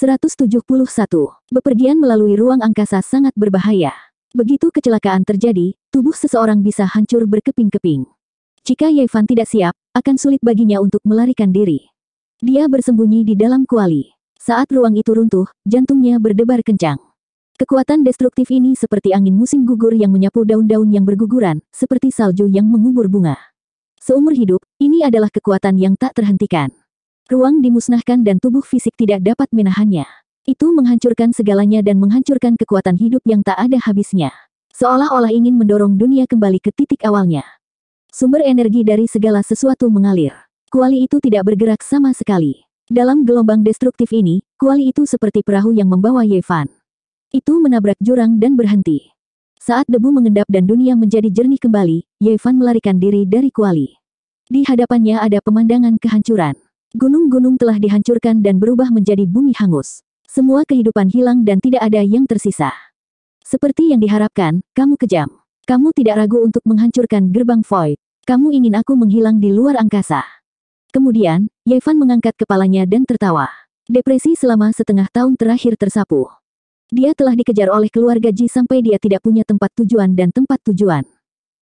171. Bepergian melalui ruang angkasa sangat berbahaya. Begitu kecelakaan terjadi, tubuh seseorang bisa hancur berkeping-keping. Jika Yevan tidak siap, akan sulit baginya untuk melarikan diri. Dia bersembunyi di dalam kuali. Saat ruang itu runtuh, jantungnya berdebar kencang. Kekuatan destruktif ini seperti angin musim gugur yang menyapu daun-daun yang berguguran, seperti salju yang mengubur bunga. Seumur hidup, ini adalah kekuatan yang tak terhentikan. Ruang dimusnahkan dan tubuh fisik tidak dapat menahannya. Itu menghancurkan segalanya dan menghancurkan kekuatan hidup yang tak ada habisnya. Seolah-olah ingin mendorong dunia kembali ke titik awalnya. Sumber energi dari segala sesuatu mengalir. Kuali itu tidak bergerak sama sekali. Dalam gelombang destruktif ini, kuali itu seperti perahu yang membawa Yevan. Itu menabrak jurang dan berhenti. Saat debu mengendap dan dunia menjadi jernih kembali, Yevan melarikan diri dari kuali. Di hadapannya ada pemandangan kehancuran. Gunung-gunung telah dihancurkan dan berubah menjadi bumi hangus. Semua kehidupan hilang dan tidak ada yang tersisa. Seperti yang diharapkan, kamu kejam. Kamu tidak ragu untuk menghancurkan gerbang Void. Kamu ingin aku menghilang di luar angkasa. Kemudian, Yevan mengangkat kepalanya dan tertawa. Depresi selama setengah tahun terakhir tersapu. Dia telah dikejar oleh keluarga Ji sampai dia tidak punya tempat tujuan dan tempat tujuan.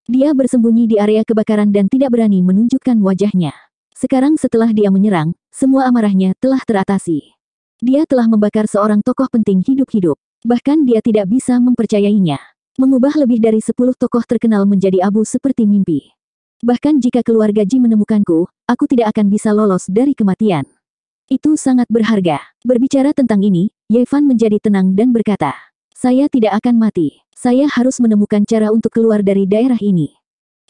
Dia bersembunyi di area kebakaran dan tidak berani menunjukkan wajahnya. Sekarang setelah dia menyerang, semua amarahnya telah teratasi. Dia telah membakar seorang tokoh penting hidup-hidup. Bahkan dia tidak bisa mempercayainya. Mengubah lebih dari sepuluh tokoh terkenal menjadi abu seperti mimpi. Bahkan jika keluarga Ji menemukanku, aku tidak akan bisa lolos dari kematian. Itu sangat berharga. Berbicara tentang ini, Yevan menjadi tenang dan berkata, Saya tidak akan mati. Saya harus menemukan cara untuk keluar dari daerah ini.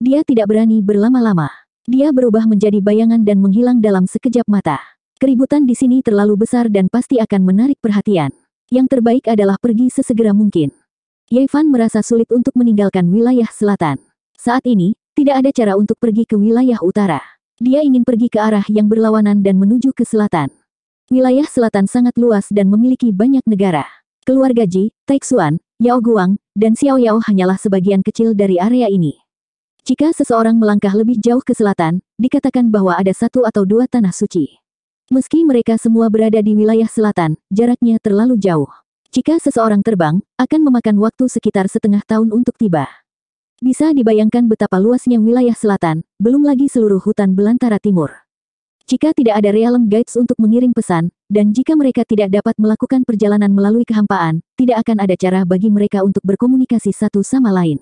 Dia tidak berani berlama-lama. Dia berubah menjadi bayangan dan menghilang dalam sekejap mata. Keributan di sini terlalu besar dan pasti akan menarik perhatian. Yang terbaik adalah pergi sesegera mungkin. Yevan merasa sulit untuk meninggalkan wilayah selatan. Saat ini, tidak ada cara untuk pergi ke wilayah utara. Dia ingin pergi ke arah yang berlawanan dan menuju ke selatan. Wilayah selatan sangat luas dan memiliki banyak negara. Keluarga Ji, Taixuan, Yao Guang, dan Xiao Yao hanyalah sebagian kecil dari area ini. Jika seseorang melangkah lebih jauh ke selatan, dikatakan bahwa ada satu atau dua tanah suci. Meski mereka semua berada di wilayah selatan, jaraknya terlalu jauh. Jika seseorang terbang, akan memakan waktu sekitar setengah tahun untuk tiba. Bisa dibayangkan betapa luasnya wilayah selatan, belum lagi seluruh hutan belantara timur. Jika tidak ada realm guides untuk mengirim pesan, dan jika mereka tidak dapat melakukan perjalanan melalui kehampaan, tidak akan ada cara bagi mereka untuk berkomunikasi satu sama lain.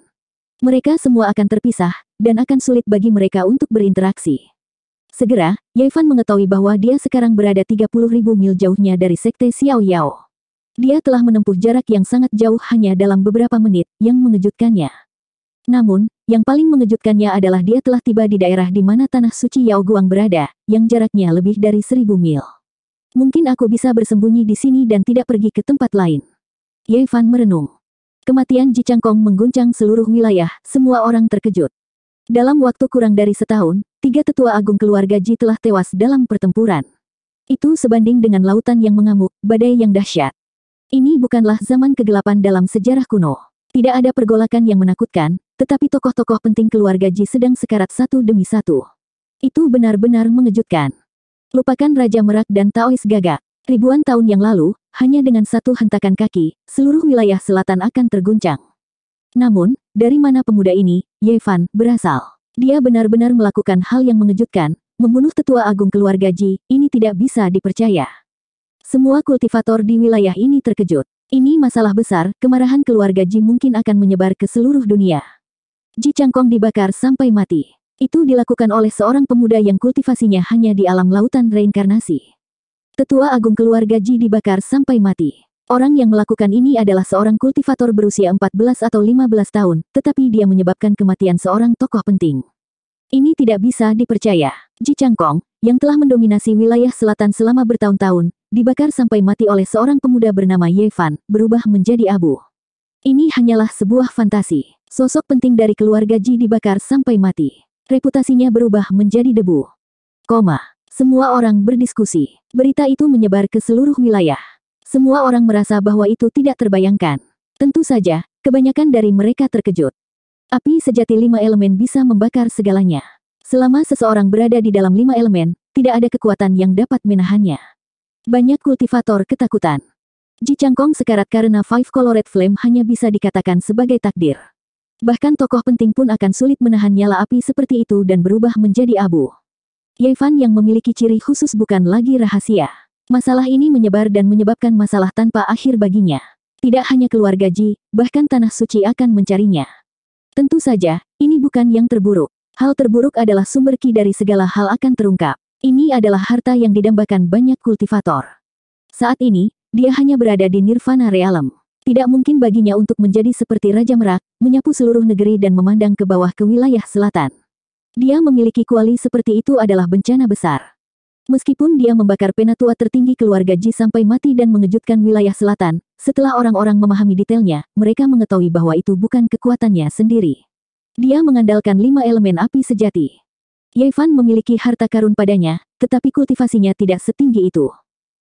Mereka semua akan terpisah, dan akan sulit bagi mereka untuk berinteraksi. Segera, Yevan mengetahui bahwa dia sekarang berada 30 ribu mil jauhnya dari Sekte Xiao Yao. Dia telah menempuh jarak yang sangat jauh hanya dalam beberapa menit, yang mengejutkannya. Namun, yang paling mengejutkannya adalah dia telah tiba di daerah di mana tanah suci Yao Guang berada, yang jaraknya lebih dari seribu mil. Mungkin aku bisa bersembunyi di sini dan tidak pergi ke tempat lain. Yevan merenung. Kematian Ji Changkong mengguncang seluruh wilayah, semua orang terkejut. Dalam waktu kurang dari setahun, tiga tetua agung keluarga Ji telah tewas dalam pertempuran. Itu sebanding dengan lautan yang mengamuk, badai yang dahsyat. Ini bukanlah zaman kegelapan dalam sejarah kuno. Tidak ada pergolakan yang menakutkan, tetapi tokoh-tokoh penting keluarga Ji sedang sekarat satu demi satu. Itu benar-benar mengejutkan. Lupakan Raja Merak dan Taois Gagak. Ribuan tahun yang lalu, hanya dengan satu hentakan kaki, seluruh wilayah selatan akan terguncang. Namun, dari mana pemuda ini, Yevan, berasal? Dia benar-benar melakukan hal yang mengejutkan, membunuh tetua agung keluarga Ji, ini tidak bisa dipercaya. Semua kultivator di wilayah ini terkejut. Ini masalah besar, kemarahan keluarga Ji mungkin akan menyebar ke seluruh dunia. Ji Changkong dibakar sampai mati. Itu dilakukan oleh seorang pemuda yang kultivasinya hanya di alam lautan reinkarnasi. Tetua Agung keluarga Ji dibakar sampai mati. Orang yang melakukan ini adalah seorang kultivator berusia 14 atau 15 tahun, tetapi dia menyebabkan kematian seorang tokoh penting. Ini tidak bisa dipercaya. Ji Changkong, yang telah mendominasi wilayah selatan selama bertahun-tahun, dibakar sampai mati oleh seorang pemuda bernama Ye Fan, berubah menjadi abu. Ini hanyalah sebuah fantasi. Sosok penting dari keluarga Ji dibakar sampai mati. Reputasinya berubah menjadi debu. Koma. Semua orang berdiskusi. Berita itu menyebar ke seluruh wilayah. Semua orang merasa bahwa itu tidak terbayangkan. Tentu saja, kebanyakan dari mereka terkejut. Api sejati lima elemen bisa membakar segalanya. Selama seseorang berada di dalam lima elemen, tidak ada kekuatan yang dapat menahannya. Banyak kultivator ketakutan. Ji Changkong sekarat karena Five Colored Flame hanya bisa dikatakan sebagai takdir. Bahkan tokoh penting pun akan sulit menahan nyala api seperti itu dan berubah menjadi abu. Yevan yang memiliki ciri khusus bukan lagi rahasia. Masalah ini menyebar dan menyebabkan masalah tanpa akhir baginya. Tidak hanya keluarga Ji, bahkan tanah suci akan mencarinya. Tentu saja, ini bukan yang terburuk. Hal terburuk adalah sumber ki dari segala hal akan terungkap. Ini adalah harta yang didambakan banyak kultivator. Saat ini, dia hanya berada di Nirvana Realm. Tidak mungkin baginya untuk menjadi seperti Raja Merak, menyapu seluruh negeri dan memandang ke bawah ke wilayah selatan. Dia memiliki kuali seperti itu adalah bencana besar. Meskipun dia membakar penatua tertinggi keluarga Ji sampai mati dan mengejutkan wilayah selatan, setelah orang-orang memahami detailnya, mereka mengetahui bahwa itu bukan kekuatannya sendiri. Dia mengandalkan lima elemen api sejati. Yevan memiliki harta karun padanya, tetapi kultivasinya tidak setinggi itu.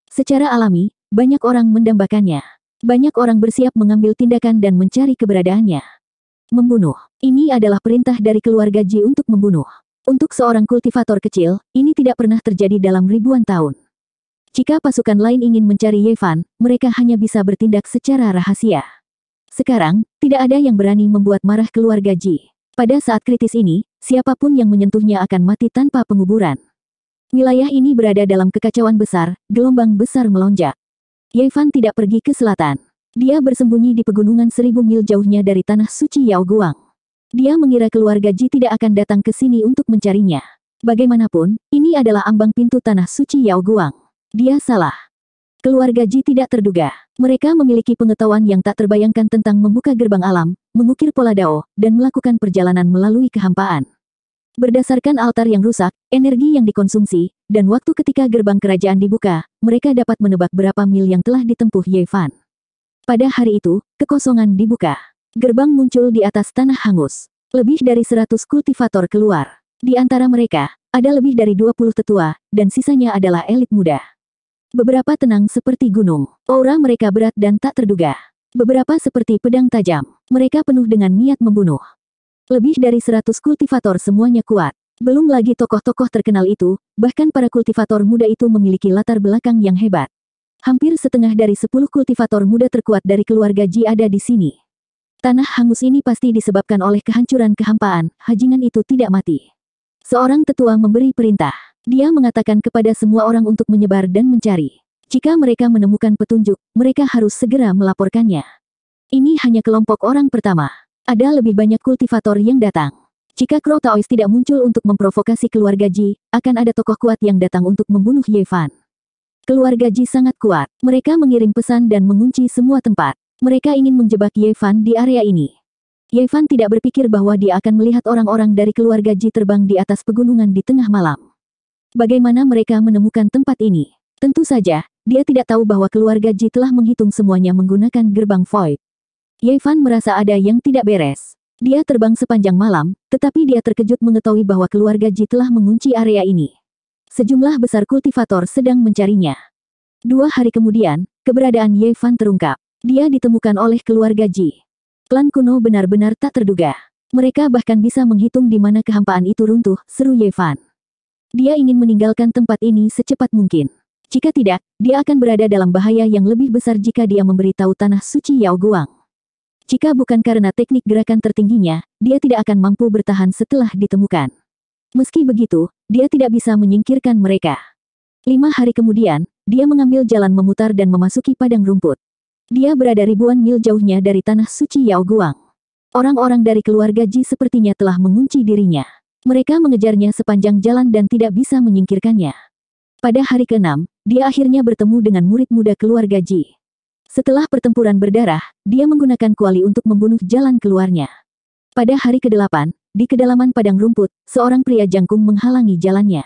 Secara alami, banyak orang mendambakannya. Banyak orang bersiap mengambil tindakan dan mencari keberadaannya. Membunuh. Ini adalah perintah dari keluarga Ji untuk membunuh. Untuk seorang kultivator kecil, ini tidak pernah terjadi dalam ribuan tahun. Jika pasukan lain ingin mencari Yevan, mereka hanya bisa bertindak secara rahasia. Sekarang, tidak ada yang berani membuat marah keluarga Ji. Pada saat kritis ini, siapa pun yang menyentuhnya akan mati tanpa penguburan. Wilayah ini berada dalam kekacauan besar, gelombang besar melonjak. Yevan tidak pergi ke selatan. Dia bersembunyi di pegunungan seribu mil jauhnya dari tanah suci Yao Guang. Dia mengira keluarga Ji tidak akan datang ke sini untuk mencarinya. Bagaimanapun, ini adalah ambang pintu tanah suci Yao Guang. Dia salah. Keluarga Ji tidak terduga. Mereka memiliki pengetahuan yang tak terbayangkan tentang membuka gerbang alam, mengukir pola dao, dan melakukan perjalanan melalui kehampaan. Berdasarkan altar yang rusak, energi yang dikonsumsi, dan waktu ketika gerbang kerajaan dibuka, mereka dapat menebak berapa mil yang telah ditempuh Yevan. Pada hari itu, kekosongan dibuka. Gerbang muncul di atas tanah hangus. Lebih dari seratus kultivator keluar. Di antara mereka, ada lebih dari 20 tetua, dan sisanya adalah elit muda. Beberapa tenang seperti gunung. Aura mereka berat dan tak terduga. Beberapa seperti pedang tajam. Mereka penuh dengan niat membunuh. Lebih dari seratus kultivator semuanya kuat. Belum lagi tokoh-tokoh terkenal itu, bahkan para kultivator muda itu memiliki latar belakang yang hebat. Hampir setengah dari sepuluh kultivator muda terkuat dari keluarga Ji ada di sini. Tanah hangus ini pasti disebabkan oleh kehancuran kehampaan, hajingan itu tidak mati. Seorang tetua memberi perintah. Dia mengatakan kepada semua orang untuk menyebar dan mencari. Jika mereka menemukan petunjuk, mereka harus segera melaporkannya. Ini hanya kelompok orang pertama. Ada lebih banyak kultivator yang datang. Jika Crow Taois tidak muncul untuk memprovokasi keluarga Ji, akan ada tokoh kuat yang datang untuk membunuh Yevan. Keluarga Ji sangat kuat. Mereka mengirim pesan dan mengunci semua tempat. Mereka ingin menjebak Yevan di area ini. Yevan tidak berpikir bahwa dia akan melihat orang-orang dari keluarga Ji terbang di atas pegunungan di tengah malam. Bagaimana mereka menemukan tempat ini? Tentu saja, dia tidak tahu bahwa keluarga Ji telah menghitung semuanya menggunakan gerbang void. Yevan merasa ada yang tidak beres. Dia terbang sepanjang malam, tetapi dia terkejut mengetahui bahwa keluarga Ji telah mengunci area ini. Sejumlah besar kultivator sedang mencarinya. Dua hari kemudian, keberadaan Yevan terungkap. Dia ditemukan oleh keluarga Ji. Klan kuno benar-benar tak terduga. Mereka bahkan bisa menghitung di mana kehampaan itu runtuh, seru Yevan. Dia ingin meninggalkan tempat ini secepat mungkin. Jika tidak, dia akan berada dalam bahaya yang lebih besar jika dia memberitahu tanah suci Yao Guang. Jika bukan karena teknik gerakan tertingginya, dia tidak akan mampu bertahan setelah ditemukan. Meski begitu, dia tidak bisa menyingkirkan mereka. Lima hari kemudian, dia mengambil jalan memutar dan memasuki padang rumput. Dia berada ribuan mil jauhnya dari tanah suci Yao Guang. Orang-orang dari keluarga Ji sepertinya telah mengunci dirinya. Mereka mengejarnya sepanjang jalan dan tidak bisa menyingkirkannya. Pada hari ke-6, dia akhirnya bertemu dengan murid muda keluarga Ji. Setelah pertempuran berdarah, dia menggunakan kuali untuk membunuh jalan keluarnya. Pada hari ke-8, di kedalaman padang rumput, seorang pria jangkung menghalangi jalannya.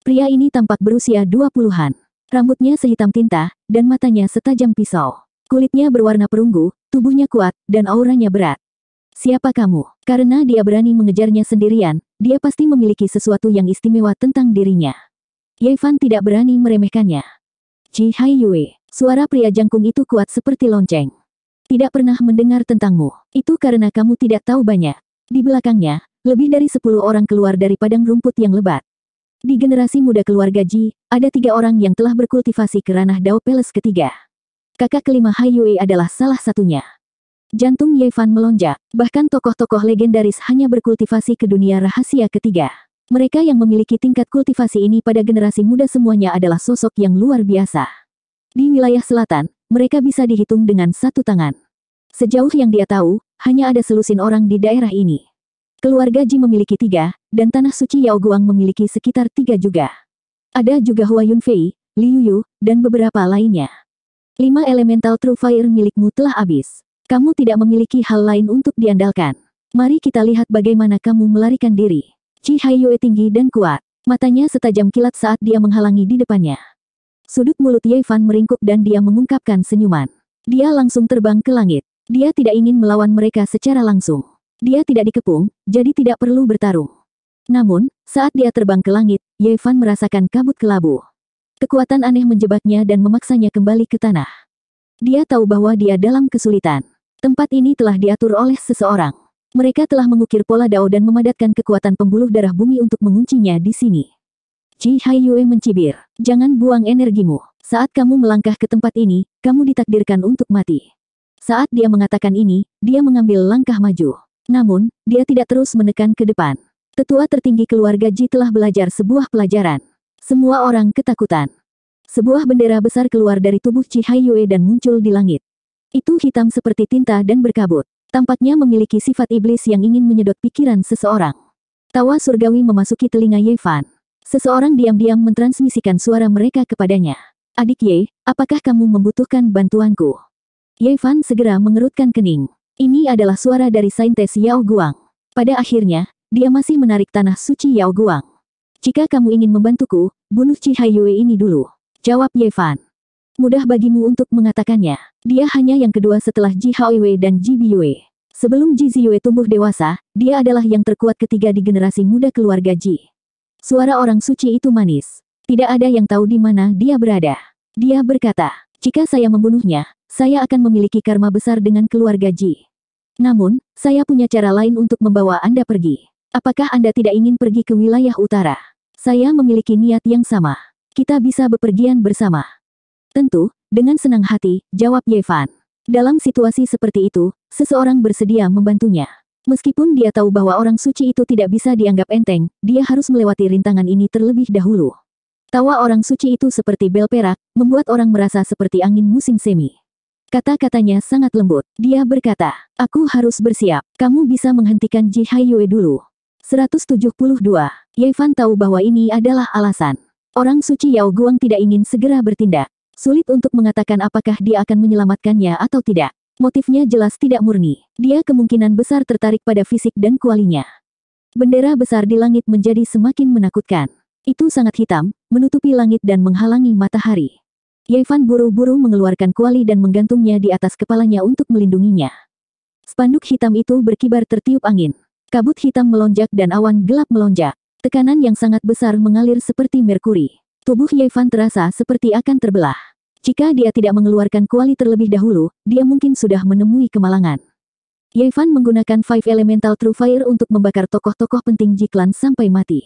Pria ini tampak berusia dua puluhan. Rambutnya sehitam tinta, dan matanya setajam pisau. Kulitnya berwarna perunggu, tubuhnya kuat, dan auranya berat. Siapa kamu? Karena dia berani mengejarnya sendirian, dia pasti memiliki sesuatu yang istimewa tentang dirinya. Yevan tidak berani meremehkannya. Ji Hai Yue, suara pria jangkung itu kuat seperti lonceng. Tidak pernah mendengar tentangmu. Itu karena kamu tidak tahu banyak. Di belakangnya, lebih dari sepuluh orang keluar dari padang rumput yang lebat. Di generasi muda keluarga Ji, ada tiga orang yang telah berkultivasi ke ranah Dao Palace ketiga. Kakak kelima Hai Yue adalah salah satunya. Jantung Ye Fan melonjak, bahkan tokoh-tokoh legendaris hanya berkultivasi ke dunia rahasia ketiga. Mereka yang memiliki tingkat kultivasi ini pada generasi muda semuanya adalah sosok yang luar biasa. Di wilayah selatan, mereka bisa dihitung dengan satu tangan. Sejauh yang dia tahu, hanya ada selusin orang di daerah ini. Keluarga Ji memiliki tiga, dan Tanah Suci Yao Guang memiliki sekitar tiga juga. Ada juga Hua Yunfei, Liu Yu, dan beberapa lainnya. Lima elemental True Fire milikmu telah habis. Kamu tidak memiliki hal lain untuk diandalkan. Mari kita lihat bagaimana kamu melarikan diri. Chi Haiyue tinggi dan kuat. Matanya setajam kilat saat dia menghalangi di depannya. Sudut mulut Ye Fan meringkuk dan dia mengungkapkan senyuman. Dia langsung terbang ke langit. Dia tidak ingin melawan mereka secara langsung. Dia tidak dikepung, jadi tidak perlu bertarung. Namun, saat dia terbang ke langit, Ye Fan merasakan kabut kelabu. Kekuatan aneh menjebaknya dan memaksanya kembali ke tanah. Dia tahu bahwa dia dalam kesulitan. Tempat ini telah diatur oleh seseorang. Mereka telah mengukir pola dao dan memadatkan kekuatan pembuluh darah bumi untuk menguncinya di sini. Chi Hai Yue mencibir, jangan buang energimu. Saat kamu melangkah ke tempat ini, kamu ditakdirkan untuk mati. Saat dia mengatakan ini, dia mengambil langkah maju. Namun, dia tidak terus menekan ke depan. Tetua tertinggi keluarga Ji telah belajar sebuah pelajaran. Semua orang ketakutan. Sebuah bendera besar keluar dari tubuh Chi Hai Yue dan muncul di langit. Itu hitam seperti tinta dan berkabut. Tampaknya memiliki sifat iblis yang ingin menyedot pikiran seseorang. Tawa surgawi memasuki telinga Ye Fan. Seseorang diam-diam mentransmisikan suara mereka kepadanya. Adik Ye, apakah kamu membutuhkan bantuanku? Ye Fan segera mengerutkan kening. Ini adalah suara dari Saintes Yao Guang. Pada akhirnya, dia masih menarik tanah suci Yao Guang. Jika kamu ingin membantuku, bunuh Chi Hai Yue ini dulu. Jawab Ye Fan. Mudah bagimu untuk mengatakannya. Dia hanya yang kedua setelah Ji Haoiwei dan Ji Biyue. Sebelum Ji Ziyue tumbuh dewasa, dia adalah yang terkuat ketiga di generasi muda keluarga Ji. Suara orang suci itu manis. Tidak ada yang tahu di mana dia berada. Dia berkata, jika saya membunuhnya, saya akan memiliki karma besar dengan keluarga Ji. Namun, saya punya cara lain untuk membawa Anda pergi. Apakah Anda tidak ingin pergi ke wilayah utara? Saya memiliki niat yang sama. Kita bisa bepergian bersama. Tentu, dengan senang hati, jawab Yevan. Dalam situasi seperti itu, seseorang bersedia membantunya. Meskipun dia tahu bahwa orang suci itu tidak bisa dianggap enteng, dia harus melewati rintangan ini terlebih dahulu. Tawa orang suci itu seperti bel perak, membuat orang merasa seperti angin musim semi. Kata-katanya sangat lembut. Dia berkata, aku harus bersiap. Kamu bisa menghentikan Ji Haiyue dulu. 172. Yevan tahu bahwa ini adalah alasan. Orang suci Yao Guang tidak ingin segera bertindak. Sulit untuk mengatakan apakah dia akan menyelamatkannya atau tidak. Motifnya jelas tidak murni. Dia kemungkinan besar tertarik pada fisik dan kualinya. Bendera besar di langit menjadi semakin menakutkan. Itu sangat hitam, menutupi langit dan menghalangi matahari. Yevan buru-buru mengeluarkan kuali dan menggantungnya di atas kepalanya untuk melindunginya. Spanduk hitam itu berkibar tertiup angin. Kabut hitam melonjak dan awan gelap melonjak. Tekanan yang sangat besar mengalir seperti merkuri. Tubuh Yevan terasa seperti akan terbelah. Jika dia tidak mengeluarkan kuali terlebih dahulu, dia mungkin sudah menemui kemalangan. Yevan menggunakan Five Elemental True Fire untuk membakar tokoh-tokoh penting Jiklan sampai mati.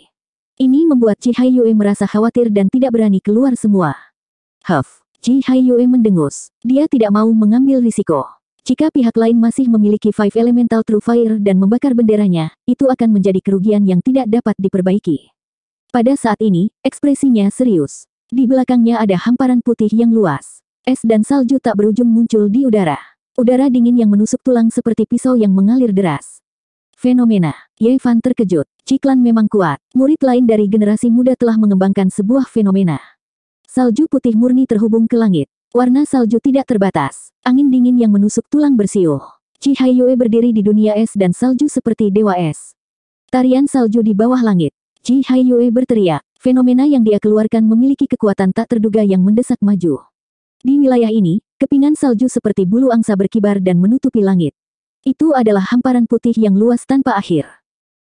Ini membuat Chi Hai Yue merasa khawatir dan tidak berani keluar semua. Huff, Chi Hai Yue mendengus. Dia tidak mau mengambil risiko. Jika pihak lain masih memiliki Five Elemental True Fire dan membakar benderanya, itu akan menjadi kerugian yang tidak dapat diperbaiki. Pada saat ini, ekspresinya serius. Di belakangnya ada hamparan putih yang luas. Es dan salju tak berujung muncul di udara. Udara dingin yang menusuk tulang seperti pisau yang mengalir deras. Fenomena. Yevan terkejut. Ciklan memang kuat. Murid lain dari generasi muda telah mengembangkan sebuah fenomena. Salju putih murni terhubung ke langit. Warna salju tidak terbatas. Angin dingin yang menusuk tulang bersiul. Haiyue berdiri di dunia es dan salju seperti dewa es. Tarian salju di bawah langit. Ji Haiyue berteriak, fenomena yang dia keluarkan memiliki kekuatan tak terduga yang mendesak maju. Di wilayah ini, kepingan salju seperti bulu angsa berkibar dan menutupi langit. Itu adalah hamparan putih yang luas tanpa akhir.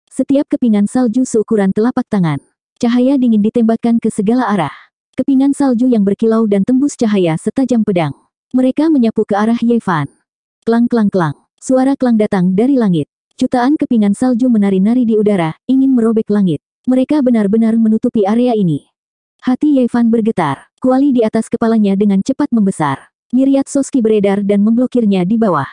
Setiap kepingan salju seukuran telapak tangan. Cahaya dingin ditembakkan ke segala arah. Kepingan salju yang berkilau dan tembus cahaya setajam pedang. Mereka menyapu ke arah Yevan. Klang-klang-klang. Suara klang datang dari langit. Jutaan kepingan salju menari-nari di udara, ingin merobek langit. Mereka benar-benar menutupi area ini. Hati Yevan bergetar. Kuali di atas kepalanya dengan cepat membesar. Miriat Soski beredar dan memblokirnya di bawah.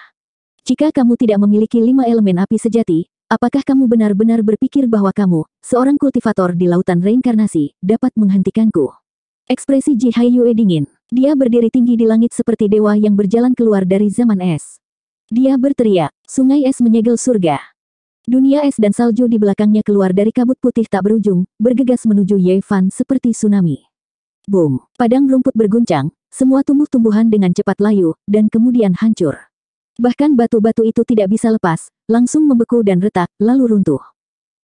Jika kamu tidak memiliki lima elemen api sejati, apakah kamu benar-benar berpikir bahwa kamu, seorang kultivator di lautan reinkarnasi, dapat menghentikanku? Ekspresi Ji Haiyue dingin. Dia berdiri tinggi di langit seperti dewa yang berjalan keluar dari zaman es. Dia berteriak, sungai es menyegel surga. Dunia es dan salju di belakangnya keluar dari kabut putih tak berujung, bergegas menuju Yevan seperti tsunami. Boom! Padang rumput berguncang, semua tumbuh-tumbuhan dengan cepat layu, dan kemudian hancur. Bahkan batu-batu itu tidak bisa lepas, langsung membeku dan retak, lalu runtuh.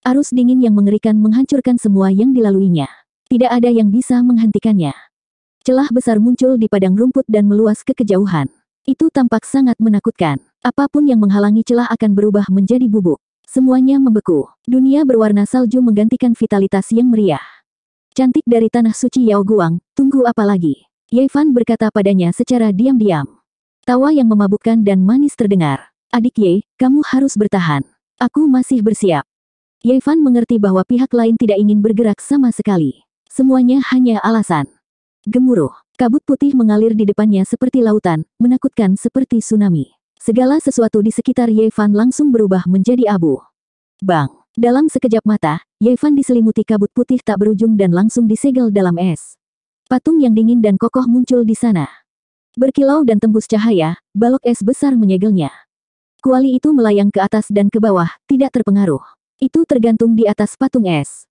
Arus dingin yang mengerikan menghancurkan semua yang dilaluinya. Tidak ada yang bisa menghentikannya. Celah besar muncul di padang rumput dan meluas ke kejauhan. Itu tampak sangat menakutkan. Apa pun yang menghalangi celah akan berubah menjadi bubuk. Semuanya membeku. Dunia berwarna salju menggantikan vitalitas yang meriah. Cantik dari tanah suci Yao Guang, tunggu apa lagi? Fan berkata padanya secara diam-diam. Tawa yang memabukkan dan manis terdengar. Adik Ye, kamu harus bertahan. Aku masih bersiap. Fan mengerti bahwa pihak lain tidak ingin bergerak sama sekali. Semuanya hanya alasan. Gemuruh. Kabut putih mengalir di depannya seperti lautan, menakutkan seperti tsunami. Segala sesuatu di sekitar Yevan langsung berubah menjadi abu. Bang! Dalam sekejap mata, Yevan diselimuti kabut putih tak berujung dan langsung disegel dalam es. Patung yang dingin dan kokoh muncul di sana. Berkilau dan tembus cahaya, balok es besar menyegelnya. Kuali itu melayang ke atas dan ke bawah, tidak terpengaruh. Itu tergantung di atas patung es.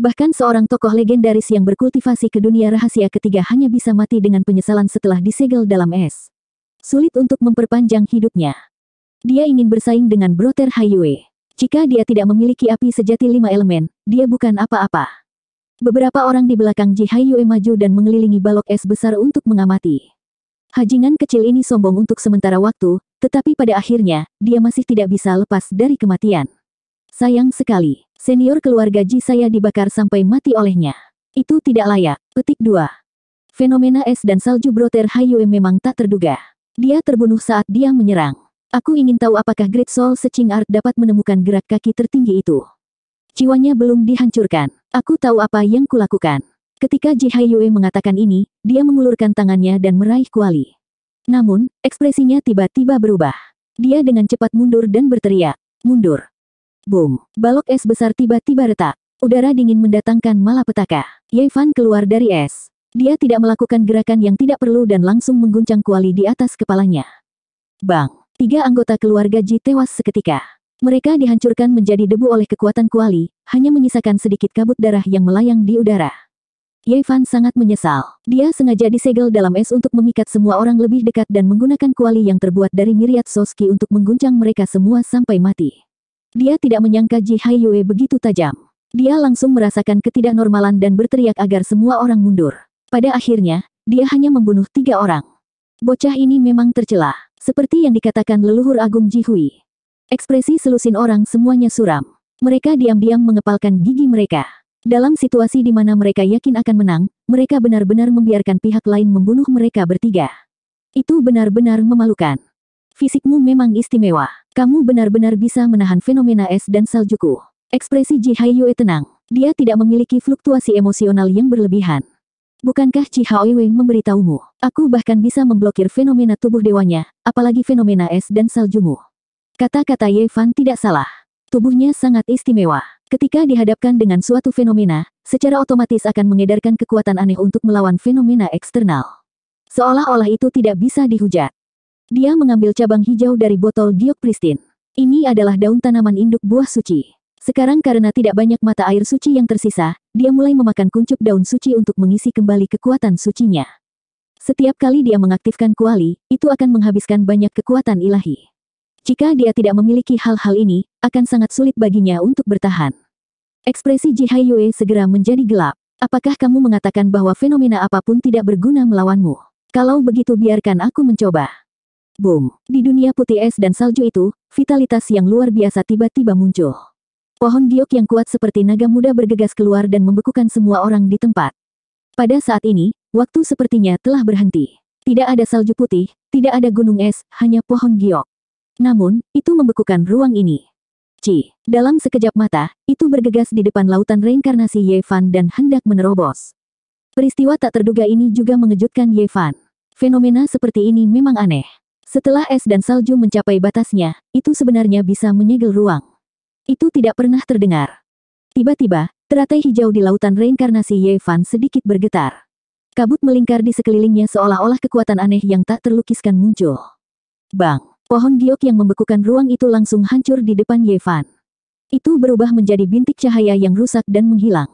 Bahkan seorang tokoh legendaris yang berkultivasi ke dunia rahasia ketiga hanya bisa mati dengan penyesalan setelah disegel dalam es. Sulit untuk memperpanjang hidupnya. Dia ingin bersaing dengan Brother Haiyue. Jika dia tidak memiliki api sejati lima elemen, dia bukan apa-apa. Beberapa orang di belakang Ji Haiyue maju dan mengelilingi balok es besar untuk mengamati. Hajingan kecil ini sombong untuk sementara waktu, tetapi pada akhirnya, dia masih tidak bisa lepas dari kematian. Sayang sekali, senior keluarga Ji saya dibakar sampai mati olehnya. Itu tidak layak. Petik 2. Fenomena es dan salju Brother Haiyue memang tak terduga. Dia terbunuh saat dia menyerang. Aku ingin tahu apakah Great Soul Searching Art dapat menemukan gerak kaki tertinggi itu. Jiwanya belum dihancurkan. Aku tahu apa yang kulakukan. Ketika Ji Haiyue mengatakan ini, dia mengulurkan tangannya dan meraih kuali. Namun, ekspresinya tiba-tiba berubah. Dia dengan cepat mundur dan berteriak, mundur. Boom! Balok es besar tiba-tiba retak. Udara dingin mendatangkan malapetaka. Yevan keluar dari es. Dia tidak melakukan gerakan yang tidak perlu dan langsung mengguncang kuali di atas kepalanya. Bang! Tiga anggota keluarga Ji tewas seketika. Mereka dihancurkan menjadi debu oleh kekuatan kuali, hanya menyisakan sedikit kabut darah yang melayang di udara. Ye Fan sangat menyesal. Dia sengaja disegel dalam es untuk memikat semua orang lebih dekat dan menggunakan kuali yang terbuat dari miriat soski untuk mengguncang mereka semua sampai mati. Dia tidak menyangka Ji Haiyue begitu tajam. Dia langsung merasakan ketidaknormalan dan berteriak agar semua orang mundur. Pada akhirnya, dia hanya membunuh tiga orang. Bocah ini memang tercela, seperti yang dikatakan leluhur agung Jihui. Ekspresi selusin orang semuanya suram. Mereka diam-diam mengepalkan gigi mereka. Dalam situasi di mana mereka yakin akan menang, mereka benar-benar membiarkan pihak lain membunuh mereka bertiga. Itu benar-benar memalukan. Fisikmu memang istimewa. Kamu benar-benar bisa menahan fenomena es dan saljuku. Ekspresi Ji Haiyue tenang. Dia tidak memiliki fluktuasi emosional yang berlebihan. Bukankah Chi Haoiwei memberitahumu? Aku bahkan bisa memblokir fenomena tubuh dewanya, apalagi fenomena es dan saljumu. Kata-kata Ye Fan tidak salah. Tubuhnya sangat istimewa. Ketika dihadapkan dengan suatu fenomena, secara otomatis akan mengedarkan kekuatan aneh untuk melawan fenomena eksternal. Seolah-olah itu tidak bisa dihujat. Dia mengambil cabang hijau dari botol giok pristin. Ini adalah daun tanaman induk buah suci. Sekarang karena tidak banyak mata air suci yang tersisa, dia mulai memakan kuncup daun suci untuk mengisi kembali kekuatan sucinya. Setiap kali dia mengaktifkan kuali, itu akan menghabiskan banyak kekuatan ilahi. Jika dia tidak memiliki hal-hal ini, akan sangat sulit baginya untuk bertahan. Ekspresi Ji Haiyue segera menjadi gelap. Apakah kamu mengatakan bahwa fenomena apa pun tidak berguna melawanmu? Kalau begitu biarkan aku mencoba. Boom! Di dunia putih es dan salju itu, vitalitas yang luar biasa tiba-tiba muncul. Pohon giok yang kuat seperti naga muda bergegas keluar dan membekukan semua orang di tempat. Pada saat ini, waktu sepertinya telah berhenti. Tidak ada salju putih, tidak ada gunung es, hanya pohon giok. Namun, itu membekukan ruang ini. Ci, dalam sekejap mata, itu bergegas di depan lautan reinkarnasi Ye Fan dan hendak menerobos. Peristiwa tak terduga ini juga mengejutkan Ye Fan. Fenomena seperti ini memang aneh. Setelah es dan salju mencapai batasnya, itu sebenarnya bisa menyegel ruang. Itu tidak pernah terdengar. Tiba-tiba, teratai hijau di lautan reinkarnasi Ye Fan sedikit bergetar. Kabut melingkar di sekelilingnya seolah-olah kekuatan aneh yang tak terlukiskan muncul. Bang! Pohon giok yang membekukan ruang itu langsung hancur di depan Ye Fan. Itu berubah menjadi bintik cahaya yang rusak dan menghilang.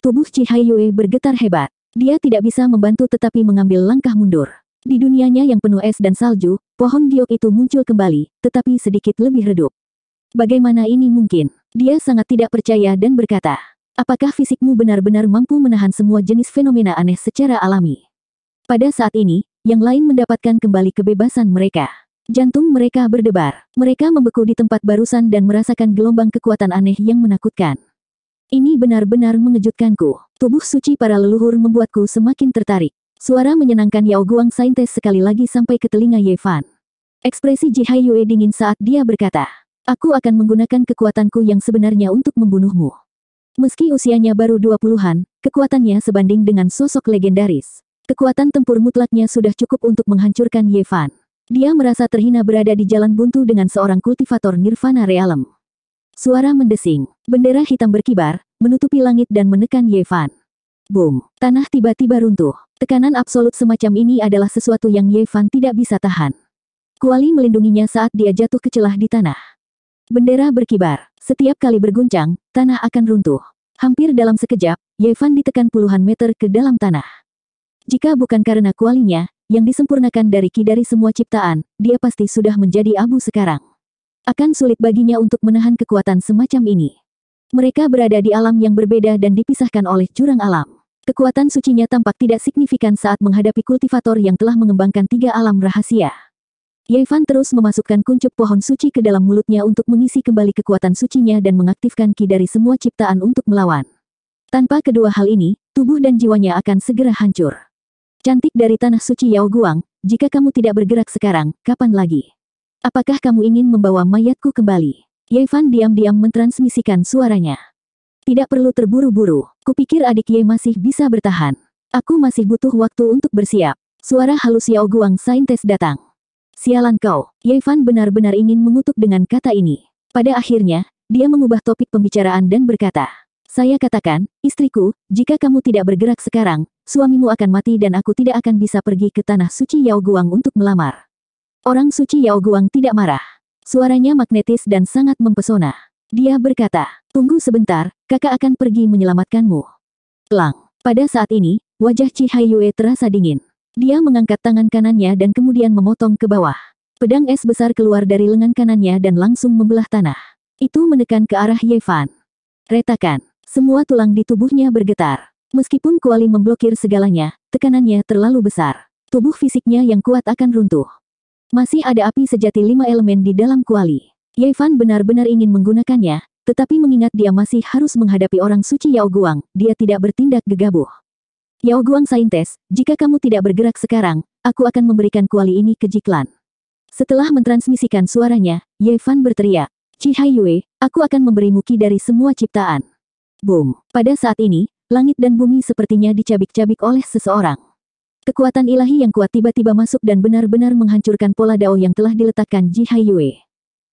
Tubuh Chi Haiyue bergetar hebat. Dia tidak bisa membantu tetapi mengambil langkah mundur. Di dunianya yang penuh es dan salju, pohon giok itu muncul kembali, tetapi sedikit lebih redup. Bagaimana ini mungkin? Dia sangat tidak percaya dan berkata, Apakah fisikmu benar-benar mampu menahan semua jenis fenomena aneh secara alami? Pada saat ini, yang lain mendapatkan kembali kebebasan mereka. Jantung mereka berdebar. Mereka membeku di tempat barusan dan merasakan gelombang kekuatan aneh yang menakutkan. Ini benar-benar mengejutkanku. Tubuh suci para leluhur membuatku semakin tertarik. Suara menyenangkan Yao Guang Saintes sekali lagi sampai ke telinga Ye Fan. Ekspresi Ji Hai Yue dingin saat dia berkata, Aku akan menggunakan kekuatanku yang sebenarnya untuk membunuhmu. Meski usianya baru dua puluhan, kekuatannya sebanding dengan sosok legendaris. Kekuatan tempur mutlaknya sudah cukup untuk menghancurkan Ye Fan. Dia merasa terhina berada di jalan buntu dengan seorang kultivator Nirvana Realem. Suara mendesing, bendera hitam berkibar, menutupi langit dan menekan Yevan. Boom, tanah tiba-tiba runtuh. Tekanan absolut semacam ini adalah sesuatu yang Yevan tidak bisa tahan. Kuali melindunginya saat dia jatuh ke celah di tanah. Bendera berkibar, setiap kali berguncang, tanah akan runtuh. Hampir dalam sekejap, Yevan ditekan puluhan meter ke dalam tanah. Jika bukan karena kualinya, yang disempurnakan dari ki dari semua ciptaan, dia pasti sudah menjadi abu sekarang. Akan sulit baginya untuk menahan kekuatan semacam ini. Mereka berada di alam yang berbeda dan dipisahkan oleh jurang alam. Kekuatan sucinya tampak tidak signifikan saat menghadapi kultivator yang telah mengembangkan tiga alam rahasia. Yevan terus memasukkan kuncup pohon suci ke dalam mulutnya untuk mengisi kembali kekuatan sucinya dan mengaktifkan ki dari semua ciptaan untuk melawan. Tanpa kedua hal ini, tubuh dan jiwanya akan segera hancur. Cantik dari tanah suci Yao Guang, jika kamu tidak bergerak sekarang, kapan lagi? Apakah kamu ingin membawa mayatku kembali? Ye Fan diam-diam mentransmisikan suaranya. Tidak perlu terburu-buru, kupikir adik Ye masih bisa bertahan. Aku masih butuh waktu untuk bersiap. Suara halus Yao Guang Saintes datang. Sialan kau, Ye Fan benar-benar ingin mengutuk dengan kata ini. Pada akhirnya, dia mengubah topik pembicaraan dan berkata, saya katakan, istriku, jika kamu tidak bergerak sekarang, suamimu akan mati dan aku tidak akan bisa pergi ke tanah suci Yao Guang untuk melamar. Orang suci Yao Guang tidak marah. Suaranya magnetis dan sangat mempesona. Dia berkata, tunggu sebentar, kakak akan pergi menyelamatkanmu. Pelang. Pada saat ini, wajah Chi Hai Yue terasa dingin. Dia mengangkat tangan kanannya dan kemudian memotong ke bawah. Pedang es besar keluar dari lengan kanannya dan langsung membelah tanah. Itu menekan ke arah Ye Fan. Retakan. Semua tulang di tubuhnya bergetar. Meskipun kuali memblokir segalanya, tekanannya terlalu besar. Tubuh fisiknya yang kuat akan runtuh. Masih ada api sejati lima elemen di dalam kuali. Yevan benar-benar ingin menggunakannya, tetapi mengingat dia masih harus menghadapi orang suci Yao Guang, dia tidak bertindak gegabah. Yao Guang Saintes, jika kamu tidak bergerak sekarang, aku akan memberikan kuali ini ke Jiklan. Setelah mentransmisikan suaranya, Yevan berteriak, Chi Hai Yue, aku akan memberimu ki dari semua ciptaan. Boom. Pada saat ini, langit dan bumi sepertinya dicabik-cabik oleh seseorang. Kekuatan ilahi yang kuat tiba-tiba masuk dan benar-benar menghancurkan pola dao yang telah diletakkan Ji Hai Yue.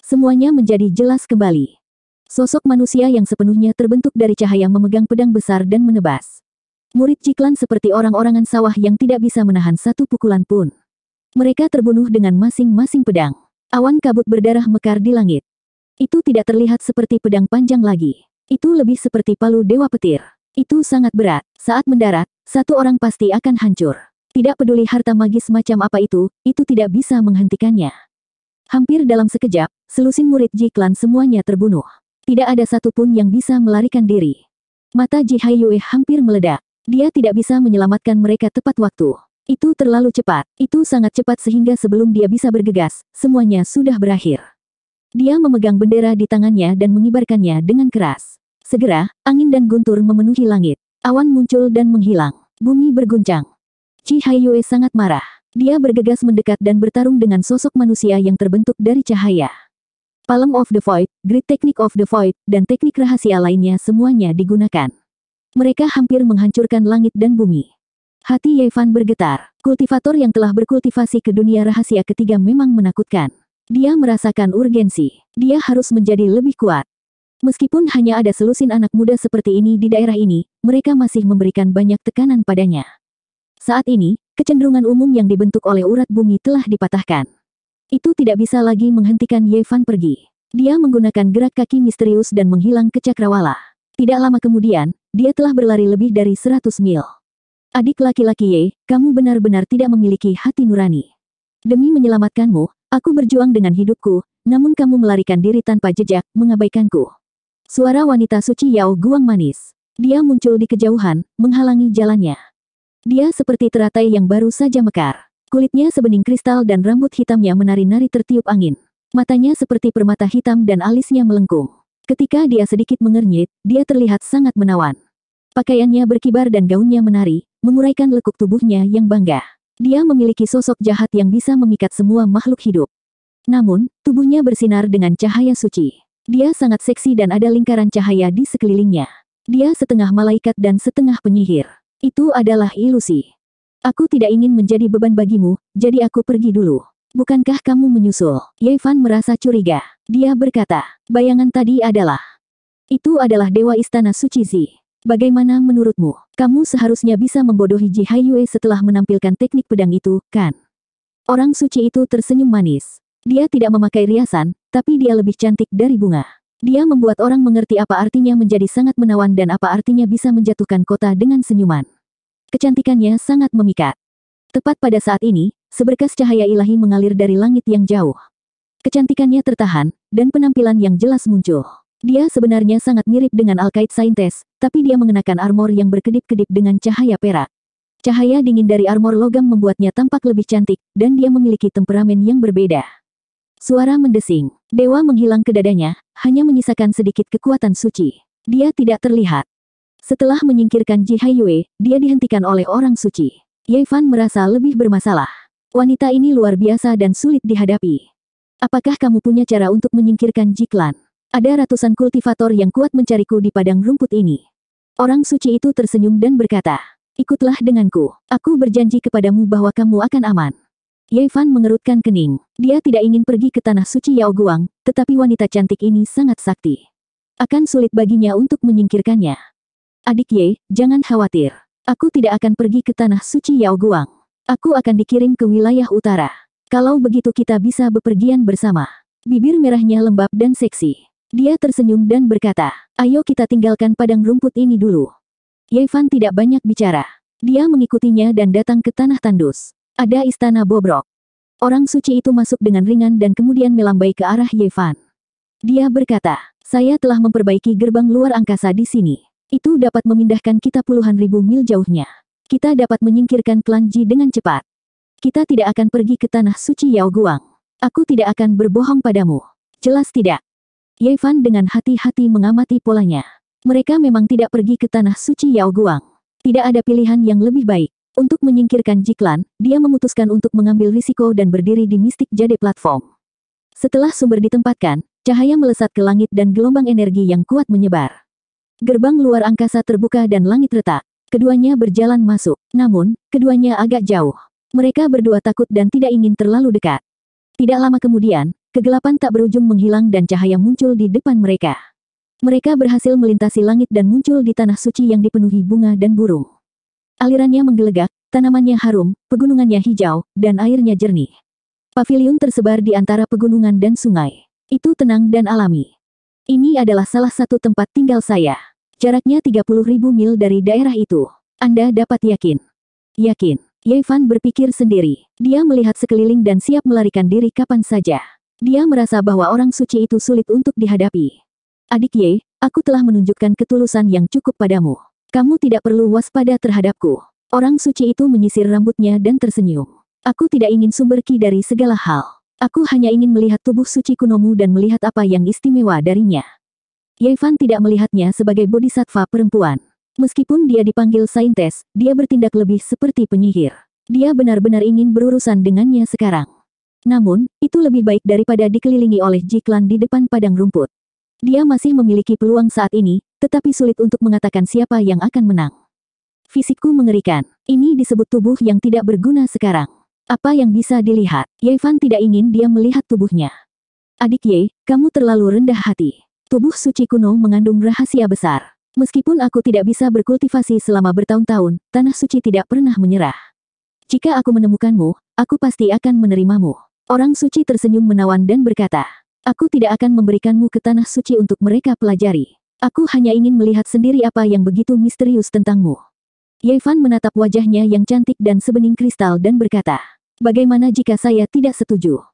Semuanya menjadi jelas kembali. Sosok manusia yang sepenuhnya terbentuk dari cahaya memegang pedang besar dan menebas. Murid Ciklan seperti orang-orangan sawah yang tidak bisa menahan satu pukulan pun. Mereka terbunuh dengan masing-masing pedang. Awan kabut berdarah mekar di langit. Itu tidak terlihat seperti pedang panjang lagi. Itu lebih seperti palu dewa petir. Itu sangat berat. Saat mendarat, satu orang pasti akan hancur. Tidak peduli harta magis macam apa itu, itu tidak bisa menghentikannya. Hampir dalam sekejap, selusin murid Jiklan semuanya terbunuh. Tidak ada satupun yang bisa melarikan diri. Mata Ji Haiyue hampir meledak. Dia tidak bisa menyelamatkan mereka tepat waktu. Itu terlalu cepat. Itu sangat cepat sehingga sebelum dia bisa bergegas, semuanya sudah berakhir. Dia memegang bendera di tangannya dan mengibarkannya dengan keras. Segera, angin dan guntur memenuhi langit. Awan muncul dan menghilang. Bumi berguncang. Chi Haiyue sangat marah. Dia bergegas mendekat dan bertarung dengan sosok manusia yang terbentuk dari cahaya. Palm of the Void, Great Technique of the Void, dan teknik rahasia lainnya semuanya digunakan. Mereka hampir menghancurkan langit dan bumi. Hati Yevan bergetar. Kultivator yang telah berkultivasi ke dunia rahasia ketiga memang menakutkan. Dia merasakan urgensi. Dia harus menjadi lebih kuat. Meskipun hanya ada selusin anak muda seperti ini di daerah ini, mereka masih memberikan banyak tekanan padanya. Saat ini, kecenderungan umum yang dibentuk oleh urat bumi telah dipatahkan. Itu tidak bisa lagi menghentikan Yevan pergi. Dia menggunakan gerak kaki misterius dan menghilang ke cakrawala. Tidak lama kemudian, dia telah berlari lebih dari 100 mil. Adik laki-laki Ye, kamu benar-benar tidak memiliki hati nurani. Demi menyelamatkanmu, aku berjuang dengan hidupku, namun kamu melarikan diri tanpa jejak, mengabaikanku. Suara wanita suci Yao Guang manis. Dia muncul di kejauhan, menghalangi jalannya. Dia seperti teratai yang baru saja mekar. Kulitnya sebening kristal dan rambut hitamnya menari-nari tertiup angin. Matanya seperti permata hitam dan alisnya melengkung. Ketika dia sedikit mengernyit, dia terlihat sangat menawan. Pakaiannya berkibar dan gaunnya menari, menguraikan lekuk tubuhnya yang bangga. Dia memiliki sosok jahat yang bisa memikat semua makhluk hidup. Namun, tubuhnya bersinar dengan cahaya suci. Dia sangat seksi dan ada lingkaran cahaya di sekelilingnya. Dia setengah malaikat dan setengah penyihir. Itu adalah ilusi. Aku tidak ingin menjadi beban bagimu, jadi aku pergi dulu. Bukankah kamu menyusul? Yevan merasa curiga. Dia berkata, bayangan tadi adalah... Itu adalah Dewa Istana Suci Zi. Bagaimana menurutmu? Kamu seharusnya bisa membodohi Ji Haiyue setelah menampilkan teknik pedang itu, kan? Orang suci itu tersenyum manis. Dia tidak memakai riasan, tapi dia lebih cantik dari bunga. Dia membuat orang mengerti apa artinya menjadi sangat menawan dan apa artinya bisa menjatuhkan kota dengan senyuman. Kecantikannya sangat memikat. Tepat pada saat ini, seberkas cahaya ilahi mengalir dari langit yang jauh. Kecantikannya tertahan, dan penampilan yang jelas muncul. Dia sebenarnya sangat mirip dengan Alkait Saintes, tapi dia mengenakan armor yang berkedip-kedip dengan cahaya perak. Cahaya dingin dari armor logam membuatnya tampak lebih cantik, dan dia memiliki temperamen yang berbeda. Suara mendesing. Dewa menghilang ke dadanya, hanya menyisakan sedikit kekuatan suci. Dia tidak terlihat. Setelah menyingkirkan Ji Haiyue, dia dihentikan oleh orang suci. Ye Fan merasa lebih bermasalah. Wanita ini luar biasa dan sulit dihadapi. Apakah kamu punya cara untuk menyingkirkan Ji Klan? Ada ratusan kultivator yang kuat mencariku di padang rumput ini. Orang suci itu tersenyum dan berkata, Ikutlah denganku. Aku berjanji kepadamu bahwa kamu akan aman. Ye Fan mengerutkan kening. Dia tidak ingin pergi ke tanah suci Yao Guang, tetapi wanita cantik ini sangat sakti. Akan sulit baginya untuk menyingkirkannya. Adik Ye, jangan khawatir. Aku tidak akan pergi ke tanah suci Yao Guang. Aku akan dikirim ke wilayah utara. Kalau begitu kita bisa bepergian bersama. Bibir merahnya lembab dan seksi. Dia tersenyum dan berkata, ayo kita tinggalkan padang rumput ini dulu. Ye Fan tidak banyak bicara. Dia mengikutinya dan datang ke tanah tandus. Ada istana bobrok. Orang suci itu masuk dengan ringan dan kemudian melambai ke arah Ye Fan. Dia berkata, saya telah memperbaiki gerbang luar angkasa di sini. Itu dapat memindahkan kita puluhan ribu mil jauhnya. Kita dapat menyingkirkan klan Ji dengan cepat. Kita tidak akan pergi ke tanah suci Yao Guang. Aku tidak akan berbohong padamu. Jelas tidak. Ye Fan dengan hati-hati mengamati polanya. Mereka memang tidak pergi ke tanah suci Yao Guang. Tidak ada pilihan yang lebih baik. Untuk menyingkirkan Jiklan, dia memutuskan untuk mengambil risiko dan berdiri di mistik jade platform. Setelah sumber ditempatkan, cahaya melesat ke langit dan gelombang energi yang kuat menyebar. Gerbang luar angkasa terbuka dan langit retak. Keduanya berjalan masuk, namun, keduanya agak jauh. Mereka berdua takut dan tidak ingin terlalu dekat. Tidak lama kemudian, kegelapan tak berujung menghilang dan cahaya muncul di depan mereka. Mereka berhasil melintasi langit dan muncul di tanah suci yang dipenuhi bunga dan burung. Alirannya menggelegak, tanamannya harum, pegunungannya hijau, dan airnya jernih. Pavilion tersebar di antara pegunungan dan sungai. Itu tenang dan alami. Ini adalah salah satu tempat tinggal saya. Jaraknya 30 ribu mil dari daerah itu. Anda dapat yakin. Yakin. Yevan berpikir sendiri. Dia melihat sekeliling dan siap melarikan diri kapan saja. Dia merasa bahwa orang suci itu sulit untuk dihadapi. Adik Ye, aku telah menunjukkan ketulusan yang cukup padamu. Kamu tidak perlu waspada terhadapku. Orang suci itu menyisir rambutnya dan tersenyum. Aku tidak ingin sumber ki dari segala hal. Aku hanya ingin melihat tubuh suci kunomu dan melihat apa yang istimewa darinya. Yevan tidak melihatnya sebagai bodhisattva perempuan. Meskipun dia dipanggil saintes, dia bertindak lebih seperti penyihir. Dia benar-benar ingin berurusan dengannya sekarang. Namun, itu lebih baik daripada dikelilingi oleh Jiklan di depan padang rumput. Dia masih memiliki peluang saat ini, tetapi sulit untuk mengatakan siapa yang akan menang. Fisikku mengerikan. Ini disebut tubuh yang tidak berguna sekarang. Apa yang bisa dilihat? Yevan tidak ingin dia melihat tubuhnya. Adik Ye, kamu terlalu rendah hati. Tubuh suci kuno mengandung rahasia besar. Meskipun aku tidak bisa berkultivasi selama bertahun-tahun, tanah suci tidak pernah menyerah. Jika aku menemukanmu, aku pasti akan menerimamu. Orang suci tersenyum menawan dan berkata, Aku tidak akan memberikanmu ke tanah suci untuk mereka pelajari. Aku hanya ingin melihat sendiri apa yang begitu misterius tentangmu. Yevan menatap wajahnya yang cantik dan sebening kristal dan berkata, Bagaimana jika saya tidak setuju?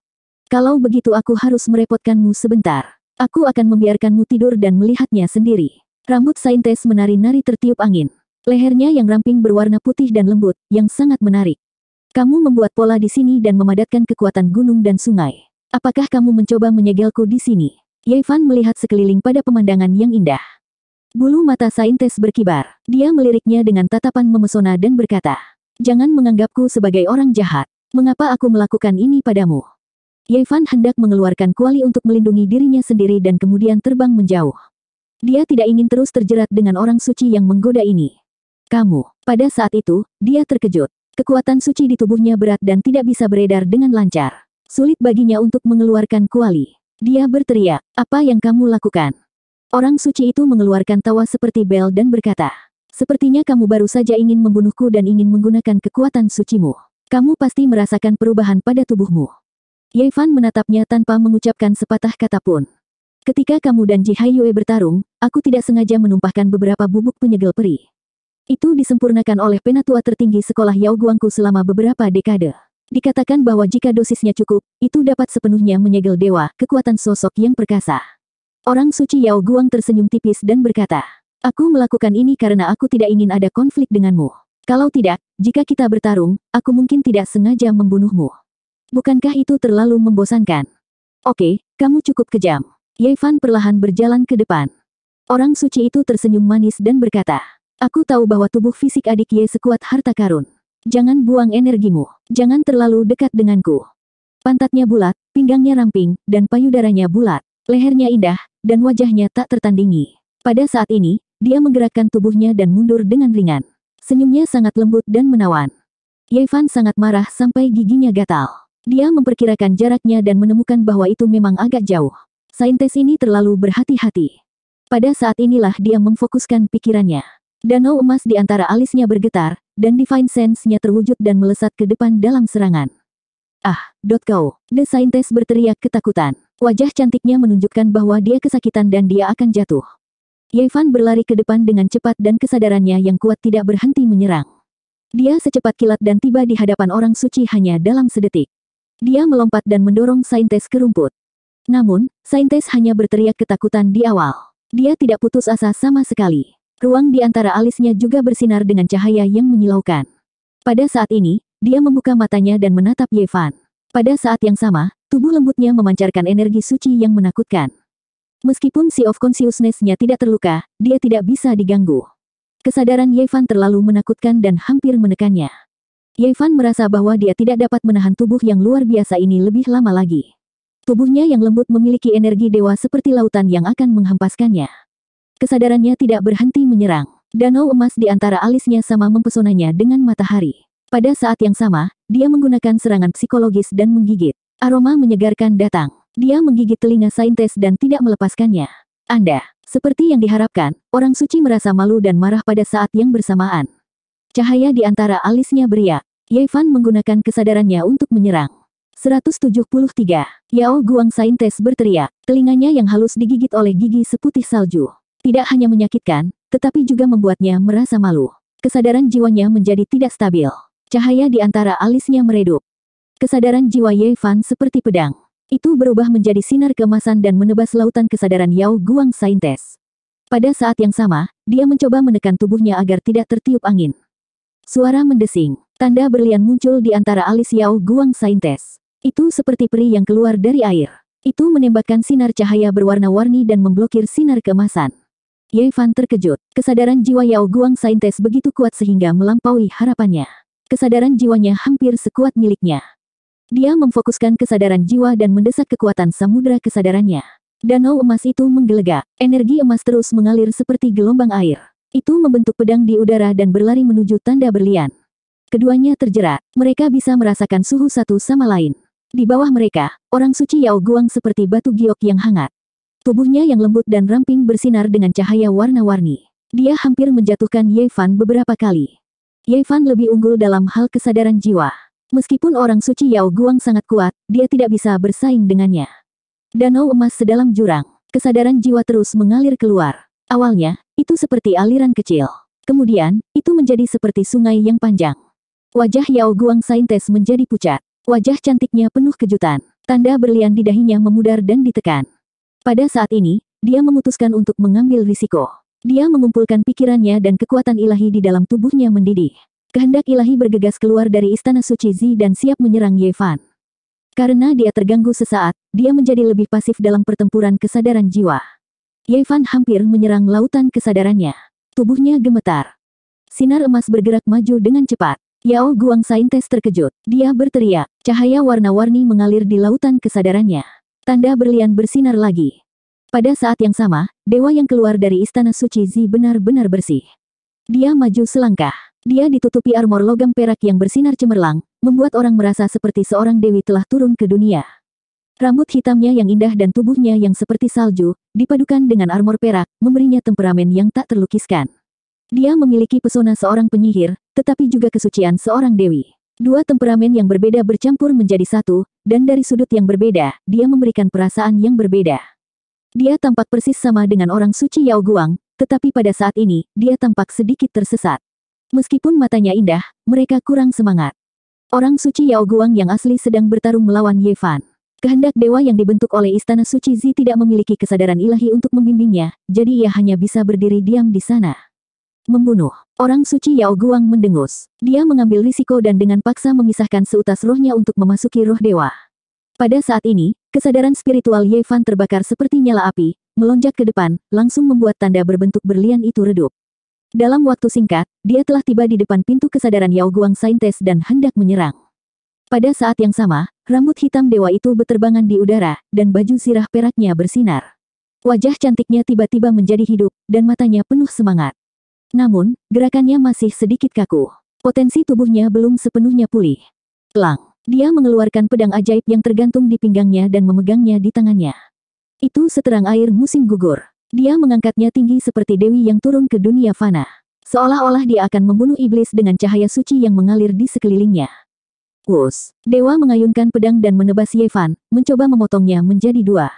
Kalau begitu aku harus merepotkanmu sebentar. Aku akan membiarkanmu tidur dan melihatnya sendiri. Rambut Saintes menari-nari tertiup angin. Lehernya yang ramping berwarna putih dan lembut, yang sangat menarik. Kamu membuat pola di sini dan memadatkan kekuatan gunung dan sungai. Apakah kamu mencoba menyegelku di sini? Yevan melihat sekeliling pada pemandangan yang indah. Bulu mata Saintes berkibar. Dia meliriknya dengan tatapan memesona dan berkata, Jangan menganggapku sebagai orang jahat. Mengapa aku melakukan ini padamu? Yevan hendak mengeluarkan kuali untuk melindungi dirinya sendiri dan kemudian terbang menjauh. Dia tidak ingin terus terjerat dengan orang suci yang menggoda ini. Kamu, pada saat itu, dia terkejut. Kekuatan suci di tubuhnya berat dan tidak bisa beredar dengan lancar. Sulit baginya untuk mengeluarkan kuali. Dia berteriak, apa yang kamu lakukan? Orang suci itu mengeluarkan tawa seperti bel dan berkata, Sepertinya kamu baru saja ingin membunuhku dan ingin menggunakan kekuatan sucimu. Kamu pasti merasakan perubahan pada tubuhmu. Yevan menatapnya tanpa mengucapkan sepatah kata pun. Ketika kamu dan Ji Haiyue bertarung, aku tidak sengaja menumpahkan beberapa bubuk penyegel peri. Itu disempurnakan oleh penatua tertinggi sekolah Yao Guangku selama beberapa dekade. Dikatakan bahwa jika dosisnya cukup, itu dapat sepenuhnya menyegel dewa, kekuatan sosok yang perkasa. Orang suci Yao Guang tersenyum tipis dan berkata, Aku melakukan ini karena aku tidak ingin ada konflik denganmu. Kalau tidak, jika kita bertarung, aku mungkin tidak sengaja membunuhmu. Bukankah itu terlalu membosankan? Oke, kamu cukup kejam. Yevan perlahan berjalan ke depan. Orang suci itu tersenyum manis dan berkata, Aku tahu bahwa tubuh fisik adik Ye sekuat harta karun. Jangan buang energimu. Jangan terlalu dekat denganku. Pantatnya bulat, pinggangnya ramping, dan payudaranya bulat. Lehernya indah, dan wajahnya tak tertandingi. Pada saat ini, dia menggerakkan tubuhnya dan mundur dengan ringan. Senyumnya sangat lembut dan menawan. Yevan sangat marah sampai giginya gatal. Dia memperkirakan jaraknya dan menemukan bahwa itu memang agak jauh. Saintes ini terlalu berhati-hati. Pada saat inilah dia memfokuskan pikirannya. Danau emas di antara alisnya bergetar, dan Divine Sense-nya terwujud dan melesat ke depan dalam serangan. Ah, dot kau. The Scientist berteriak ketakutan. Wajah cantiknya menunjukkan bahwa dia kesakitan dan dia akan jatuh. Yevan berlari ke depan dengan cepat dan kesadarannya yang kuat tidak berhenti menyerang. Dia secepat kilat dan tiba di hadapan orang suci hanya dalam sedetik. Dia melompat dan mendorong Saintes ke rumput. Namun, Saintes hanya berteriak ketakutan di awal. Dia tidak putus asa sama sekali. Ruang di antara alisnya juga bersinar dengan cahaya yang menyilaukan. Pada saat ini, dia membuka matanya dan menatap Yevan. Pada saat yang sama, tubuh lembutnya memancarkan energi suci yang menakutkan. Meskipun Sea of Consciousness-nya tidak terluka, dia tidak bisa diganggu. Kesadaran Yevan terlalu menakutkan dan hampir menekannya. Yevan merasa bahwa dia tidak dapat menahan tubuh yang luar biasa ini lebih lama lagi. Tubuhnya yang lembut memiliki energi dewa seperti lautan yang akan menghempaskannya. Kesadarannya tidak berhenti menyerang. Danau emas di antara alisnya sama mempesonanya dengan matahari. Pada saat yang sama, dia menggunakan serangan psikologis dan menggigit. Aroma menyegarkan datang. Dia menggigit telinga saintes dan tidak melepaskannya. Anda, seperti yang diharapkan, orang suci merasa malu dan marah pada saat yang bersamaan. Cahaya di antara alisnya beriak. Yevan menggunakan kesadarannya untuk menyerang. 173. Yao Guang Saintes berteriak, telinganya yang halus digigit oleh gigi seputih salju. Tidak hanya menyakitkan, tetapi juga membuatnya merasa malu. Kesadaran jiwanya menjadi tidak stabil. Cahaya di antara alisnya meredup. Kesadaran jiwa Ye Fan seperti pedang. Itu berubah menjadi sinar keemasan dan menebas lautan kesadaran Yao Guang Saintes. Pada saat yang sama, dia mencoba menekan tubuhnya agar tidak tertiup angin. Suara mendesing. Tanda berlian muncul di antara alis Yao Guang Saintes. Itu seperti peri yang keluar dari air. Itu menembakkan sinar cahaya berwarna-warni dan memblokir sinar keemasan. Ye Fan terkejut. Kesadaran jiwa Yao Guang Saintes begitu kuat sehingga melampaui harapannya. Kesadaran jiwanya hampir sekuat miliknya. Dia memfokuskan kesadaran jiwa dan mendesak kekuatan samudera kesadarannya. Danau emas itu menggelegak, energi emas terus mengalir seperti gelombang air. Itu membentuk pedang di udara dan berlari menuju tanda berlian. Keduanya terjerat, mereka bisa merasakan suhu satu sama lain. Di bawah mereka, orang suci Yao Guang seperti batu giok yang hangat. Tubuhnya yang lembut dan ramping bersinar dengan cahaya warna-warni. Dia hampir menjatuhkan Ye Fan beberapa kali. Ye Fan lebih unggul dalam hal kesadaran jiwa. Meskipun orang suci Yao Guang sangat kuat, dia tidak bisa bersaing dengannya. Danau emas sedalam jurang, kesadaran jiwa terus mengalir keluar. Awalnya, itu seperti aliran kecil. Kemudian, itu menjadi seperti sungai yang panjang. Wajah Yao Guang Saintes menjadi pucat. Wajah cantiknya penuh kejutan. Tanda berlian di dahinya memudar dan ditekan. Pada saat ini, dia memutuskan untuk mengambil risiko. Dia mengumpulkan pikirannya dan kekuatan ilahi di dalam tubuhnya mendidih. Kehendak ilahi bergegas keluar dari istana suci Zi dan siap menyerang Ye Fan. Karena dia terganggu sesaat, dia menjadi lebih pasif dalam pertempuran kesadaran jiwa. Ye Fan hampir menyerang lautan kesadarannya. Tubuhnya gemetar. Sinar emas bergerak maju dengan cepat. Yao Guang Saintes terkejut. Dia berteriak. Cahaya warna-warni mengalir di lautan kesadarannya. Tanda berlian bersinar lagi. Pada saat yang sama, dewa yang keluar dari istana suci Zi benar-benar bersih. Dia maju selangkah. Dia ditutupi armor logam perak yang bersinar cemerlang, membuat orang merasa seperti seorang dewi telah turun ke dunia. Rambut hitamnya yang indah dan tubuhnya yang seperti salju, dipadukan dengan armor perak, memberinya temperamen yang tak terlukiskan. Dia memiliki pesona seorang penyihir, tetapi juga kesucian seorang dewi. Dua temperamen yang berbeda bercampur menjadi satu, dan dari sudut yang berbeda, dia memberikan perasaan yang berbeda. Dia tampak persis sama dengan orang suci Yao Guang, tetapi pada saat ini, dia tampak sedikit tersesat. Meskipun matanya indah, mereka kurang semangat. Orang suci Yao Guang yang asli sedang bertarung melawan Ye Fan. Kehendak dewa yang dibentuk oleh istana suci Zi tidak memiliki kesadaran ilahi untuk membimbingnya, jadi ia hanya bisa berdiri diam di sana. Membunuh. Orang suci Yao Guang mendengus. Dia mengambil risiko dan dengan paksa memisahkan seutas rohnya untuk memasuki roh dewa. Pada saat ini, kesadaran spiritual Ye Fan terbakar seperti nyala api, melonjak ke depan, langsung membuat tanda berbentuk berlian itu redup. Dalam waktu singkat, dia telah tiba di depan pintu kesadaran Yao Guang Saintes dan hendak menyerang. Pada saat yang sama, rambut hitam dewa itu beterbangan di udara, dan baju sirah peraknya bersinar. Wajah cantiknya tiba-tiba menjadi hidup, dan matanya penuh semangat. Namun, gerakannya masih sedikit kaku. Potensi tubuhnya belum sepenuhnya pulih. Lang. Dia mengeluarkan pedang ajaib yang tergantung di pinggangnya dan memegangnya di tangannya. Itu seterang air musim gugur. Dia mengangkatnya tinggi seperti dewi yang turun ke dunia fana. Seolah-olah dia akan membunuh iblis dengan cahaya suci yang mengalir di sekelilingnya. Wus. Dewa mengayunkan pedang dan menebas Yevan, mencoba memotongnya menjadi dua.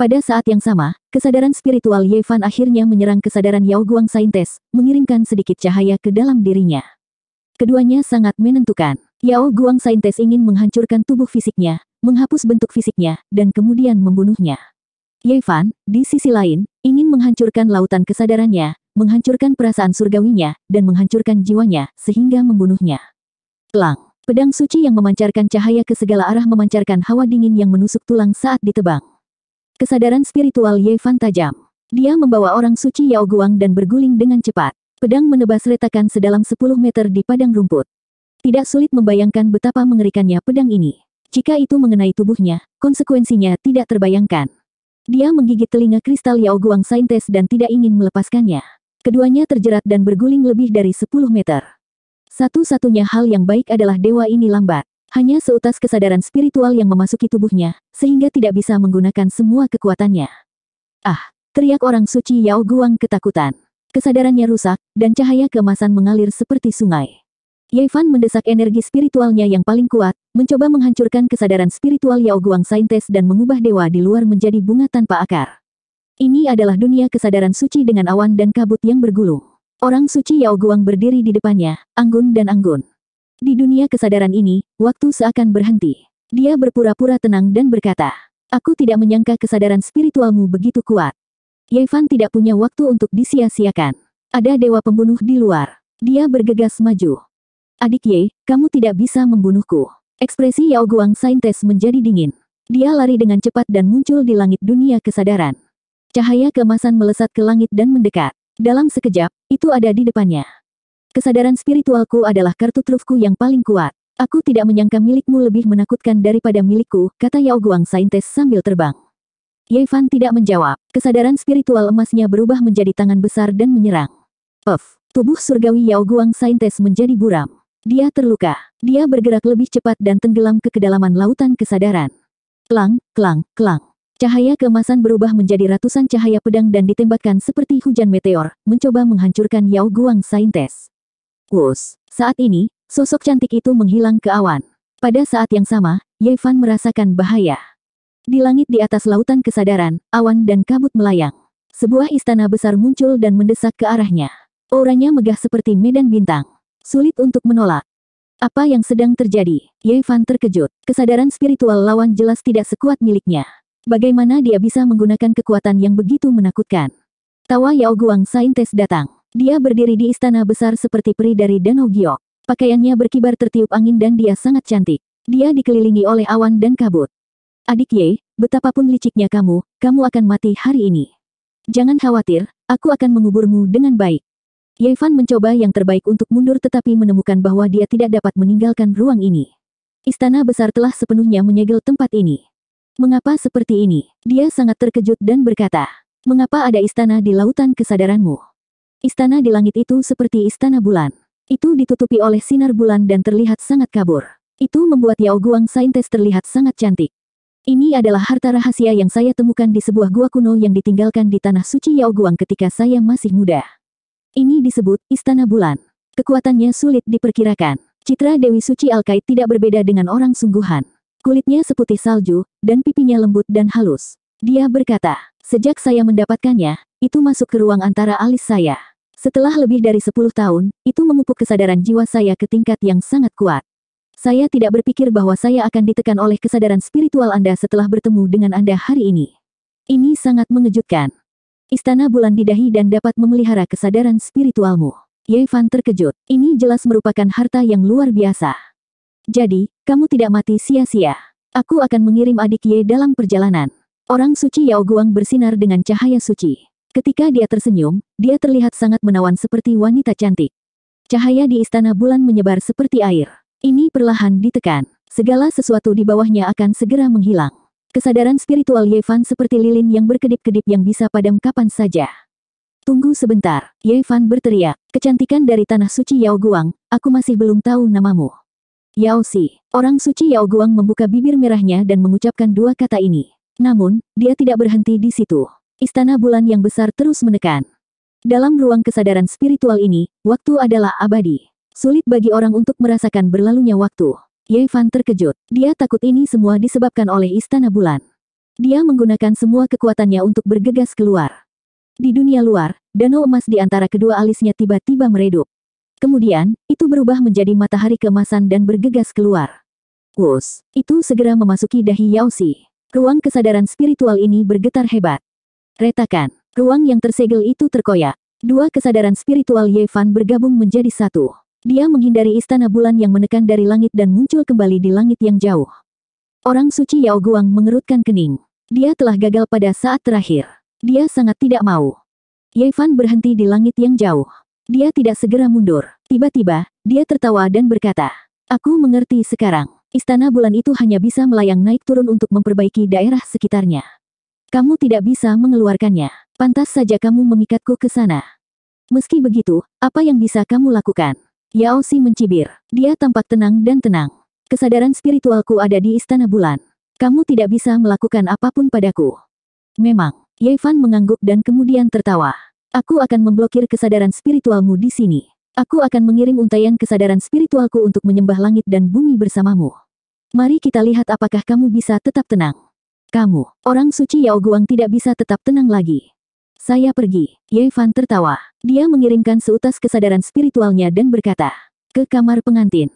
Pada saat yang sama, kesadaran spiritual Ye Fan akhirnya menyerang kesadaran Yao Guang Saintes, mengirimkan sedikit cahaya ke dalam dirinya. Keduanya sangat menentukan. Yao Guang Saintes ingin menghancurkan tubuh fisiknya, menghapus bentuk fisiknya, dan kemudian membunuhnya. Ye Fan, di sisi lain, ingin menghancurkan lautan kesadarannya, menghancurkan perasaan surgawinya, dan menghancurkan jiwanya, sehingga membunuhnya. Klang. Pedang suci yang memancarkan cahaya ke segala arah memancarkan hawa dingin yang menusuk tulang saat ditebang. Kesadaran spiritual Ye Fan tajam. Dia membawa orang suci Yao Guang dan berguling dengan cepat. Pedang menebas retakan sedalam 10 meter di padang rumput. Tidak sulit membayangkan betapa mengerikannya pedang ini. Jika itu mengenai tubuhnya, konsekuensinya tidak terbayangkan. Dia menggigit telinga kristal Yao Guang Saintes dan tidak ingin melepaskannya. Keduanya terjerat dan berguling lebih dari 10 meter. Satu-satunya hal yang baik adalah dewa ini lambat. Hanya seutas kesadaran spiritual yang memasuki tubuhnya, sehingga tidak bisa menggunakan semua kekuatannya. Ah, teriak orang suci Yao Guang ketakutan. Kesadarannya rusak, dan cahaya keemasan mengalir seperti sungai. Fan mendesak energi spiritualnya yang paling kuat, mencoba menghancurkan kesadaran spiritual Yao Guang Saintes dan mengubah dewa di luar menjadi bunga tanpa akar. Ini adalah dunia kesadaran suci dengan awan dan kabut yang bergulung. Orang suci Yao Guang berdiri di depannya, anggun dan anggun. Di dunia kesadaran ini, waktu seakan berhenti. Dia berpura-pura tenang dan berkata, Aku tidak menyangka kesadaran spiritualmu begitu kuat. Yevan tidak punya waktu untuk disia-siakan. Ada dewa pembunuh di luar. Dia bergegas maju. Adik Ye, kamu tidak bisa membunuhku. Ekspresi Yao Guang Saintes menjadi dingin. Dia lari dengan cepat dan muncul di langit dunia kesadaran. Cahaya keemasan melesat ke langit dan mendekat. Dalam sekejap, itu ada di depannya. Kesadaran spiritualku adalah kartu trufku yang paling kuat. Aku tidak menyangka milikmu lebih menakutkan daripada milikku, kata Yao Guang Saintes sambil terbang. Ye Fan tidak menjawab. Kesadaran spiritual emasnya berubah menjadi tangan besar dan menyerang. Puff. Tubuh surgawi Yao Guang Saintes menjadi buram. Dia terluka. Dia bergerak lebih cepat dan tenggelam ke kedalaman lautan kesadaran. Klang, klang, klang. Cahaya keemasan berubah menjadi ratusan cahaya pedang dan ditembakkan seperti hujan meteor, mencoba menghancurkan Yao Guang Saintes. Wus. Saat ini, Sosok cantik itu menghilang ke awan. Pada saat yang sama, Ye Fan merasakan bahaya. Di langit di atas lautan kesadaran, awan dan kabut melayang. Sebuah istana besar muncul dan mendesak ke arahnya. Orangnya megah seperti medan bintang. Sulit untuk menolak. Apa yang sedang terjadi? Ye Fan terkejut. Kesadaran spiritual lawan jelas tidak sekuat miliknya. Bagaimana dia bisa menggunakan kekuatan yang begitu menakutkan? Tawa Yao Guang Saintes datang. Dia berdiri di istana besar seperti peri dari Danau Giok. Pakaiannya berkibar tertiup angin dan dia sangat cantik. Dia dikelilingi oleh awan dan kabut. Adik Ye, betapapun liciknya kamu, kamu akan mati hari ini. Jangan khawatir, aku akan menguburmu dengan baik. Ye Fan mencoba yang terbaik untuk mundur tetapi menemukan bahwa dia tidak dapat meninggalkan ruang ini. Istana besar telah sepenuhnya menyegel tempat ini. Mengapa seperti ini? Dia sangat terkejut dan berkata, Mengapa ada istana di lautan kesadaranmu? Istana di langit itu seperti istana bulan. Itu ditutupi oleh sinar bulan dan terlihat sangat kabur. Itu membuat Yao Guang Saintes terlihat sangat cantik. Ini adalah harta rahasia yang saya temukan di sebuah gua kuno yang ditinggalkan di tanah suci Yao Guang ketika saya masih muda. Ini disebut Istana Bulan. Kekuatannya sulit diperkirakan. Citra Dewi Suci Alkait tidak berbeda dengan orang sungguhan. Kulitnya seputih salju, dan pipinya lembut dan halus. Dia berkata, sejak saya mendapatkannya, itu masuk ke ruang antara alis saya. Setelah lebih dari 10 tahun, itu memupuk kesadaran jiwa saya ke tingkat yang sangat kuat. Saya tidak berpikir bahwa saya akan ditekan oleh kesadaran spiritual Anda setelah bertemu dengan Anda hari ini. Ini sangat mengejutkan. Istana bulan di dahi dan dapat memelihara kesadaran spiritualmu. Ye Fan terkejut. Ini jelas merupakan harta yang luar biasa. Jadi, kamu tidak mati sia-sia. Aku akan mengirim adik Ye dalam perjalanan. Orang suci Yao Guang bersinar dengan cahaya suci. Ketika dia tersenyum, dia terlihat sangat menawan seperti wanita cantik. Cahaya di istana bulan menyebar seperti air. Ini perlahan ditekan. Segala sesuatu di bawahnya akan segera menghilang. Kesadaran spiritual Yevan seperti lilin yang berkedip-kedip yang bisa padam kapan saja. Tunggu sebentar, Yevan berteriak. Kecantikan dari tanah suci Yao Guang, aku masih belum tahu namamu. Yao Si, orang suci Yao Guang membuka bibir merahnya dan mengucapkan dua kata ini. Namun, dia tidak berhenti di situ. Istana bulan yang besar terus menekan. Dalam ruang kesadaran spiritual ini, waktu adalah abadi. Sulit bagi orang untuk merasakan berlalunya waktu. Ye Fan terkejut. Dia takut ini semua disebabkan oleh istana bulan. Dia menggunakan semua kekuatannya untuk bergegas keluar. Di dunia luar, danau emas di antara kedua alisnya tiba-tiba meredup. Kemudian, itu berubah menjadi matahari keemasan dan bergegas keluar. Wus, itu segera memasuki dahi Yao Si. Ruang kesadaran spiritual ini bergetar hebat. Retakan. Ruang yang tersegel itu terkoyak. Dua kesadaran spiritual Ye Fan bergabung menjadi satu. Dia menghindari istana bulan yang menekan dari langit dan muncul kembali di langit yang jauh. Orang suci Yao Guang mengerutkan kening. Dia telah gagal pada saat terakhir. Dia sangat tidak mau. Ye Fan berhenti di langit yang jauh. Dia tidak segera mundur. Tiba-tiba, dia tertawa dan berkata, Aku mengerti sekarang. Istana bulan itu hanya bisa melayang naik turun untuk memperbaiki daerah sekitarnya. Kamu tidak bisa mengeluarkannya. Pantas saja kamu memikatku ke sana. Meski begitu, apa yang bisa kamu lakukan? Yao Si mencibir. Dia tampak tenang dan tenang. Kesadaran spiritualku ada di istana bulan. Kamu tidak bisa melakukan apa pun padaku. Memang, Ye Fan mengangguk dan kemudian tertawa. Aku akan memblokir kesadaran spiritualmu di sini. Aku akan mengirim untayan kesadaran spiritualku untuk menyembah langit dan bumi bersamamu. Mari kita lihat apakah kamu bisa tetap tenang. Kamu, orang suci Yao Guang tidak bisa tetap tenang lagi. Saya pergi. Ye Fan tertawa. Dia mengirimkan seutas kesadaran spiritualnya dan berkata, ke kamar pengantin.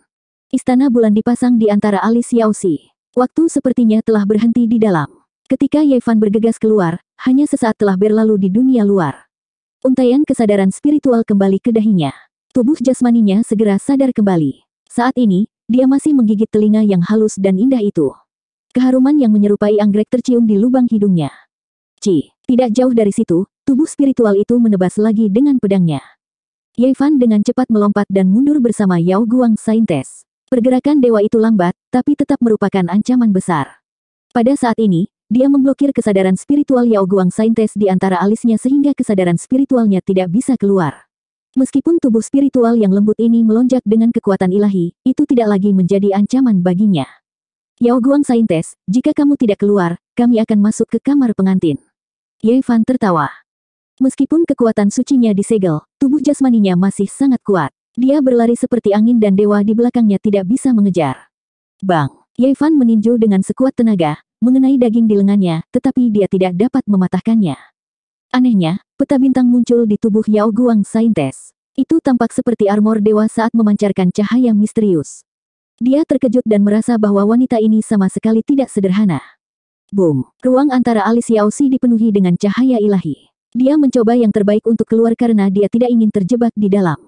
Istana bulan dipasang di antara alis Yao Si. Waktu sepertinya telah berhenti di dalam. Ketika Ye Fan bergegas keluar, hanya sesaat telah berlalu di dunia luar. Untaian kesadaran spiritual kembali ke dahinya. Tubuh jasmaninya segera sadar kembali. Saat ini, dia masih menggigit telinga yang halus dan indah itu. Keharuman yang menyerupai anggrek tercium di lubang hidungnya. Ci, tidak jauh dari situ, tubuh spiritual itu menebas lagi dengan pedangnya. Ye Fan dengan cepat melompat dan mundur bersama Yao Guang Saintes. Pergerakan dewa itu lambat, tapi tetap merupakan ancaman besar. Pada saat ini, dia memblokir kesadaran spiritual Yao Guang Saintes di antara alisnya sehingga kesadaran spiritualnya tidak bisa keluar. Meskipun tubuh spiritual yang lembut ini melonjak dengan kekuatan ilahi, itu tidak lagi menjadi ancaman baginya. Yao Guang Saintes, jika kamu tidak keluar, kami akan masuk ke kamar pengantin. Ye Fan tertawa. Meskipun kekuatan sucinya disegel, tubuh jasmaninya masih sangat kuat. Dia berlari seperti angin dan dewa di belakangnya tidak bisa mengejar. Bang! Yevan meninju dengan sekuat tenaga, mengenai daging di lengannya, tetapi dia tidak dapat mematahkannya. Anehnya, peta bintang muncul di tubuh Yao Guang Saintes. Itu tampak seperti armor dewa saat memancarkan cahaya misterius. Dia terkejut dan merasa bahwa wanita ini sama sekali tidak sederhana. Boom! Ruang antara alis Yao Si dipenuhi dengan cahaya ilahi. Dia mencoba yang terbaik untuk keluar karena dia tidak ingin terjebak di dalam.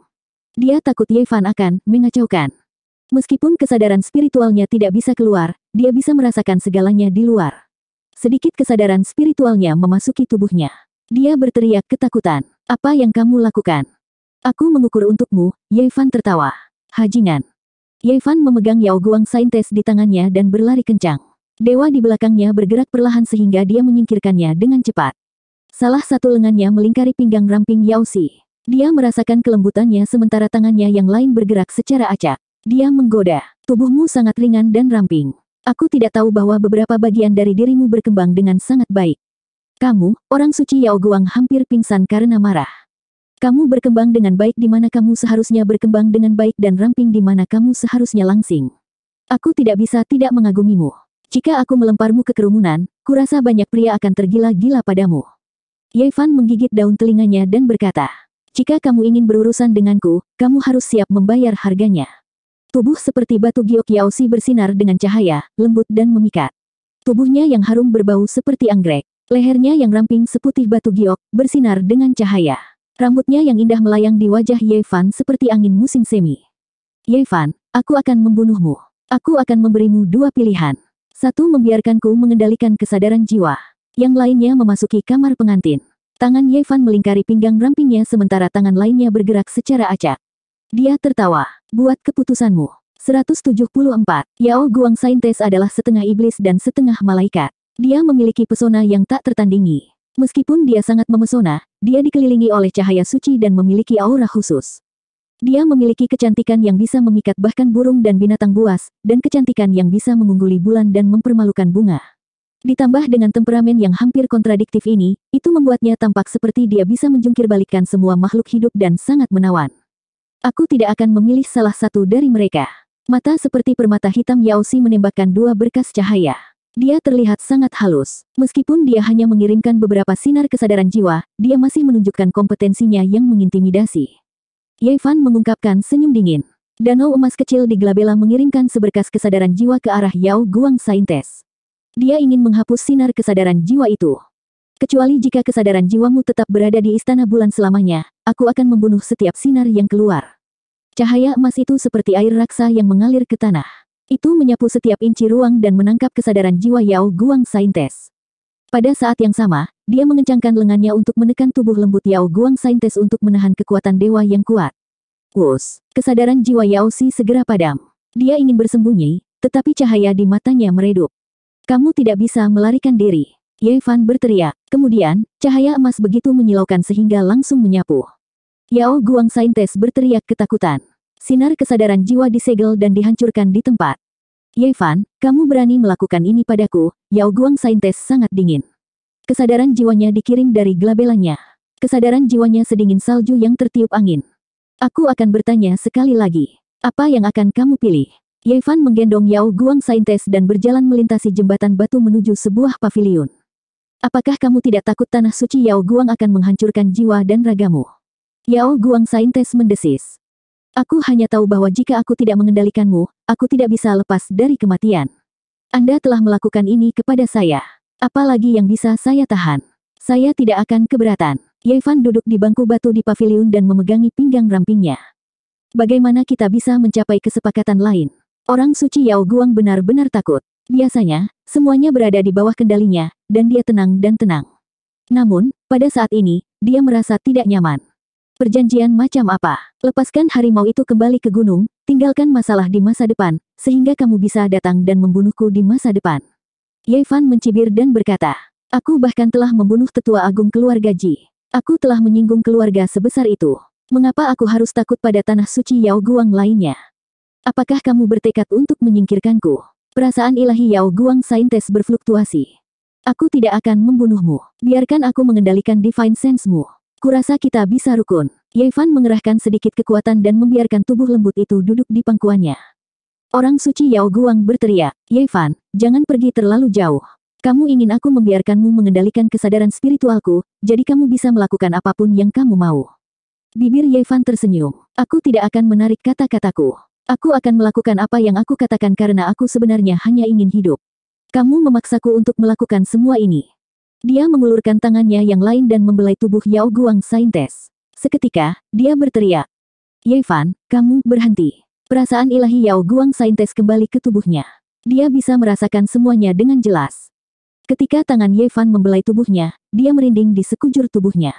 Dia takut Yevan akan mengacaukan. Meskipun kesadaran spiritualnya tidak bisa keluar, dia bisa merasakan segalanya di luar. Sedikit kesadaran spiritualnya memasuki tubuhnya. Dia berteriak ketakutan. Apa yang kamu lakukan? Aku mengukur untukmu, Yevan tertawa. Hajingan. Yevan memegang Yao Guang Saintes di tangannya dan berlari kencang. Dewa di belakangnya bergerak perlahan sehingga dia menyingkirkannya dengan cepat. Salah satu lengannya melingkari pinggang ramping Yao Si. Dia merasakan kelembutannya sementara tangannya yang lain bergerak secara acak. Dia menggoda. Tubuhmu sangat ringan dan ramping. Aku tidak tahu bahwa beberapa bagian dari dirimu berkembang dengan sangat baik. Kamu, orang suci Yao Guang hampir pingsan karena marah. Kamu berkembang dengan baik di mana kamu seharusnya berkembang dengan baik dan ramping di mana kamu seharusnya langsing. Aku tidak bisa tidak mengagumimu. Jika aku melemparmu ke kerumunan, kurasa banyak pria akan tergila-gila padamu. Yevan menggigit daun telinganya dan berkata, jika kamu ingin berurusan denganku, kamu harus siap membayar harganya. Tubuh seperti batu giok Yaosi bersinar dengan cahaya, lembut dan memikat. Tubuhnya yang harum berbau seperti anggrek. Lehernya yang ramping seputih batu giok, bersinar dengan cahaya. Rambutnya yang indah melayang di wajah Yevan seperti angin musim semi. Yevan, aku akan membunuhmu. Aku akan memberimu dua pilihan. Satu membiarkanku mengendalikan kesadaran jiwa. Yang lainnya memasuki kamar pengantin. Tangan Yevan melingkari pinggang rampingnya sementara tangan lainnya bergerak secara acak. Dia tertawa. Buat keputusanmu. 174. Yao Guang Saintes adalah setengah iblis dan setengah malaikat. Dia memiliki pesona yang tak tertandingi. Meskipun dia sangat memesona, dia dikelilingi oleh cahaya suci dan memiliki aura khusus. Dia memiliki kecantikan yang bisa memikat bahkan burung dan binatang buas, dan kecantikan yang bisa mengungguli bulan dan mempermalukan bunga. Ditambah dengan temperamen yang hampir kontradiktif ini, itu membuatnya tampak seperti dia bisa menjungkir balikan semua makhluk hidup dan sangat menawan. Aku tidak akan memilih salah satu dari mereka. Mata seperti permata hitam Yaosi menembakkan dua berkas cahaya. Dia terlihat sangat halus. Meskipun dia hanya mengirimkan beberapa sinar kesadaran jiwa, dia masih menunjukkan kompetensinya yang mengintimidasi. Yevan mengungkapkan senyum dingin. Danau emas kecil di Glabella mengirimkan seberkas kesadaran jiwa ke arah Yao Guang Saintes. Dia ingin menghapus sinar kesadaran jiwa itu. Kecuali jika kesadaran jiwamu tetap berada di istana bulan selamanya, aku akan membunuh setiap sinar yang keluar. Cahaya emas itu seperti air raksa yang mengalir ke tanah. Itu menyapu setiap inci ruang dan menangkap kesadaran jiwa Yao Guang Saintes. Pada saat yang sama, dia mengencangkan lengannya untuk menekan tubuh lembut Yao Guang Saintes untuk menahan kekuatan dewa yang kuat. Wus, kesadaran jiwa Yao Si segera padam. Dia ingin bersembunyi, tetapi cahaya di matanya meredup. Kamu tidak bisa melarikan diri. Ye Fan berteriak. Kemudian, cahaya emas begitu menyilaukan sehingga langsung menyapu. Yao Guang Saintes berteriak ketakutan. Sinar kesadaran jiwa disegel dan dihancurkan di tempat. Ye Fan, kamu berani melakukan ini padaku, Yao Guang Saintes sangat dingin. Kesadaran jiwanya dikirim dari gelabelanya. Kesadaran jiwanya sedingin salju yang tertiup angin. Aku akan bertanya sekali lagi. Apa yang akan kamu pilih? Yevan menggendong Yao Guang Saintes dan berjalan melintasi jembatan batu menuju sebuah pavilion. Apakah kamu tidak takut tanah suci Yao Guang akan menghancurkan jiwa dan ragamu? Yao Guang Saintes mendesis. Aku hanya tahu bahwa jika aku tidak mengendalikanmu, aku tidak bisa lepas dari kematian. Anda telah melakukan ini kepada saya. Apalagi yang bisa saya tahan? Saya tidak akan keberatan. Yevan duduk di bangku batu di pavilion dan memegangi pinggang rampingnya. Bagaimana kita bisa mencapai kesepakatan lain? Orang suci Yao Guang benar-benar takut. Biasanya, semuanya berada di bawah kendalinya, dan dia tenang dan tenang. Namun, pada saat ini, dia merasa tidak nyaman. Perjanjian macam apa? Lepaskan harimau itu kembali ke gunung, tinggalkan masalah di masa depan, sehingga kamu bisa datang dan membunuhku di masa depan. Yevan mencibir dan berkata, Aku bahkan telah membunuh tetua agung keluarga Ji. Aku telah menyinggung keluarga sebesar itu. Mengapa aku harus takut pada tanah suci Yao Guang lainnya? Apakah kamu bertekad untuk menyingkirkanku? Perasaan ilahi Yao Guang Saintes berfluktuasi. Aku tidak akan membunuhmu. Biarkan aku mengendalikan Divine Sense-mu. Kurasa kita bisa rukun. Yevan mengerahkan sedikit kekuatan dan membiarkan tubuh lembut itu duduk di pangkuannya. Orang suci Yao Guang berteriak, Yevan, jangan pergi terlalu jauh. Kamu ingin aku membiarkanmu mengendalikan kesadaran spiritualku, jadi kamu bisa melakukan apa pun yang kamu mau. Bibir Yevan tersenyum. Aku tidak akan menarik kata-kataku. Aku akan melakukan apa yang aku katakan karena aku sebenarnya hanya ingin hidup. Kamu memaksaku untuk melakukan semua ini. Dia mengulurkan tangannya yang lain dan membelai tubuh Yao Guang Saintes. Seketika, dia berteriak. Yevan, kamu berhenti. Perasaan ilahi Yao Guang Saintes kembali ke tubuhnya. Dia bisa merasakan semuanya dengan jelas. Ketika tangan Ye Fan membelai tubuhnya, dia merinding di sekujur tubuhnya.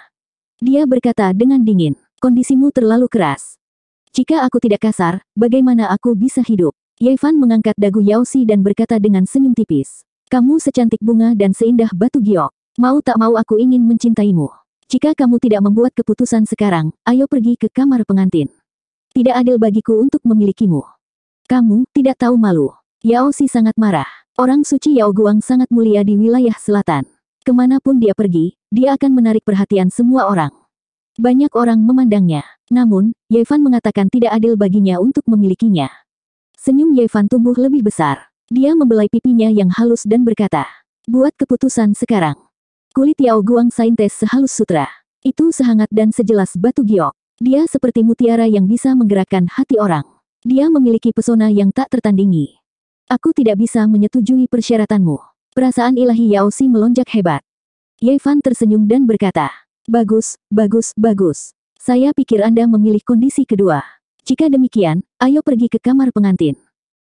Dia berkata dengan dingin, kondisimu terlalu keras. Jika aku tidak kasar, bagaimana aku bisa hidup? Ye Fan mengangkat dagu Yao Si dan berkata dengan senyum tipis. Kamu secantik bunga dan seindah batu giok. Mau tak mau aku ingin mencintaimu. Jika kamu tidak membuat keputusan sekarang, ayo pergi ke kamar pengantin. Tidak adil bagiku untuk memilikimu. Kamu tidak tahu malu. Yao Si sangat marah. Orang suci Yao Guang sangat mulia di wilayah selatan. Ke mana pun dia pergi, dia akan menarik perhatian semua orang. Banyak orang memandangnya. Namun, Yevan mengatakan tidak adil baginya untuk memilikinya. Senyum Yevan tumbuh lebih besar. Dia membelai pipinya yang halus dan berkata, Buat keputusan sekarang. Kulit Yao Guang Saintes sehalus sutra. Itu sehangat dan sejelas batu giok. Dia seperti mutiara yang bisa menggerakkan hati orang. Dia memiliki pesona yang tak tertandingi. Aku tidak bisa menyetujui persyaratanmu. Perasaan ilahi Yao Si melonjak hebat. Ye Fan tersenyum dan berkata, Bagus, bagus, bagus. Saya pikir Anda memilih kondisi kedua. Jika demikian, ayo pergi ke kamar pengantin.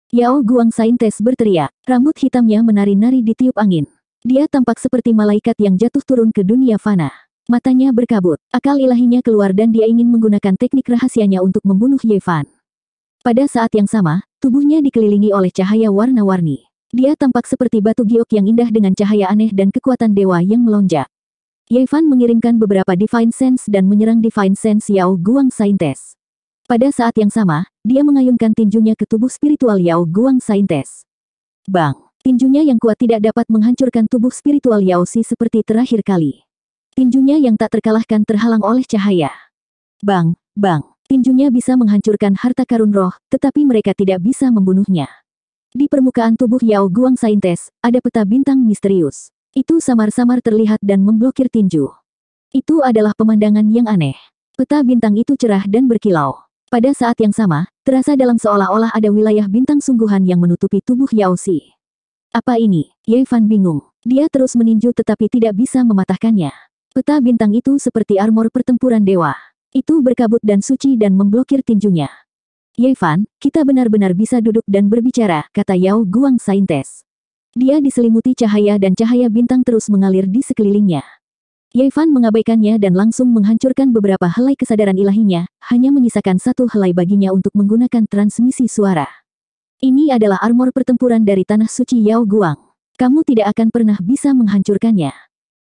Yao Guang Saintes berteriak, rambut hitamnya menari-nari di tiup angin. Dia tampak seperti malaikat yang jatuh turun ke dunia fana. Matanya berkabut, akal ilahinya keluar dan dia ingin menggunakan teknik rahasianya untuk membunuh Yevan. Pada saat yang sama, tubuhnya dikelilingi oleh cahaya warna-warni. Dia tampak seperti batu giok yang indah dengan cahaya aneh dan kekuatan dewa yang melonjak. Yevan mengirimkan beberapa Divine Sense dan menyerang Divine Sense Yao Guang Saintes. Pada saat yang sama, dia mengayunkan tinjunya ke tubuh spiritual Yao Guang Saintes. Bang! Tinjunya yang kuat tidak dapat menghancurkan tubuh spiritual Yao Si seperti terakhir kali. Tinjunya yang tak terkalahkan terhalang oleh cahaya. Bang, bang, tinjunya bisa menghancurkan harta karun roh, tetapi mereka tidak bisa membunuhnya. Di permukaan tubuh Yao Guang Saintes, ada peta bintang misterius. Itu samar-samar terlihat dan memblokir tinju. Itu adalah pemandangan yang aneh. Peta bintang itu cerah dan berkilau. Pada saat yang sama, terasa dalam seolah-olah ada wilayah bintang sungguhan yang menutupi tubuh Yao Si. Apa ini? Ye Fan bingung. Dia terus meninju tetapi tidak bisa mematahkannya. Peta bintang itu seperti armor pertempuran dewa. Itu berkabut dan suci dan memblokir tinjunya. Yevan, kita benar-benar bisa duduk dan berbicara, kata Yao Guang Saintes. Dia diselimuti cahaya dan cahaya bintang terus mengalir di sekelilingnya. Yevan mengabaikannya dan langsung menghancurkan beberapa helai kesadaran ilahinya, hanya menyisakan satu helai baginya untuk menggunakan transmisi suara. Ini adalah armor pertempuran dari tanah suci Yao Guang. Kamu tidak akan pernah bisa menghancurkannya.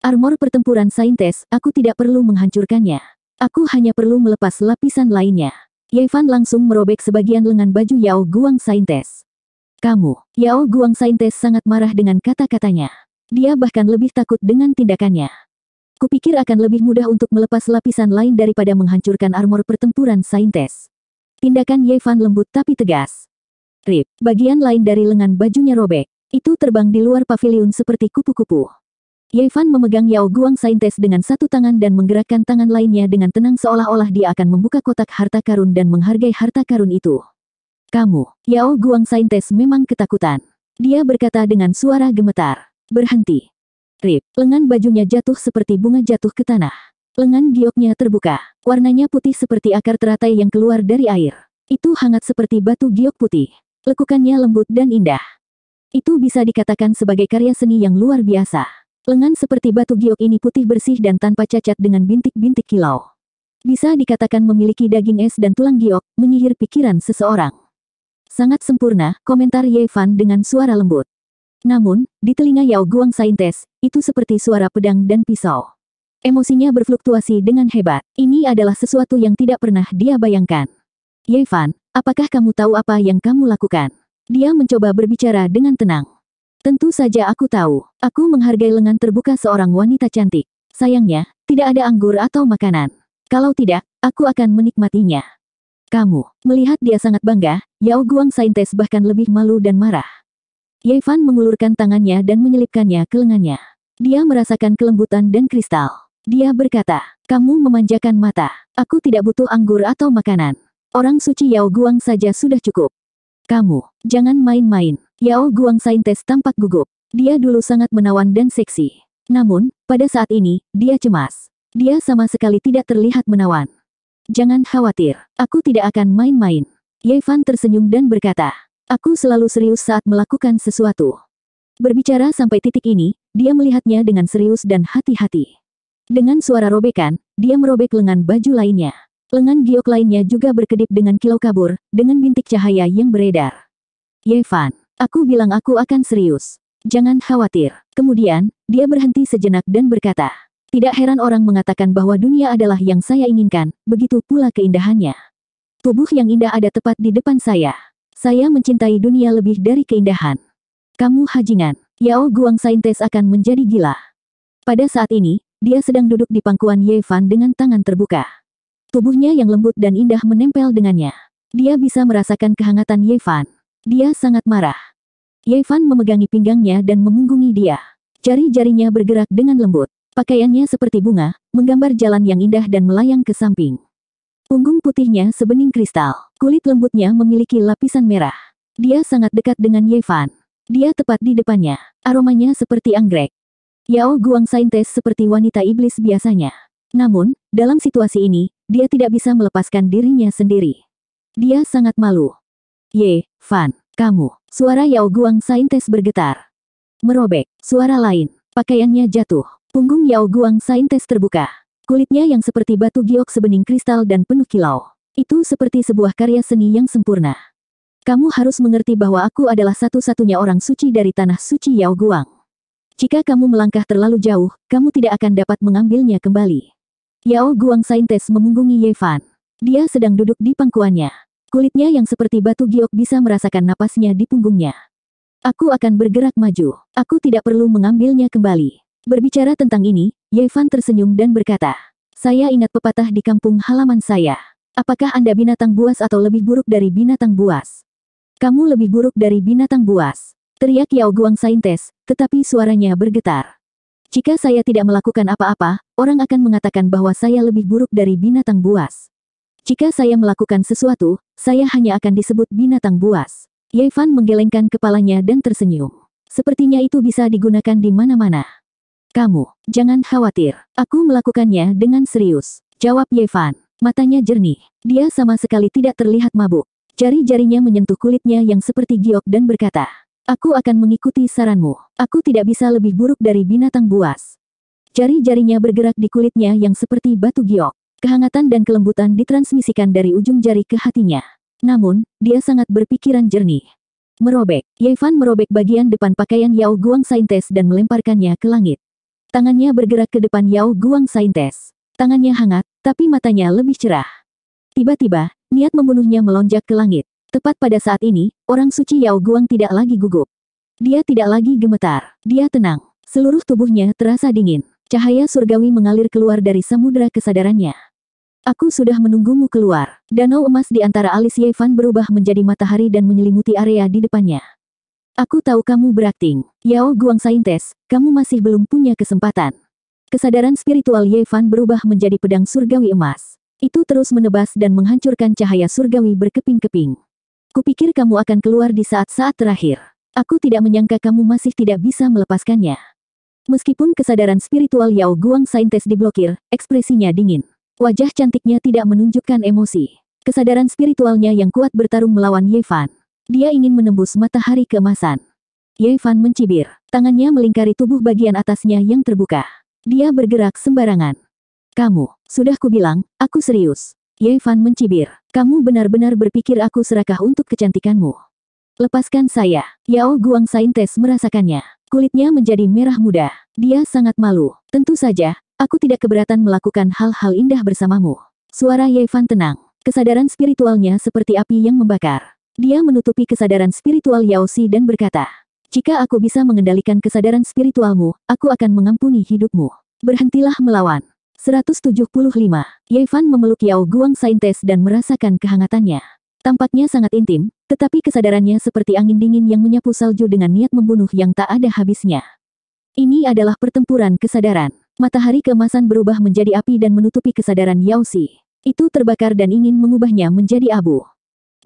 Armor pertempuran saintes, aku tidak perlu menghancurkannya. Aku hanya perlu melepas lapisan lainnya. Yevan langsung merobek sebagian lengan baju Yao Guang Saintes. Kamu, Yao Guang Saintes sangat marah dengan kata-katanya. Dia bahkan lebih takut dengan tindakannya. Kupikir akan lebih mudah untuk melepas lapisan lain daripada menghancurkan armor pertempuran Saintes. Tindakan Yevan lembut tapi tegas. Rip, bagian lain dari lengan bajunya robek. Itu terbang di luar pavilion seperti kupu-kupu. Yevan memegang Yao Guang Saintes dengan satu tangan dan menggerakkan tangan lainnya dengan tenang seolah-olah dia akan membuka kotak harta karun dan menghargai harta karun itu. Kamu, Yao Guang Saintes memang ketakutan. Dia berkata dengan suara gemetar. Berhenti. Rip, lengan bajunya jatuh seperti bunga jatuh ke tanah. Lengan gioknya terbuka. Warnanya putih seperti akar teratai yang keluar dari air. Itu hangat seperti batu giok putih. Lekukannya lembut dan indah. Itu bisa dikatakan sebagai karya seni yang luar biasa. Lengan seperti batu giok ini putih bersih dan tanpa cacat dengan bintik-bintik kilau. Bisa dikatakan memiliki daging es dan tulang giok, menyihir pikiran seseorang. Sangat sempurna, komentar Ye Fan dengan suara lembut. Namun, di telinga Yao Guang Saintes, itu seperti suara pedang dan pisau. Emosinya berfluktuasi dengan hebat. Ini adalah sesuatu yang tidak pernah dia bayangkan. Ye Fan, apakah kamu tahu apa yang kamu lakukan? Dia mencoba berbicara dengan tenang. Tentu saja aku tahu. Aku menghargai lengan terbuka seorang wanita cantik. Sayangnya, tidak ada anggur atau makanan. Kalau tidak, aku akan menikmatinya. Kamu, melihat dia sangat bangga, Yao Guang Saintes bahkan lebih malu dan marah. Ye Fan mengulurkan tangannya dan menyelipkannya ke lengannya. Dia merasakan kelembutan dan kristal. Dia berkata, kamu memanjakan mata. Aku tidak butuh anggur atau makanan. Orang suci Yao Guang saja sudah cukup. Kamu, jangan main-main. Yao Guang Saintes tampak gugup. Dia dulu sangat menawan dan seksi. Namun, pada saat ini, dia cemas. Dia sama sekali tidak terlihat menawan. Jangan khawatir, aku tidak akan main-main. Ye Fan tersenyum dan berkata, aku selalu serius saat melakukan sesuatu. Berbicara sampai titik ini, dia melihatnya dengan serius dan hati-hati. Dengan suara robekan, dia merobek lengan baju lainnya. Lengan giok lainnya juga berkedip dengan kilau kabur, dengan bintik cahaya yang beredar. Yevan, aku bilang aku akan serius. Jangan khawatir. Kemudian, dia berhenti sejenak dan berkata, tidak heran orang mengatakan bahwa dunia adalah yang saya inginkan, begitu pula keindahannya. Tubuh yang indah ada tepat di depan saya. Saya mencintai dunia lebih dari keindahan. Kamu hajingan. Yao Guang Saintes akan menjadi gila. Pada saat ini, dia sedang duduk di pangkuan Ye Fan dengan tangan terbuka. Tubuhnya yang lembut dan indah menempel dengannya. Dia bisa merasakan kehangatan Ye Fan. Dia sangat marah. Ye Fan memegangi pinggangnya dan memunggungi dia. Jari-jarinya bergerak dengan lembut. Pakaiannya seperti bunga, menggambar jalan yang indah dan melayang ke samping. Punggung putihnya sebening kristal. Kulit lembutnya memiliki lapisan merah. Dia sangat dekat dengan Ye Fan. Dia tepat di depannya. Aromanya seperti anggrek. Yao Guang Saintes seperti wanita iblis biasanya. Namun, dalam situasi ini, dia tidak bisa melepaskan dirinya sendiri. Dia sangat malu. Ye, Fan, kamu. Suara Yao Guang Saintes bergetar. Merobek. Suara lain. Pakaiannya jatuh. Punggung Yao Guang Saintes terbuka. Kulitnya yang seperti batu giok sebening kristal dan penuh kilau. Itu seperti sebuah karya seni yang sempurna. Kamu harus mengerti bahwa aku adalah satu-satunya orang suci dari tanah suci Yao Guang. Jika kamu melangkah terlalu jauh, kamu tidak akan dapat mengambilnya kembali. Yao Guang Saintes memunggungi Ye Fan. Dia sedang duduk di pangkuannya. Kulitnya yang seperti batu giok bisa merasakan napasnya di punggungnya. Aku akan bergerak maju. Aku tidak perlu mengambilnya kembali. Berbicara tentang ini, Ye Fan tersenyum dan berkata, Saya ingat pepatah di kampung halaman saya. Apakah Anda binatang buas atau lebih buruk dari binatang buas? Kamu lebih buruk dari binatang buas. Teriak Yao Guang Saintes, tetapi suaranya bergetar. Jika saya tidak melakukan apa-apa, orang akan mengatakan bahwa saya lebih buruk dari binatang buas. Jika saya melakukan sesuatu, saya hanya akan disebut binatang buas. Ye Fan menggelengkan kepalanya dan tersenyum. Sepertinya itu bisa digunakan di mana-mana. Kamu, jangan khawatir. Aku melakukannya dengan serius. Jawab Ye Fan. Matanya jernih. Dia sama sekali tidak terlihat mabuk. Jari-jarinya menyentuh kulitnya yang seperti giok dan berkata, Aku akan mengikuti saranmu. Aku tidak bisa lebih buruk dari binatang buas. Jari-jarinya bergerak di kulitnya yang seperti batu giok. Kehangatan dan kelembutan ditransmisikan dari ujung jari ke hatinya. Namun, dia sangat berpikiran jernih. Merobek, Yevan merobek bagian depan pakaian Yao Guang Saintes dan melemparkannya ke langit. Tangannya bergerak ke depan Yao Guang Saintes. Tangannya hangat, tapi matanya lebih cerah. Tiba-tiba, niat membunuhnya melonjak ke langit. Tepat pada saat ini, orang suci Yao Guang tidak lagi gugup. Dia tidak lagi gemetar. Dia tenang. Seluruh tubuhnya terasa dingin. Cahaya surgawi mengalir keluar dari samudera kesadarannya. Aku sudah menunggumu keluar. Danau emas di antara alis Yevan berubah menjadi matahari dan menyelimuti area di depannya. Aku tahu kamu berakting. Yao Guang Saintes, kamu masih belum punya kesempatan. Kesadaran spiritual Yevan berubah menjadi pedang surgawi emas. Itu terus menebas dan menghancurkan cahaya surgawi berkeping-keping. Kupikir kamu akan keluar di saat-saat terakhir. Aku tidak menyangka kamu masih tidak bisa melepaskannya. Meskipun kesadaran spiritual Yao Guang Saintes diblokir, ekspresinya dingin. Wajah cantiknya tidak menunjukkan emosi. Kesadaran spiritualnya yang kuat bertarung melawan Ye Fan. Dia ingin menembus matahari keemasan. Ye Fan mencibir. Tangannya melingkari tubuh bagian atasnya yang terbuka. Dia bergerak sembarangan. Kamu, Sudah kubilang, aku serius. Ye Fan mencibir. Kamu benar-benar berpikir aku serakah untuk kecantikanmu. Lepaskan saya. Yao Guang Saintes merasakannya. Kulitnya menjadi merah muda. Dia sangat malu. Tentu saja, aku tidak keberatan melakukan hal-hal indah bersamamu. Suara Ye Fan tenang. Kesadaran spiritualnya seperti api yang membakar. Dia menutupi kesadaran spiritual Yao Si dan berkata, Jika aku bisa mengendalikan kesadaran spiritualmu, aku akan mengampuni hidupmu. Berhentilah melawan. 175. Ye Fan memeluk Yao Guang Saintes dan merasakan kehangatannya. Tampaknya sangat intim, tetapi kesadarannya seperti angin dingin yang menyapu salju dengan niat membunuh yang tak ada habisnya. Ini adalah pertempuran kesadaran. Matahari keemasan berubah menjadi api dan menutupi kesadaran Yao Si. Itu terbakar dan ingin mengubahnya menjadi abu.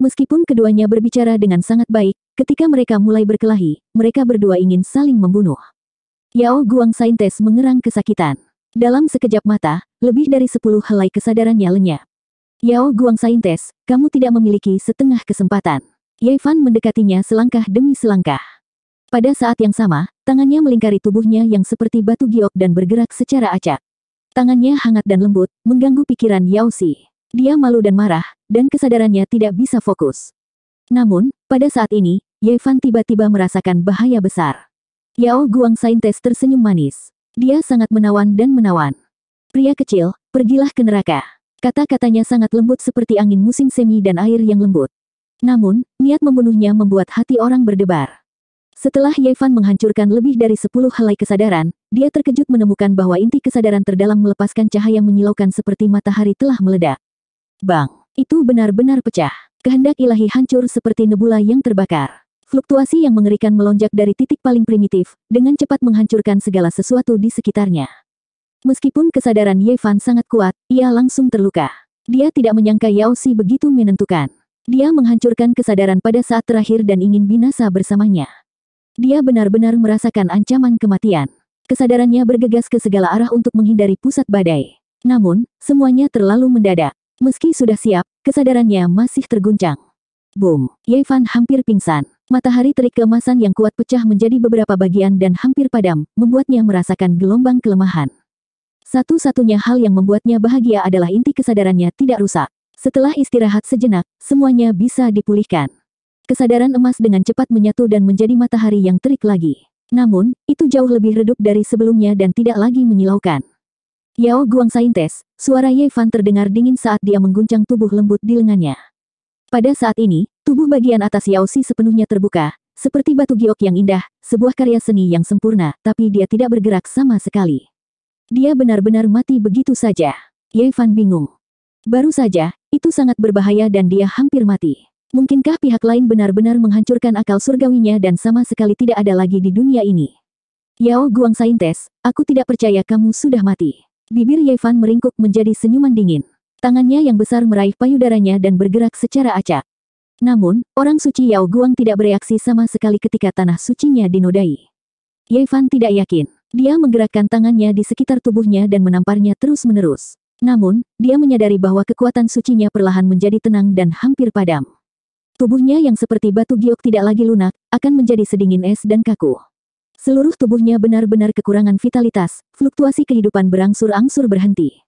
Meskipun keduanya berbicara dengan sangat baik, ketika mereka mulai berkelahi, mereka berdua ingin saling membunuh. Yao Guang Saintes mengerang kesakitan. Dalam sekejap mata, lebih dari sepuluh helai kesadarannya lenyap. Yao Guang Saintes, kamu tidak memiliki setengah kesempatan. Ye Fan mendekatinya selangkah demi selangkah. Pada saat yang sama, tangannya melingkari tubuhnya yang seperti batu giok dan bergerak secara acak. Tangannya hangat dan lembut, mengganggu pikiran Yao Si. Dia malu dan marah, dan kesadarannya tidak bisa fokus. Namun, pada saat ini, Ye Fan tiba-tiba merasakan bahaya besar. Yao Guang Saintes tersenyum manis. Dia sangat menawan dan menawan. Pria kecil, pergilah ke neraka. Kata-katanya sangat lembut seperti angin musim semi dan air yang lembut. Namun, niat membunuhnya membuat hati orang berdebar. Setelah Yevan menghancurkan lebih dari sepuluh helai kesadaran, dia terkejut menemukan bahwa inti kesadaran terdalam melepaskan cahaya menyilaukan seperti matahari telah meledak. Bang! Itu benar-benar pecah. Kehendak ilahi hancur seperti nebula yang terbakar. Fluktuasi yang mengerikan melonjak dari titik paling primitif, dengan cepat menghancurkan segala sesuatu di sekitarnya. Meskipun kesadaran Yevan sangat kuat, ia langsung terluka. Dia tidak menyangka Yao Si begitu menentukan. Dia menghancurkan kesadaran pada saat terakhir dan ingin binasa bersamanya. Dia benar-benar merasakan ancaman kematian. Kesadarannya bergegas ke segala arah untuk menghindari pusat badai. Namun, semuanya terlalu mendadak. Meski sudah siap, kesadarannya masih terguncang. Boom! Yevan hampir pingsan. Matahari terik keemasan yang kuat pecah menjadi beberapa bagian dan hampir padam, membuatnya merasakan gelombang kelemahan. Satu-satunya hal yang membuatnya bahagia adalah inti kesadarannya tidak rusak. Setelah istirahat sejenak, semuanya bisa dipulihkan. Kesadaran emas dengan cepat menyatu dan menjadi matahari yang terik lagi. Namun, itu jauh lebih redup dari sebelumnya dan tidak lagi menyilaukan. Yao Guang Saintes, suara Ye Fan terdengar dingin saat dia mengguncang tubuh lembut di lengannya. Pada saat ini, tubuh bagian atas Yao Si sepenuhnya terbuka, seperti batu giok yang indah, sebuah karya seni yang sempurna, tapi dia tidak bergerak sama sekali. Dia benar-benar mati begitu saja. Ye Fan bingung. Baru saja, itu sangat berbahaya dan dia hampir mati. Mungkinkah pihak lain benar-benar menghancurkan akal surgawinya dan sama sekali tidak ada lagi di dunia ini? Yao Guang Saintes, aku tidak percaya kamu sudah mati. Bibir Ye Fan meringkuk menjadi senyuman dingin. Tangannya yang besar meraih payudaranya dan bergerak secara acak. Namun, orang suci Yao Guang tidak bereaksi sama sekali ketika tanah sucinya dinodai. Ye Fan tidak yakin. Dia menggerakkan tangannya di sekitar tubuhnya dan menamparnya terus-menerus. Namun, dia menyadari bahwa kekuatan sucinya perlahan menjadi tenang dan hampir padam. Tubuhnya yang seperti batu giok tidak lagi lunak, akan menjadi sedingin es dan kaku. Seluruh tubuhnya benar-benar kekurangan vitalitas, fluktuasi kehidupan berangsur-angsur berhenti.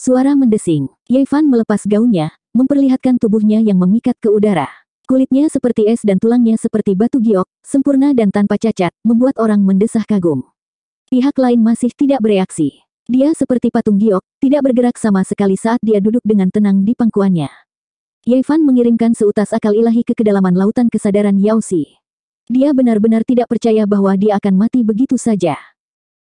Suara mendesing, Yevan melepas gaunnya, memperlihatkan tubuhnya yang memikat ke udara. Kulitnya seperti es dan tulangnya seperti batu giok, sempurna dan tanpa cacat, membuat orang mendesah kagum. Pihak lain masih tidak bereaksi. Dia seperti patung giok, tidak bergerak sama sekali saat dia duduk dengan tenang di pangkuannya. Yevan mengirimkan seutas akal ilahi ke kedalaman lautan kesadaran Yao Si. Dia benar-benar tidak percaya bahwa dia akan mati begitu saja.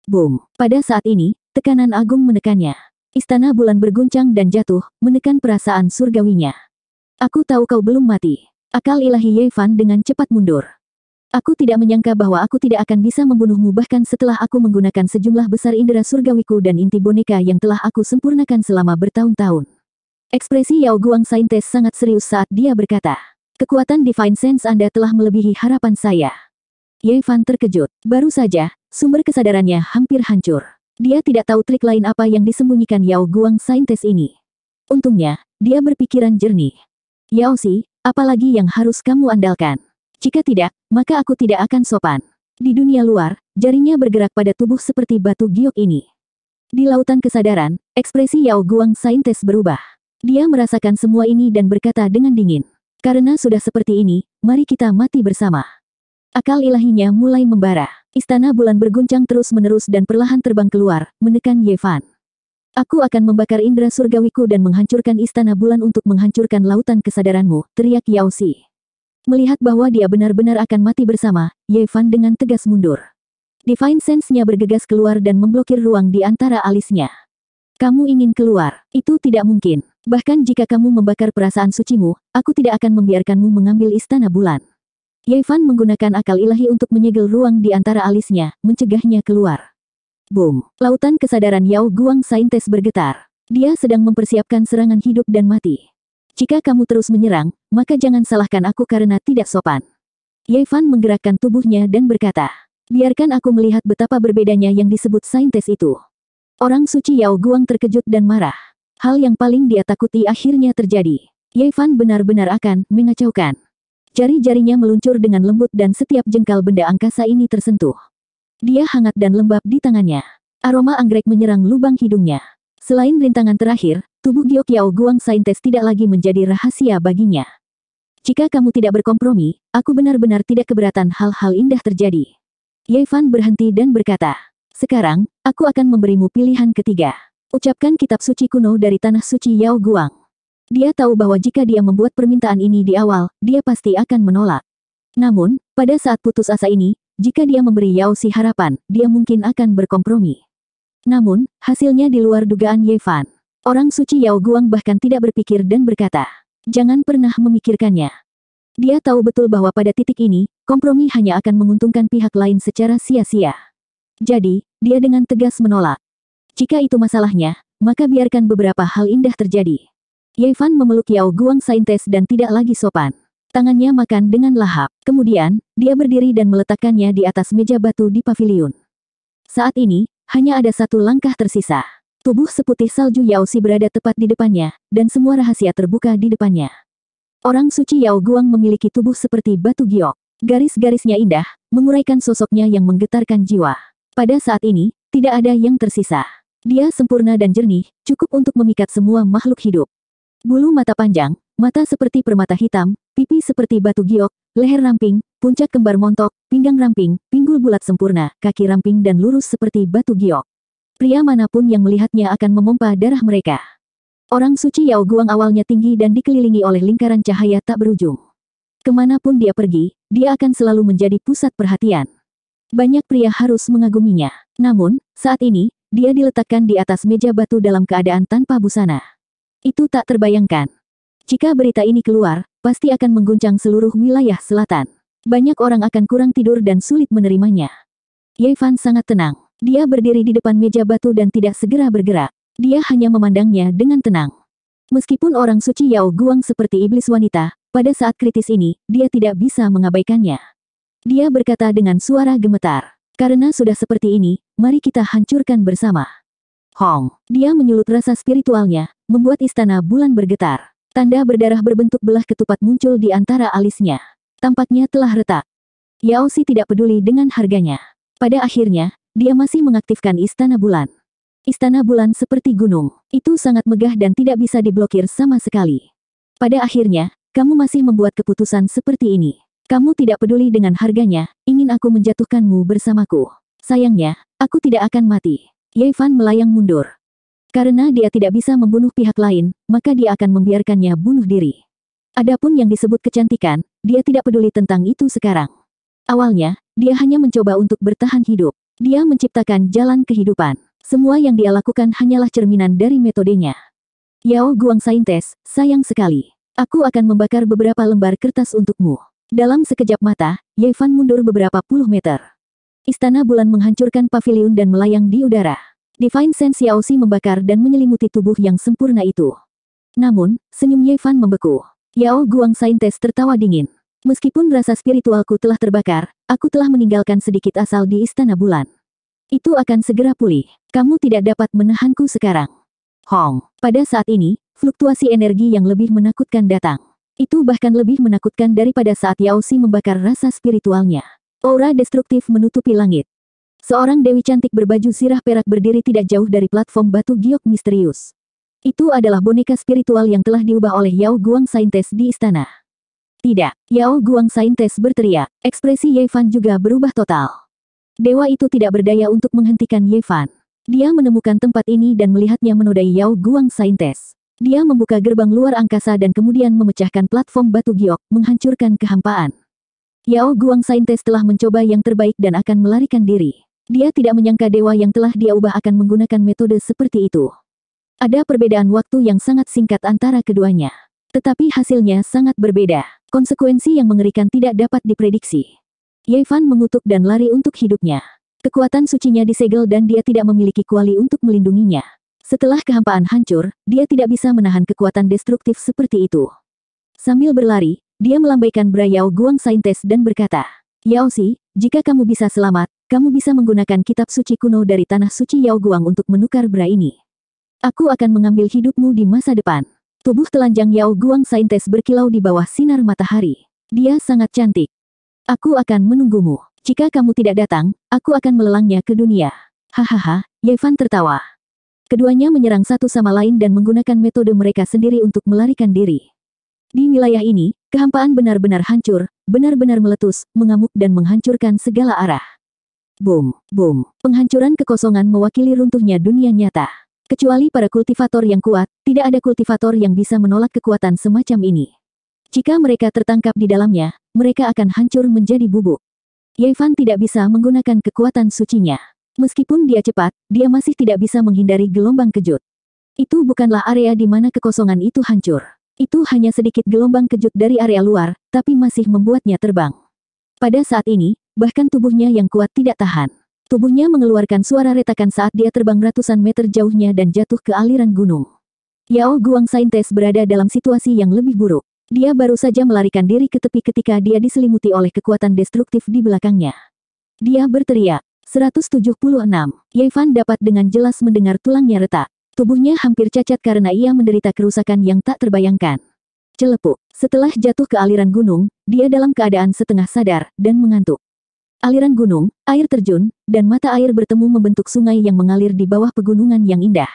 Boom! Pada saat ini, tekanan agung menekannya. Istana bulan berguncang dan jatuh, menekan perasaan surgawinya. Aku tahu kau belum mati. Akal ilahi Yevan dengan cepat mundur. Aku tidak menyangka bahwa aku tidak akan bisa membunuhmu bahkan setelah aku menggunakan sejumlah besar indera surgawiku dan inti boneka yang telah aku sempurnakan selama bertahun-tahun. Ekspresi Yao Guang Saintes sangat serius saat dia berkata, Kekuatan Divine Sense Anda telah melebihi harapan saya. Ye Fan terkejut. Baru saja, sumber kesadarannya hampir hancur. Dia tidak tahu trik lain apa yang disembunyikan Yao Guang Saintes ini. Untungnya, dia berpikiran jernih. Yao Si, apalagi yang harus kamu andalkan? Jika tidak, maka aku tidak akan sopan. Di dunia luar, jarinya bergerak pada tubuh seperti batu giok ini. Di lautan kesadaran, ekspresi Yao Guang Saintes berubah. Dia merasakan semua ini dan berkata dengan dingin. Karena sudah seperti ini, mari kita mati bersama. Akal ilahinya mulai membara. Istana bulan berguncang terus-menerus dan perlahan terbang keluar, menekan Yevan. Aku akan membakar indera surgawiku dan menghancurkan istana bulan untuk menghancurkan lautan kesadaranmu, teriak Yao Si. Melihat bahwa dia benar-benar akan mati bersama, Ye Fan dengan tegas mundur. Divine Sense-nya bergegas keluar dan memblokir ruang di antara alisnya. Kamu ingin keluar, itu tidak mungkin. Bahkan jika kamu membakar perasaan sucimu, aku tidak akan membiarkanmu mengambil istana bulan. Ye Fan menggunakan akal ilahi untuk menyegel ruang di antara alisnya, mencegahnya keluar. Boom! Lautan kesadaran Yao Guang Saintes bergetar. Dia sedang mempersiapkan serangan hidup dan mati. Jika kamu terus menyerang, maka jangan salahkan aku karena tidak sopan. Ye Fan menggerakkan tubuhnya dan berkata, biarkan aku melihat betapa berbedanya yang disebut Saintes itu. Orang suci Yao Guang terkejut dan marah. Hal yang paling dia takuti akhirnya terjadi. Ye Fan benar-benar akan mengacaukan. Jari-jarinya meluncur dengan lembut dan setiap jengkal benda angkasa ini tersentuh. Dia hangat dan lembab di tangannya. Aroma anggrek menyerang lubang hidungnya. Selain rintangan terakhir, tubuh Giok Yao Guang Saintes tidak lagi menjadi rahasia baginya. Jika kamu tidak berkompromi, aku benar-benar tidak keberatan hal-hal indah terjadi. Ye Fan berhenti dan berkata, Sekarang, aku akan memberimu pilihan ketiga. Ucapkan kitab suci kuno dari tanah suci Yao Guang. Dia tahu bahwa jika dia membuat permintaan ini di awal, dia pasti akan menolak. Namun, pada saat putus asa ini, jika dia memberi Yao Si harapan, dia mungkin akan berkompromi. Namun, hasilnya di luar dugaan Ye Fan. Orang suci Yao Guang bahkan tidak berpikir dan berkata, jangan pernah memikirkannya. Dia tahu betul bahwa pada titik ini, kompromi hanya akan menguntungkan pihak lain secara sia-sia. Jadi, dia dengan tegas menolak. Jika itu masalahnya, maka biarkan beberapa hal indah terjadi. Ye Fan memeluk Yao Guang Saintes dan tidak lagi sopan. Tangannya makan dengan lahap. Kemudian, dia berdiri dan meletakkannya di atas meja batu di paviliun. Saat ini, hanya ada satu langkah tersisa. Tubuh seputih salju Yao Si berada tepat di depannya, dan semua rahasia terbuka di depannya. Orang suci Yao Guang memiliki tubuh seperti batu giok. Garis-garisnya indah, menguraikan sosoknya yang menggetarkan jiwa. Pada saat ini, tidak ada yang tersisa. Dia sempurna dan jernih, cukup untuk memikat semua makhluk hidup. Bulu mata panjang, Mata seperti permata hitam, pipi seperti batu giok, leher ramping, puncak kembar montok, pinggang ramping, pinggul bulat sempurna, kaki ramping dan lurus seperti batu giok. Pria mana pun yang melihatnya akan memompa darah mereka. Orang suci Yao Guang awalnya tinggi dan dikelilingi oleh lingkaran cahaya tak berujung. Ke mana pun dia pergi, dia akan selalu menjadi pusat perhatian. Banyak pria harus mengaguminya. Namun, saat ini, dia diletakkan di atas meja batu dalam keadaan tanpa busana. Itu tak terbayangkan. Jika berita ini keluar, pasti akan mengguncang seluruh wilayah selatan. Banyak orang akan kurang tidur dan sulit menerimanya. Ye Fan sangat tenang. Dia berdiri di depan meja batu dan tidak segera bergerak. Dia hanya memandangnya dengan tenang. Meskipun orang suci Yao Guang seperti iblis wanita, pada saat kritis ini, dia tidak bisa mengabaikannya. Dia berkata dengan suara gemetar. Karena sudah seperti ini, mari kita hancurkan bersama. Hong. Dia menyulut rasa spiritualnya, membuat istana bulan bergetar. Tanda berdarah berbentuk belah ketupat muncul di antara alisnya. Tampaknya telah retak. Yao Si tidak peduli dengan harganya. Pada akhirnya, dia masih mengaktifkan istana bulan. Istana bulan seperti gunung. Itu sangat megah dan tidak bisa diblokir sama sekali. Pada akhirnya, kamu masih membuat keputusan seperti ini. Kamu tidak peduli dengan harganya, ingin aku menjatuhkanmu bersamaku. Sayangnya, aku tidak akan mati. Ye Fan melayang mundur. Karena dia tidak bisa membunuh pihak lain, maka dia akan membiarkannya bunuh diri. Adapun yang disebut kecantikan, dia tidak peduli tentang itu sekarang. Awalnya, dia hanya mencoba untuk bertahan hidup. Dia menciptakan jalan kehidupan. Semua yang dia lakukan hanyalah cerminan dari metodenya. Yao Guang Saintes, sayang sekali. Aku akan membakar beberapa lembar kertas untukmu. Dalam sekejap mata, Ye Fan mundur beberapa puluh meter. Istana bulan menghancurkan paviliun dan melayang di udara. Divine Sense Xiaoxi membakar dan menyelimuti tubuh yang sempurna itu. Namun, senyum Ye Fan membeku. Yao Guang Saintes tertawa dingin. Meskipun rasa spiritualku telah terbakar, aku telah meninggalkan sedikit asal di Istana Bulan. Itu akan segera pulih. Kamu tidak dapat menahanku sekarang. Hong. Pada saat ini, fluktuasi energi yang lebih menakutkan datang. Itu bahkan lebih menakutkan daripada saat Yao Si membakar rasa spiritualnya. Aura destruktif menutupi langit. Seorang dewi cantik berbaju sirah perak berdiri tidak jauh dari platform batu giok misterius. Itu adalah boneka spiritual yang telah diubah oleh Yao Guang Saintes di istana. Tidak, Yao Guang Saintes berteriak, ekspresi Ye Fan juga berubah total. Dewa itu tidak berdaya untuk menghentikan Ye Fan. Dia menemukan tempat ini dan melihatnya menodai Yao Guang Saintes. Dia membuka gerbang luar angkasa dan kemudian memecahkan platform batu giok, menghancurkan kehampaan. Yao Guang Saintes telah mencoba yang terbaik dan akan melarikan diri. Dia tidak menyangka dewa yang telah dia ubah akan menggunakan metode seperti itu. Ada perbedaan waktu yang sangat singkat antara keduanya. Tetapi hasilnya sangat berbeda. Konsekuensi yang mengerikan tidak dapat diprediksi. Yevan mengutuk dan lari untuk hidupnya. Kekuatan sucinya disegel dan dia tidak memiliki kuali untuk melindunginya. Setelah kehampaan hancur, dia tidak bisa menahan kekuatan destruktif seperti itu. Sambil berlari, dia melambaikan bra Yao Guang Saintes dan berkata, Yao Si, jika kamu bisa selamat, kamu bisa menggunakan kitab suci kuno dari tanah suci Yao Guang untuk menukar bra ini. Aku akan mengambil hidupmu di masa depan. Tubuh telanjang Yao Guang Saintes berkilau di bawah sinar matahari. Dia sangat cantik. Aku akan menunggumu. Jika kamu tidak datang, aku akan melelangnya ke dunia. Hahaha, Yevan tertawa. Keduanya menyerang satu sama lain dan menggunakan metode mereka sendiri untuk melarikan diri. Di wilayah ini, kehampaan benar-benar hancur, benar-benar meletus, mengamuk dan menghancurkan segala arah. Boom, boom. Penghancuran kekosongan mewakili runtuhnya dunia nyata. Kecuali para kultivator yang kuat, tidak ada kultivator yang bisa menolak kekuatan semacam ini. Jika mereka tertangkap di dalamnya, mereka akan hancur menjadi bubuk. Yevan tidak bisa menggunakan kekuatan sucinya. Meskipun dia cepat, dia masih tidak bisa menghindari gelombang kejut. Itu bukanlah area di mana kekosongan itu hancur. Itu hanya sedikit gelombang kejut dari area luar, tapi masih membuatnya terbang. Pada saat ini, Bahkan tubuhnya yang kuat tidak tahan. Tubuhnya mengeluarkan suara retakan saat dia terbang ratusan meter jauhnya dan jatuh ke aliran gunung. Yao Guang Saintes berada dalam situasi yang lebih buruk. Dia baru saja melarikan diri ke tepi ketika dia diselimuti oleh kekuatan destruktif di belakangnya. Dia berteriak, 176. Yevan dapat dengan jelas mendengar tulangnya retak. Tubuhnya hampir cacat karena ia menderita kerusakan yang tak terbayangkan. Celepuk. Setelah jatuh ke aliran gunung, dia dalam keadaan setengah sadar dan mengantuk. Aliran gunung, air terjun, dan mata air bertemu membentuk sungai yang mengalir di bawah pegunungan yang indah.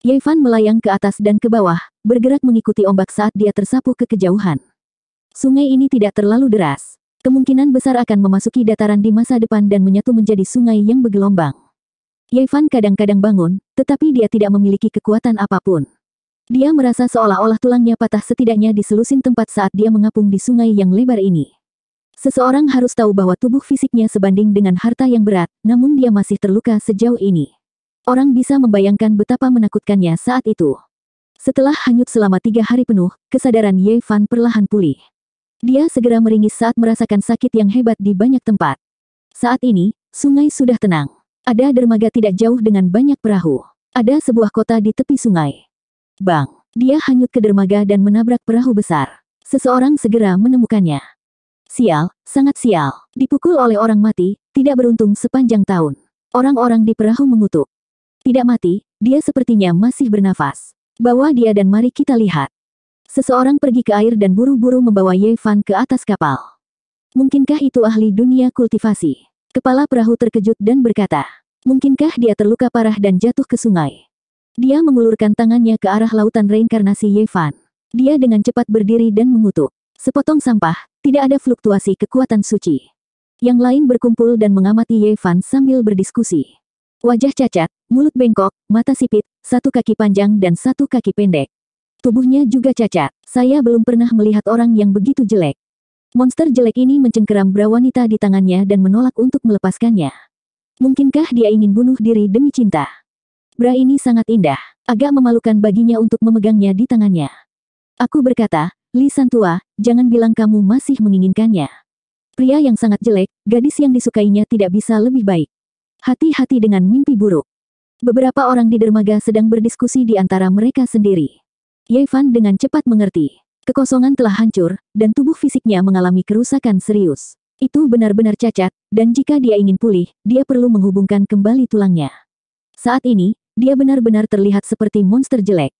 Yevan melayang ke atas dan ke bawah, bergerak mengikuti ombak saat dia tersapu ke kejauhan. Sungai ini tidak terlalu deras. Kemungkinan besar akan memasuki dataran di masa depan dan menyatu menjadi sungai yang bergelombang. Yevan kadang-kadang bangun, tetapi dia tidak memiliki kekuatan apa pun. Dia merasa seolah-olah tulangnya patah setidaknya di selusin tempat saat dia mengapung di sungai yang lebar ini. Seseorang harus tahu bahwa tubuh fisiknya sebanding dengan harta yang berat, namun dia masih terluka sejauh ini. Orang bisa membayangkan betapa menakutkannya saat itu. Setelah hanyut selama tiga hari penuh, kesadaran Ye Fan perlahan pulih. Dia segera meringis saat merasakan sakit yang hebat di banyak tempat. Saat ini, sungai sudah tenang. Ada dermaga tidak jauh dengan banyak perahu. Ada sebuah kota di tepi sungai. Bang! Dia hanyut ke dermaga dan menabrak perahu besar. Seseorang segera menemukannya. Sial, sangat sial. Dipukul oleh orang mati, tidak beruntung sepanjang tahun. Orang-orang di perahu mengutuk. Tidak mati, dia sepertinya masih bernafas. Bawa dia dan mari kita lihat. Seseorang pergi ke air dan buru-buru membawa Ye Fan ke atas kapal. Mungkinkah itu ahli dunia kultivasi? Kepala perahu terkejut dan berkata, mungkinkah dia terluka parah dan jatuh ke sungai? Dia mengulurkan tangannya ke arah lautan reinkarnasi Ye Fan. Dia dengan cepat berdiri dan mengutuk. Sepotong sampah, tidak ada fluktuasi kekuatan suci. Yang lain berkumpul dan mengamati Yevan sambil berdiskusi. Wajah cacat, mulut bengkok, mata sipit, satu kaki panjang dan satu kaki pendek. Tubuhnya juga cacat. Saya belum pernah melihat orang yang begitu jelek. Monster jelek ini mencengkeram bra wanita di tangannya dan menolak untuk melepaskannya. Mungkinkah dia ingin bunuh diri demi cinta? Bra ini sangat indah, agak memalukan baginya untuk memegangnya di tangannya. Aku berkata, Li Santua, jangan bilang kamu masih menginginkannya. Pria yang sangat jelek, gadis yang disukainya tidak bisa lebih baik. Hati-hati dengan mimpi buruk. Beberapa orang di dermaga sedang berdiskusi di antara mereka sendiri. Yevan dengan cepat mengerti. Kekosongan telah hancur, dan tubuh fisiknya mengalami kerusakan serius. Itu benar-benar cacat, dan jika dia ingin pulih, dia perlu menghubungkan kembali tulangnya. Saat ini, dia benar-benar terlihat seperti monster jelek.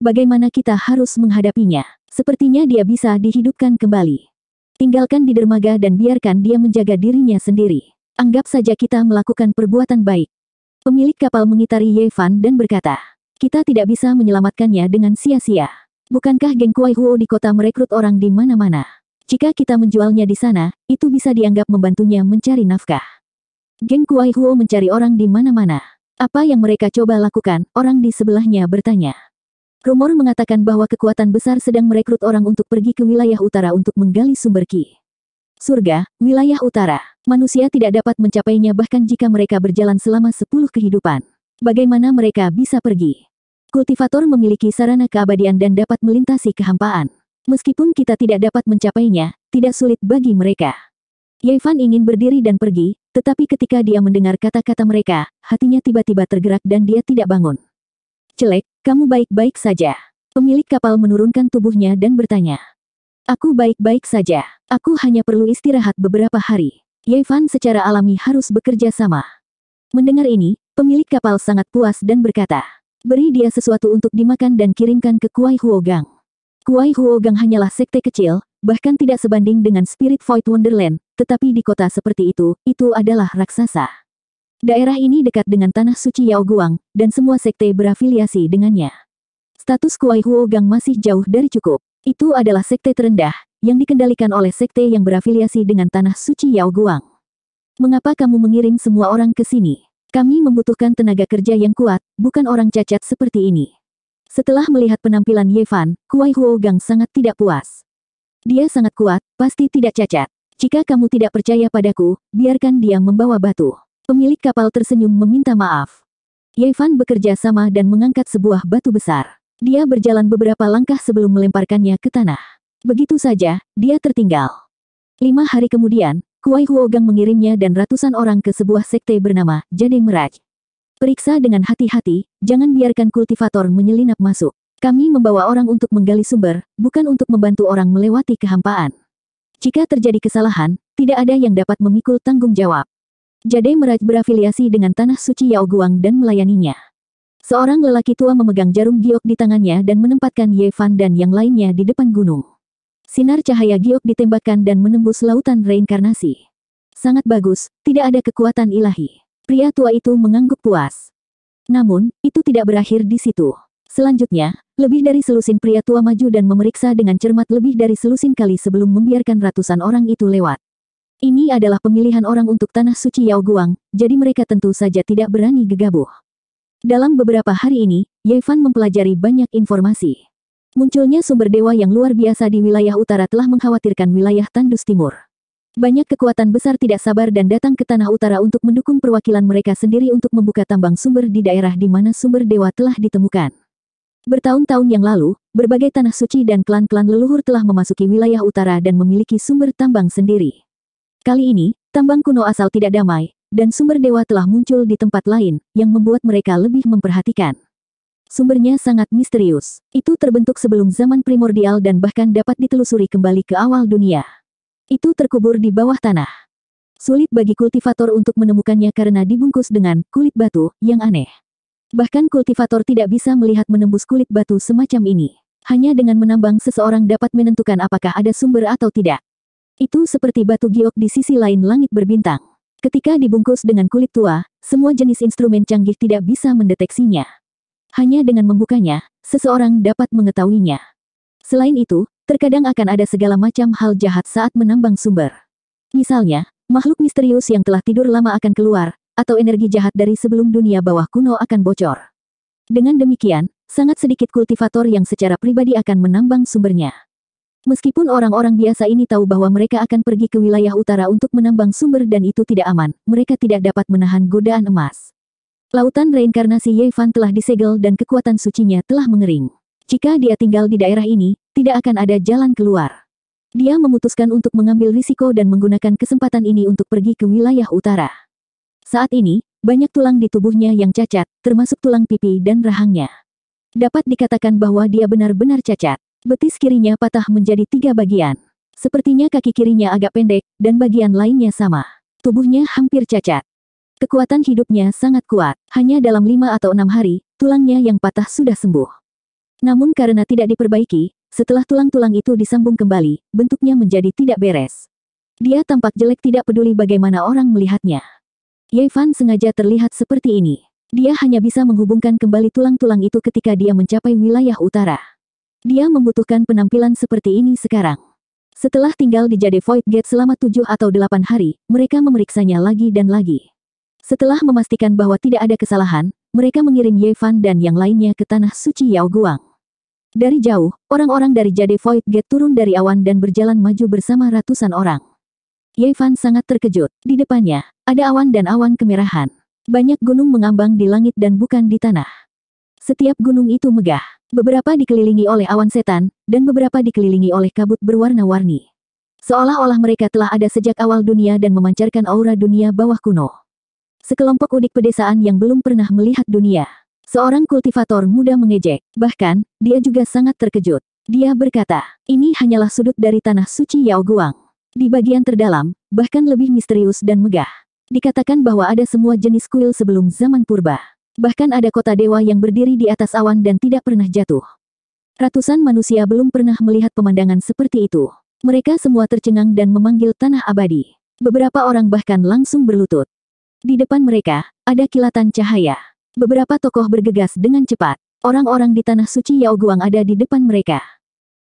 Bagaimana kita harus menghadapinya? Sepertinya dia bisa dihidupkan kembali. Tinggalkan di dermaga dan biarkan dia menjaga dirinya sendiri. Anggap saja kita melakukan perbuatan baik. Pemilik kapal mengitari Ye Fan dan berkata, kita tidak bisa menyelamatkannya dengan sia-sia. Bukankah geng Kuai Huo di kota merekrut orang di mana-mana? Jika kita menjualnya di sana, itu bisa dianggap membantunya mencari nafkah. Geng Kuai Huo mencari orang di mana-mana. Apa yang mereka coba lakukan? Orang di sebelahnya bertanya. Rumor mengatakan bahwa kekuatan besar sedang merekrut orang untuk pergi ke wilayah utara untuk menggali sumber ki. Surga, wilayah utara. Manusia tidak dapat mencapainya bahkan jika mereka berjalan selama sepuluh kehidupan. Bagaimana mereka bisa pergi? Kultivator memiliki sarana keabadian dan dapat melintasi kehampaan. Meskipun kita tidak dapat mencapainya, tidak sulit bagi mereka. Yevan ingin berdiri dan pergi, tetapi ketika dia mendengar kata-kata mereka, hatinya tiba-tiba tergerak dan dia tidak bangun. Celek, kamu baik-baik saja. Pemilik kapal menurunkan tubuhnya dan bertanya. Aku baik-baik saja. Aku hanya perlu istirahat beberapa hari. Yevan secara alami harus bekerja sama. Mendengar ini, pemilik kapal sangat puas dan berkata, beri dia sesuatu untuk dimakan dan kirimkan ke Kuai Huogang. Kuai Huogang hanyalah sekte kecil, bahkan tidak sebanding dengan Spirit Void Wonderland, tetapi di kota seperti itu, itu adalah raksasa. Daerah ini dekat dengan tanah suci Yao Guang, dan semua sekte berafiliasi dengannya. Status Kuai Huo Gang masih jauh dari cukup. Itu adalah sekte terendah, yang dikendalikan oleh sekte yang berafiliasi dengan tanah suci Yao Guang. Mengapa kamu mengirim semua orang ke sini? Kami membutuhkan tenaga kerja yang kuat, bukan orang cacat seperti ini. Setelah melihat penampilan Yevan, Kuai Huo Gang sangat tidak puas. Dia sangat kuat, pasti tidak cacat. Jika kamu tidak percaya padaku, biarkan dia membawa batu. Pemilik kapal tersenyum meminta maaf. Yevan bekerja sama dan mengangkat sebuah batu besar. Dia berjalan beberapa langkah sebelum melemparkannya ke tanah. Begitu saja, dia tertinggal. Lima hari kemudian, Kuai Huogang mengirimnya dan ratusan orang ke sebuah sekte bernama Jade Meraj. Periksa dengan hati-hati, jangan biarkan kultivator menyelinap masuk. Kami membawa orang untuk menggali sumber, bukan untuk membantu orang melewati kehampaan. Jika terjadi kesalahan, tidak ada yang dapat memikul tanggung jawab. Jade Meraj berafiliasi dengan Tanah Suci Yao Guang dan melayaninya. Seorang lelaki tua memegang jarum giok di tangannya dan menempatkan Ye Fan dan yang lainnya di depan gunung. Sinar cahaya giok ditembakkan dan menembus lautan reinkarnasi. Sangat bagus, tidak ada kekuatan ilahi. Pria tua itu mengangguk puas. Namun, itu tidak berakhir di situ. Selanjutnya, lebih dari selusin pria tua maju dan memeriksa dengan cermat lebih dari selusin kali sebelum membiarkan ratusan orang itu lewat. Ini adalah pemilihan orang untuk tanah suci Yao Guang, jadi mereka tentu saja tidak berani gegabah. Dalam beberapa hari ini, Fan mempelajari banyak informasi. Munculnya sumber dewa yang luar biasa di wilayah utara telah mengkhawatirkan wilayah Tandus Timur. Banyak kekuatan besar tidak sabar dan datang ke tanah utara untuk mendukung perwakilan mereka sendiri untuk membuka tambang sumber di daerah di mana sumber dewa telah ditemukan. Bertahun-tahun yang lalu, berbagai tanah suci dan klan-klan leluhur telah memasuki wilayah utara dan memiliki sumber tambang sendiri. Kali ini, tambang kuno asal tidak damai, dan sumber dewa telah muncul di tempat lain, yang membuat mereka lebih memperhatikan. Sumbernya sangat misterius. Itu terbentuk sebelum zaman primordial dan bahkan dapat ditelusuri kembali ke awal dunia. Itu terkubur di bawah tanah. Sulit bagi kultivator untuk menemukannya karena dibungkus dengan kulit batu yang aneh. Bahkan kultivator tidak bisa melihat menembus kulit batu semacam ini. Hanya dengan menambang seseorang dapat menentukan apakah ada sumber atau tidak. Itu seperti batu giok di sisi lain langit berbintang. Ketika dibungkus dengan kulit tua, semua jenis instrumen canggih tidak bisa mendeteksinya. Hanya dengan membukanya, seseorang dapat mengetahuinya. Selain itu, terkadang akan ada segala macam hal jahat saat menambang sumber. Misalnya, makhluk misterius yang telah tidur lama akan keluar, atau energi jahat dari sebelum dunia bawah kuno akan bocor. Dengan demikian, sangat sedikit kultivator yang secara pribadi akan menambang sumbernya. Meskipun orang-orang biasa ini tahu bahwa mereka akan pergi ke wilayah utara untuk menambang sumber dan itu tidak aman, mereka tidak dapat menahan godaan emas. Lautan reinkarnasi Yevan telah disegel dan kekuatan sucinya telah mengering. Jika dia tinggal di daerah ini, tidak akan ada jalan keluar. Dia memutuskan untuk mengambil risiko dan menggunakan kesempatan ini untuk pergi ke wilayah utara. Saat ini, banyak tulang di tubuhnya yang cacat, termasuk tulang pipi dan rahangnya. Dapat dikatakan bahwa dia benar-benar cacat. Betis kirinya patah menjadi tiga bagian. Sepertinya kaki kirinya agak pendek, dan bagian lainnya sama. Tubuhnya hampir cacat. Kekuatan hidupnya sangat kuat. Hanya dalam lima atau enam hari, tulangnya yang patah sudah sembuh. Namun karena tidak diperbaiki, setelah tulang-tulang itu disambung kembali, bentuknya menjadi tidak beres. Dia tampak jelek tidak peduli bagaimana orang melihatnya. Ye Fan sengaja terlihat seperti ini. Dia hanya bisa menghubungkan kembali tulang-tulang itu ketika dia mencapai wilayah utara. Dia membutuhkan penampilan seperti ini sekarang. Setelah tinggal di Jade Void Gate selama tujuh atau delapan hari, mereka memeriksanya lagi dan lagi. Setelah memastikan bahwa tidak ada kesalahan, mereka mengirim Ye Fan dan yang lainnya ke tanah suci Yao Guang. Dari jauh, orang-orang dari Jade Void Gate turun dari awan dan berjalan maju bersama ratusan orang. Ye Fan sangat terkejut. Di depannya, ada awan dan awan kemerahan. Banyak gunung mengambang di langit dan bukan di tanah. Setiap gunung itu megah. Beberapa dikelilingi oleh awan setan, dan beberapa dikelilingi oleh kabut berwarna-warni. Seolah-olah mereka telah ada sejak awal dunia dan memancarkan aura dunia bawah kuno. Sekelompok udik pedesaan yang belum pernah melihat dunia. Seorang kultivator muda mengejek. Bahkan, dia juga sangat terkejut. Dia berkata, ini hanyalah sudut dari tanah suci Yao Guang. Di bagian terdalam, bahkan lebih misterius dan megah. Dikatakan bahwa ada semua jenis kuil sebelum zaman purba. Bahkan ada kota dewa yang berdiri di atas awan dan tidak pernah jatuh. Ratusan manusia belum pernah melihat pemandangan seperti itu. Mereka semua tercengang dan memanggil tanah abadi. Beberapa orang bahkan langsung berlutut. Di depan mereka, ada kilatan cahaya. Beberapa tokoh bergegas dengan cepat. Orang-orang di tanah suci Yao Guang ada di depan mereka.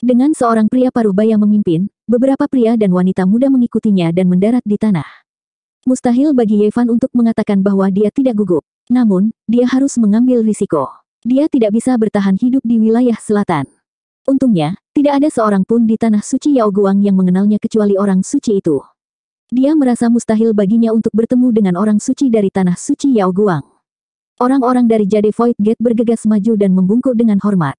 Dengan seorang pria parubaya memimpin, beberapa pria dan wanita muda mengikutinya dan mendarat di tanah. Mustahil bagi Yevan untuk mengatakan bahwa dia tidak gugup. Namun, dia harus mengambil risiko. Dia tidak bisa bertahan hidup di wilayah selatan. Untungnya, tidak ada seorang pun di tanah suci Yao Guang yang mengenalnya kecuali orang suci itu. Dia merasa mustahil baginya untuk bertemu dengan orang suci dari tanah suci Yao Guang. Orang-orang dari Jade Void Gate bergegas maju dan membungkuk dengan hormat.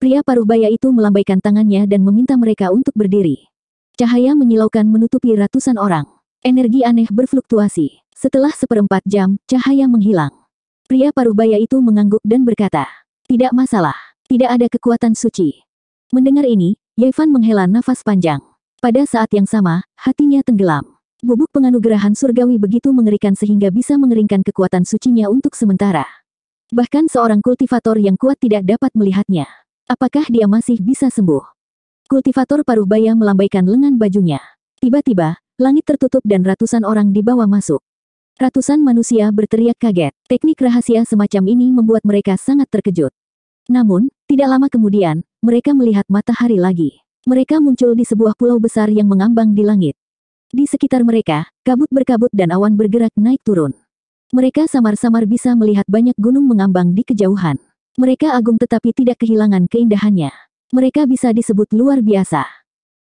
Pria paruh baya itu melambaikan tangannya dan meminta mereka untuk berdiri. Cahaya menyilaukan menutupi ratusan orang. Energi aneh berfluktuasi. Setelah seperempat jam, cahaya menghilang. Pria paruh baya itu mengangguk dan berkata, Tidak masalah. Tidak ada kekuatan suci. Mendengar ini, Yevan menghela nafas panjang. Pada saat yang sama, hatinya tenggelam. Bubuk penganugerahan surgawi begitu mengerikan sehingga bisa mengeringkan kekuatan sucinya untuk sementara. Bahkan seorang kultivator yang kuat tidak dapat melihatnya. Apakah dia masih bisa sembuh? Kultivator paruh baya melambaikan lengan bajunya. Tiba-tiba, langit tertutup dan ratusan orang dibawa masuk. Ratusan manusia berteriak kaget. Teknik rahasia semacam ini membuat mereka sangat terkejut. Namun, tidak lama kemudian, mereka melihat matahari lagi. Mereka muncul di sebuah pulau besar yang mengambang di langit. Di sekitar mereka, kabut berkabut dan awan bergerak naik turun. Mereka samar-samar bisa melihat banyak gunung mengambang di kejauhan. Mereka agung tetapi tidak kehilangan keindahannya. Mereka bisa disebut luar biasa.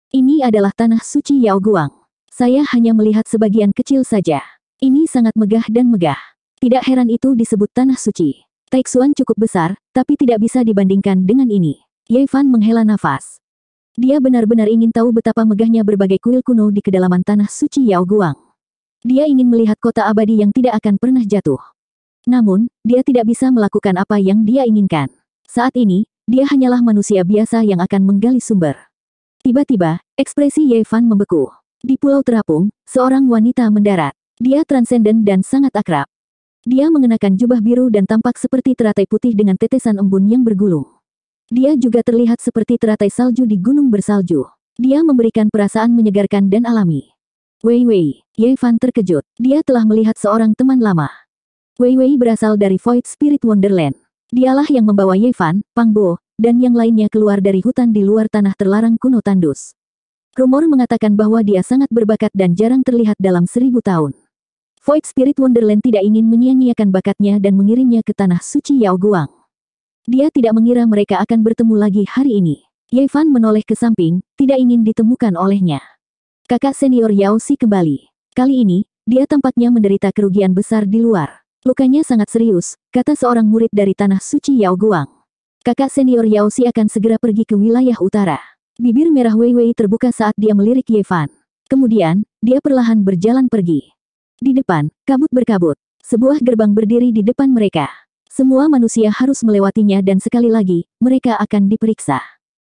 Ini adalah tanah suci Yao Guang. Saya hanya melihat sebagian kecil saja. Ini sangat megah dan megah. Tidak heran itu disebut tanah suci. Taixuan cukup besar, tapi tidak bisa dibandingkan dengan ini. Ye Fan menghela nafas. Dia benar-benar ingin tahu betapa megahnya berbagai kuil kuno di kedalaman tanah suci Yao Guang. Dia ingin melihat kota abadi yang tidak akan pernah jatuh. Namun, dia tidak bisa melakukan apa yang dia inginkan. Saat ini, dia hanyalah manusia biasa yang akan menggali sumber. Tiba-tiba, ekspresi Ye Fan membeku. Di pulau terapung, seorang wanita mendarat. Dia transenden dan sangat akrab. Dia mengenakan jubah biru dan tampak seperti teratai putih dengan tetesan embun yang bergulung. Dia juga terlihat seperti teratai salju di gunung bersalju. Dia memberikan perasaan menyegarkan dan alami. Wei Wei, Ye Fan terkejut. Dia telah melihat seorang teman lama. Wei Wei berasal dari Void Spirit Wonderland. Dialah yang membawa Ye Fan, Pang Bo, dan yang lainnya keluar dari hutan di luar tanah terlarang kuno tandus. Rumor mengatakan bahwa dia sangat berbakat dan jarang terlihat dalam seribu tahun. Void Spirit Wonderland tidak ingin menyia-nyiakan bakatnya dan mengirimnya ke tanah suci Yao Guang. Dia tidak mengira mereka akan bertemu lagi hari ini. Ye Fan menoleh ke samping, tidak ingin ditemukan olehnya. Kakak senior Yao Si kembali. Kali ini, dia tampaknya menderita kerugian besar di luar. Lukanya sangat serius, kata seorang murid dari tanah suci Yao Guang. Kakak senior Yao Si akan segera pergi ke wilayah utara. Bibir merah Wei Wei terbuka saat dia melirik Ye Fan. Kemudian, dia perlahan berjalan pergi. Di depan, kabut berkabut. Sebuah gerbang berdiri di depan mereka. Semua manusia harus melewatinya dan sekali lagi, mereka akan diperiksa.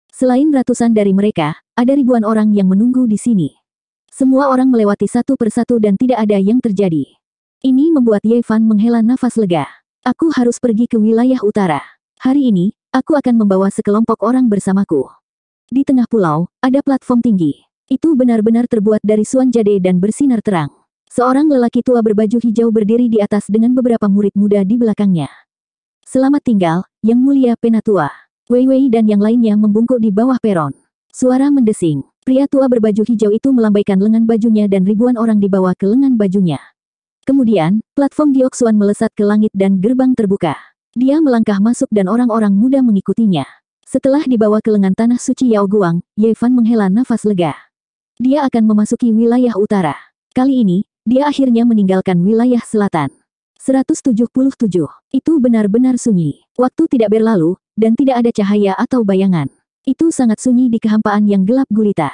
Selain ratusan dari mereka, ada ribuan orang yang menunggu di sini. Semua orang melewati satu persatu dan tidak ada yang terjadi. Ini membuat Ye Fan menghela nafas lega. Aku harus pergi ke wilayah utara. Hari ini, aku akan membawa sekelompok orang bersamaku. Di tengah pulau, ada platform tinggi. Itu benar-benar terbuat dari suan jade dan bersinar terang. Seorang lelaki tua berbaju hijau berdiri di atas dengan beberapa murid muda di belakangnya. Selamat tinggal, Yang Mulia Penatua. Wei Wei dan yang lainnya membungkuk di bawah peron. Suara mendesing. Pria tua berbaju hijau itu melambaikan lengan bajunya dan ribuan orang dibawa ke lengan bajunya. Kemudian, platform Gioxuan melesat ke langit dan gerbang terbuka. Dia melangkah masuk dan orang-orang muda mengikutinya. Setelah dibawa ke lengan tanah suci Yao Guang, Fan menghela nafas lega. Dia akan memasuki wilayah utara. Kali ini, dia akhirnya meninggalkan wilayah selatan. 177. Itu benar-benar sunyi. Waktu tidak berlalu, dan tidak ada cahaya atau bayangan. Itu sangat sunyi di kehampaan yang gelap gulita.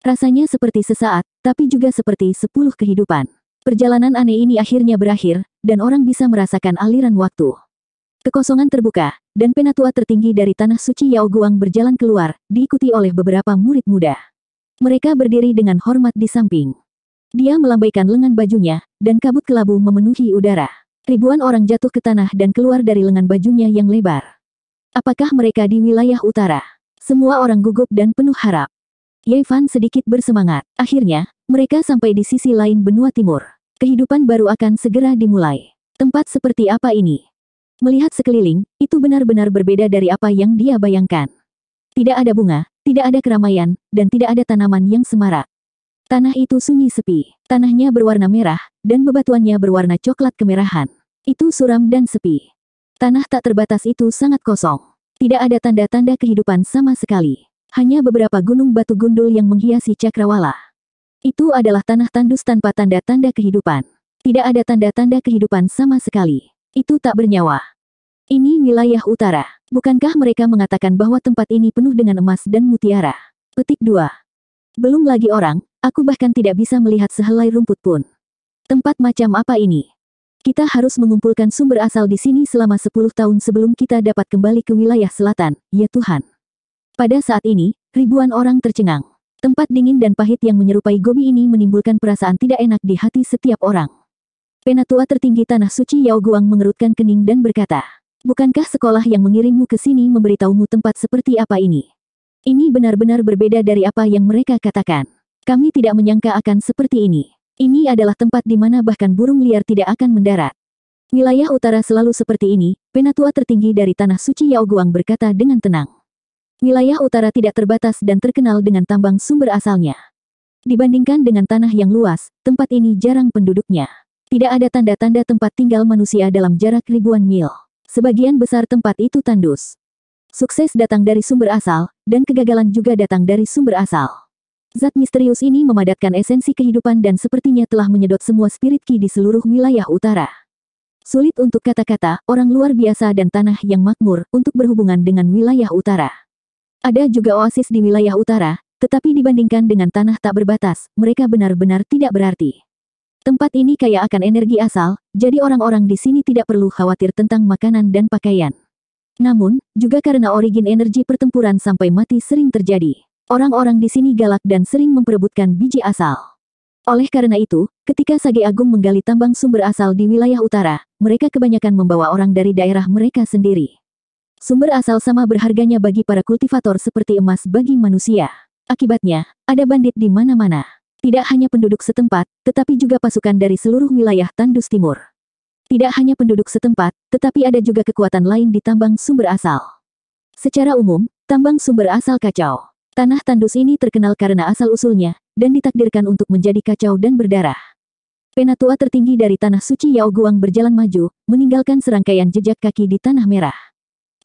Rasanya seperti sesaat, tapi juga seperti sepuluh kehidupan. Perjalanan aneh ini akhirnya berakhir, dan orang bisa merasakan aliran waktu. Kekosongan terbuka, dan penatua tertinggi dari tanah suci Yao Guang berjalan keluar, diikuti oleh beberapa murid muda. Mereka berdiri dengan hormat di samping. Dia melambaikan lengan bajunya, dan kabut kelabu memenuhi udara. Ribuan orang jatuh ke tanah dan keluar dari lengan bajunya yang lebar. Apakah mereka di wilayah utara? Semua orang gugup dan penuh harap. Fan sedikit bersemangat. Akhirnya, mereka sampai di sisi lain benua timur. Kehidupan baru akan segera dimulai. Tempat seperti apa ini? Melihat sekeliling, itu benar-benar berbeda dari apa yang dia bayangkan. Tidak ada bunga, tidak ada keramaian, dan tidak ada tanaman yang semarak. Tanah itu sunyi sepi. Tanahnya berwarna merah, dan bebatuannya berwarna coklat kemerahan. Itu suram dan sepi. Tanah tak terbatas itu sangat kosong. Tidak ada tanda-tanda kehidupan sama sekali. Hanya beberapa gunung batu gundul yang menghiasi cakrawala. Itu adalah tanah tandus tanpa tanda-tanda kehidupan. Tidak ada tanda-tanda kehidupan sama sekali. Itu tak bernyawa. Ini wilayah utara. Bukankah mereka mengatakan bahwa tempat ini penuh dengan emas dan mutiara? Petik 2. Belum lagi orang, aku bahkan tidak bisa melihat sehelai rumput pun. Tempat macam apa ini? Kita harus mengumpulkan sumber asal di sini selama 10 tahun sebelum kita dapat kembali ke wilayah selatan, ya Tuhan. Pada saat ini, ribuan orang tercengang. Tempat dingin dan pahit yang menyerupai Gobi ini menimbulkan perasaan tidak enak di hati setiap orang. Penatua tertinggi Tanah Suci Yao Guang mengerutkan kening dan berkata, Bukankah sekolah yang mengirimmu ke sini memberitahumu tempat seperti apa ini? Ini benar-benar berbeda dari apa yang mereka katakan. Kami tidak menyangka akan seperti ini. Ini adalah tempat di mana bahkan burung liar tidak akan mendarat. Wilayah utara selalu seperti ini, penatua tertinggi dari tanah suci Yao Guang berkata dengan tenang. Wilayah utara tidak terbatas dan terkenal dengan tambang sumber asalnya. Dibandingkan dengan tanah yang luas, tempat ini jarang penduduknya. Tidak ada tanda-tanda tempat tinggal manusia dalam jarak ribuan mil. Sebagian besar tempat itu tandus. Sukses datang dari sumber asal, dan kegagalan juga datang dari sumber asal. Zat misterius ini memadatkan esensi kehidupan dan sepertinya telah menyedot semua spirit ki di seluruh wilayah utara. Sulit untuk kata-kata, orang luar biasa dan tanah yang makmur, untuk berhubungan dengan wilayah utara. Ada juga oasis di wilayah utara, tetapi dibandingkan dengan tanah tak berbatas, mereka benar-benar tidak berarti. Tempat ini kaya akan energi asal, jadi orang-orang di sini tidak perlu khawatir tentang makanan dan pakaian. Namun, juga karena origin energi pertempuran sampai mati sering terjadi. Orang-orang di sini galak dan sering memperebutkan biji asal. Oleh karena itu, ketika Sage Agung menggali tambang sumber asal di wilayah utara, mereka kebanyakan membawa orang dari daerah mereka sendiri. Sumber asal sama berharganya bagi para kultivator seperti emas bagi manusia. Akibatnya, ada bandit di mana-mana. Tidak hanya penduduk setempat, tetapi juga pasukan dari seluruh wilayah Tandus Timur. Tidak hanya penduduk setempat, tetapi ada juga kekuatan lain di tambang sumber asal. Secara umum, tambang sumber asal kacau. Tanah tandus ini terkenal karena asal-usulnya, dan ditakdirkan untuk menjadi kacau dan berdarah. Penatua tertinggi dari tanah suci Yao Guang berjalan maju, meninggalkan serangkaian jejak kaki di tanah merah.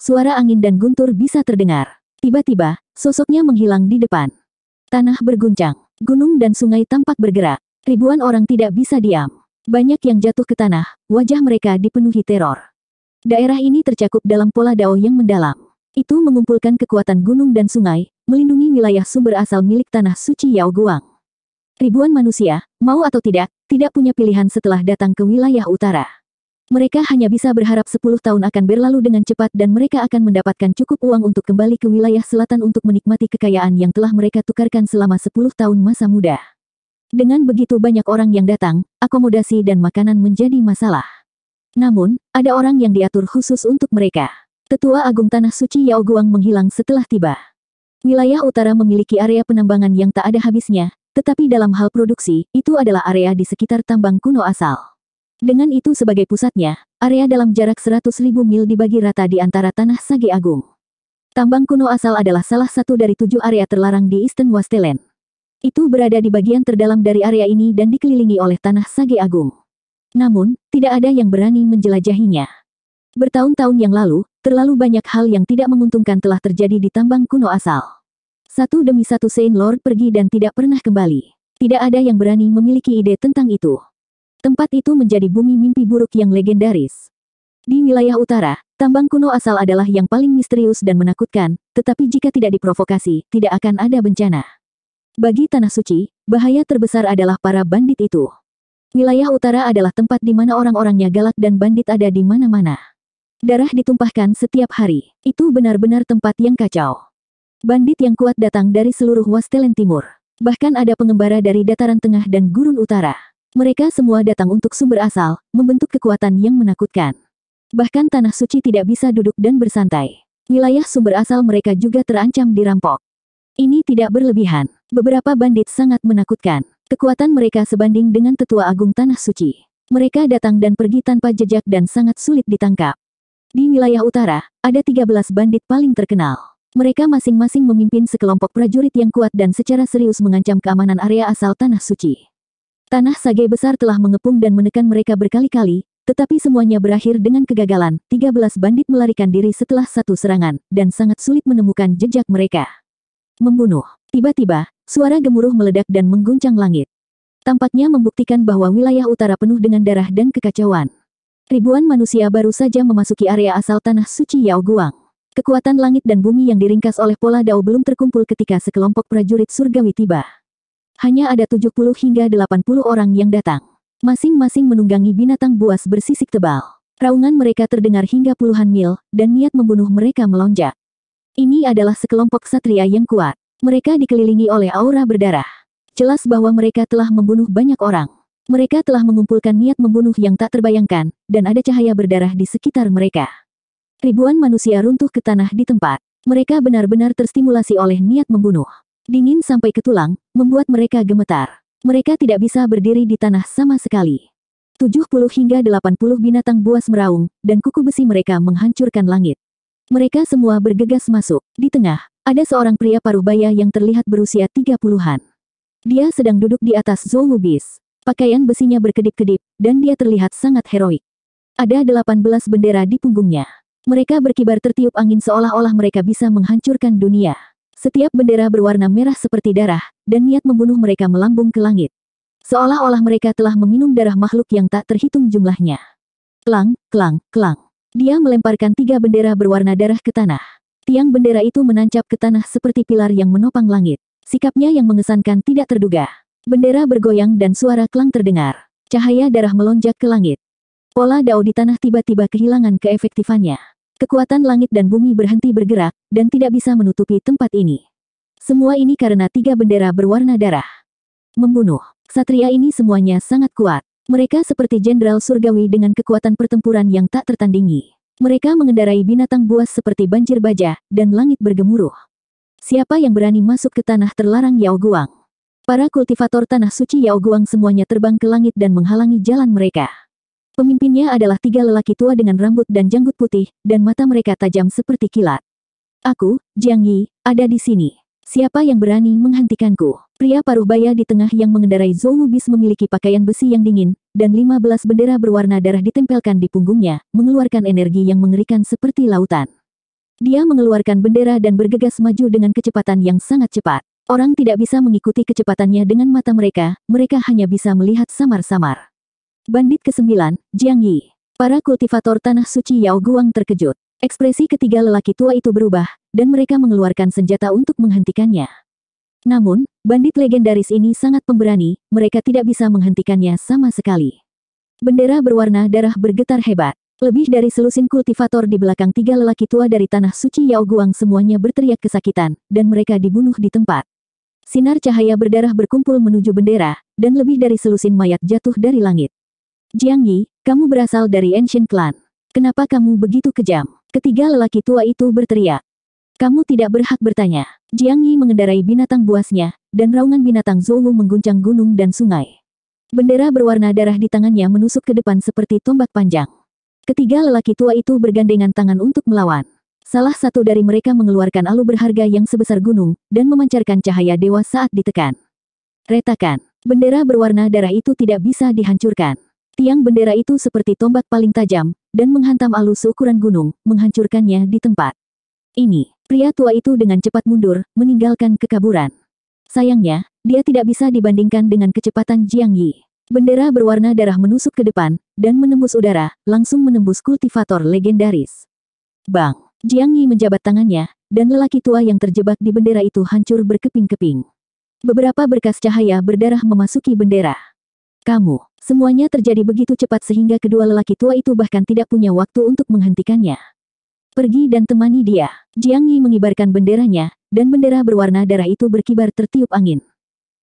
Suara angin dan guntur bisa terdengar. Tiba-tiba, sosoknya menghilang di depan. Tanah berguncang, gunung dan sungai tampak bergerak. Ribuan orang tidak bisa diam. Banyak yang jatuh ke tanah, wajah mereka dipenuhi teror. Daerah ini tercakup dalam pola dao yang mendalam. Itu mengumpulkan kekuatan gunung dan sungai, melindungi wilayah sumber asal milik tanah suci Yao Guang. Ribuan manusia, mau atau tidak, tidak punya pilihan setelah datang ke wilayah utara. Mereka hanya bisa berharap 10 tahun akan berlalu dengan cepat dan mereka akan mendapatkan cukup uang untuk kembali ke wilayah selatan untuk menikmati kekayaan yang telah mereka tukarkan selama 10 tahun masa muda. Dengan begitu banyak orang yang datang, akomodasi dan makanan menjadi masalah. Namun, ada orang yang diatur khusus untuk mereka. Tetua Agung Tanah Suci Yao Guang menghilang setelah tiba. Wilayah utara memiliki area penambangan yang tak ada habisnya, tetapi dalam hal produksi, itu adalah area di sekitar tambang kuno asal. Dengan itu sebagai pusatnya, area dalam jarak 100.000 mil dibagi rata di antara tanah Sage Agung. Tambang kuno asal adalah salah satu dari tujuh area terlarang di Eastern Wasteland. Itu berada di bagian terdalam dari area ini dan dikelilingi oleh tanah Sage Agung. Namun, tidak ada yang berani menjelajahinya. Bertahun-tahun yang lalu, terlalu banyak hal yang tidak menguntungkan telah terjadi di tambang kuno asal. Satu demi satu Saint Lord pergi dan tidak pernah kembali. Tidak ada yang berani memiliki ide tentang itu. Tempat itu menjadi bumi mimpi buruk yang legendaris. Di wilayah utara, tambang kuno asal adalah yang paling misterius dan menakutkan, tetapi jika tidak diprovokasi, tidak akan ada bencana. Bagi Tanah Suci, bahaya terbesar adalah para bandit itu. Wilayah utara adalah tempat di mana orang-orangnya galak dan bandit ada di mana-mana. Darah ditumpahkan setiap hari. Itu benar-benar tempat yang kacau. Bandit yang kuat datang dari seluruh Wastelen Timur. Bahkan ada pengembara dari dataran tengah dan gurun utara. Mereka semua datang untuk sumber asal, membentuk kekuatan yang menakutkan. Bahkan tanah suci tidak bisa duduk dan bersantai. Wilayah sumber asal mereka juga terancam dirampok. Ini tidak berlebihan. Beberapa bandit sangat menakutkan. Kekuatan mereka sebanding dengan tetua agung tanah suci. Mereka datang dan pergi tanpa jejak dan sangat sulit ditangkap. Di wilayah utara, ada 13 bandit paling terkenal. Mereka masing-masing memimpin sekelompok prajurit yang kuat dan secara serius mengancam keamanan area asal Tanah Suci. Tanah Sage besar telah mengepung dan menekan mereka berkali-kali, tetapi semuanya berakhir dengan kegagalan. 13 bandit melarikan diri setelah satu serangan, dan sangat sulit menemukan jejak mereka. Membunuh. Tiba-tiba, suara gemuruh meledak dan mengguncang langit. Tampaknya membuktikan bahwa wilayah utara penuh dengan darah dan kekacauan. Ribuan manusia baru saja memasuki area asal tanah suci Yao Guang. Kekuatan langit dan bumi yang diringkas oleh pola Dao belum terkumpul ketika sekelompok prajurit surgawi tiba. Hanya ada 70 hingga 80 orang yang datang. Masing-masing menunggangi binatang buas bersisik tebal. Raungan mereka terdengar hingga puluhan mil, dan niat membunuh mereka melonjak. Ini adalah sekelompok satria yang kuat. Mereka dikelilingi oleh aura berdarah. Jelas bahwa mereka telah membunuh banyak orang. Mereka telah mengumpulkan niat membunuh yang tak terbayangkan, dan ada cahaya berdarah di sekitar mereka. Ribuan manusia runtuh ke tanah di tempat. Mereka benar-benar terstimulasi oleh niat membunuh. Dingin sampai ke tulang, membuat mereka gemetar. Mereka tidak bisa berdiri di tanah sama sekali. 70 hingga 80 binatang buas meraung, dan kuku besi mereka menghancurkan langit. Mereka semua bergegas masuk. Di tengah, ada seorang pria paruh baya yang terlihat berusia 30-an. Dia sedang duduk di atas Zolubis. Pakaian besinya berkedip-kedip, dan dia terlihat sangat heroik. Ada 18 bendera di punggungnya. Mereka berkibar tertiup angin seolah-olah mereka bisa menghancurkan dunia. Setiap bendera berwarna merah seperti darah, dan niat membunuh mereka melambung ke langit. Seolah-olah mereka telah meminum darah makhluk yang tak terhitung jumlahnya. Klang, klang, klang. Dia melemparkan tiga bendera berwarna darah ke tanah. Tiang bendera itu menancap ke tanah seperti pilar yang menopang langit. Sikapnya yang mengesankan tidak terduga. Bendera bergoyang dan suara klang terdengar. Cahaya darah melonjak ke langit. Pola dao di tanah tiba-tiba kehilangan keefektifannya. Kekuatan langit dan bumi berhenti bergerak, dan tidak bisa menutupi tempat ini. Semua ini karena tiga bendera berwarna darah. Membunuh. Satria ini semuanya sangat kuat. Mereka seperti jenderal surgawi dengan kekuatan pertempuran yang tak tertandingi. Mereka mengendarai binatang buas seperti banjir baja, dan langit bergemuruh. Siapa yang berani masuk ke tanah terlarang Yao Guang? Para kultivator tanah suci Yao Guang semuanya terbang ke langit dan menghalangi jalan mereka. Pemimpinnya adalah tiga lelaki tua dengan rambut dan janggut putih, dan mata mereka tajam seperti kilat. Aku, Jiang Yi, ada di sini. Siapa yang berani menghentikanku? Pria paruh baya di tengah yang mengendarai Zhou Bis memiliki pakaian besi yang dingin, dan 15 bendera berwarna darah ditempelkan di punggungnya, mengeluarkan energi yang mengerikan seperti lautan. Dia mengeluarkan bendera dan bergegas maju dengan kecepatan yang sangat cepat. Orang tidak bisa mengikuti kecepatannya dengan mata mereka, mereka hanya bisa melihat samar-samar. Bandit ke-9, Jiang Yi. Para kultivator tanah suci Yao Guang terkejut. Ekspresi ketiga lelaki tua itu berubah, dan mereka mengeluarkan senjata untuk menghentikannya. Namun, bandit legendaris ini sangat pemberani, mereka tidak bisa menghentikannya sama sekali. Bendera berwarna darah bergetar hebat. Lebih dari selusin kultivator di belakang tiga lelaki tua dari tanah suci Yao Guang semuanya berteriak kesakitan, dan mereka dibunuh di tempat. Sinar cahaya berdarah berkumpul menuju bendera, dan lebih dari selusin mayat jatuh dari langit. Jiang Yi, kamu berasal dari Ancient Clan. Kenapa kamu begitu kejam? Ketiga lelaki tua itu berteriak. Kamu tidak berhak bertanya. Jiang Yi mengendarai binatang buasnya, dan raungan binatang Zhou mengguncang gunung dan sungai. Bendera berwarna darah di tangannya menusuk ke depan seperti tombak panjang. Ketiga lelaki tua itu bergandengan tangan untuk melawan. Salah satu dari mereka mengeluarkan alu berharga yang sebesar gunung, dan memancarkan cahaya dewa saat ditekan. Retakan. Bendera berwarna darah itu tidak bisa dihancurkan. Tiang bendera itu seperti tombak paling tajam, dan menghantam alu seukuran gunung, menghancurkannya di tempat. Ini, pria tua itu dengan cepat mundur, meninggalkan kekaburan. Sayangnya, dia tidak bisa dibandingkan dengan kecepatan Jiang Yi. Bendera berwarna darah menusuk ke depan, dan menembus udara, langsung menembus kultivator legendaris. Bang! Jiang Yi menjabat tangannya, dan lelaki tua yang terjebak di bendera itu hancur berkeping-keping. Beberapa berkas cahaya berdarah memasuki bendera. Kamu, semuanya terjadi begitu cepat sehingga kedua lelaki tua itu bahkan tidak punya waktu untuk menghentikannya. Pergi dan temani dia. Jiang Yi mengibarkan benderanya, dan bendera berwarna darah itu berkibar tertiup angin.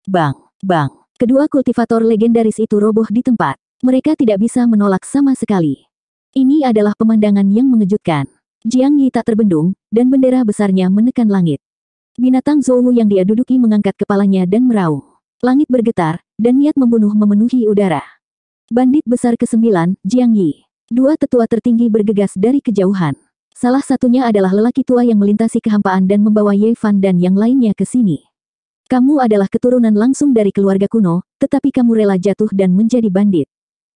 Bang, bang, kedua kultivator legendaris itu roboh di tempat. Mereka tidak bisa menolak sama sekali. Ini adalah pemandangan yang mengejutkan. Jiang Yi tak terbendung, dan bendera besarnya menekan langit. Binatang Zhou yang dia duduki mengangkat kepalanya dan meraung. Langit bergetar, dan niat membunuh memenuhi udara. Bandit besar ke-9, Jiang Yi. Dua tetua tertinggi bergegas dari kejauhan. Salah satunya adalah lelaki tua yang melintasi kehampaan dan membawa Ye Fan dan yang lainnya ke sini. Kamu adalah keturunan langsung dari keluarga kuno, tetapi kamu rela jatuh dan menjadi bandit.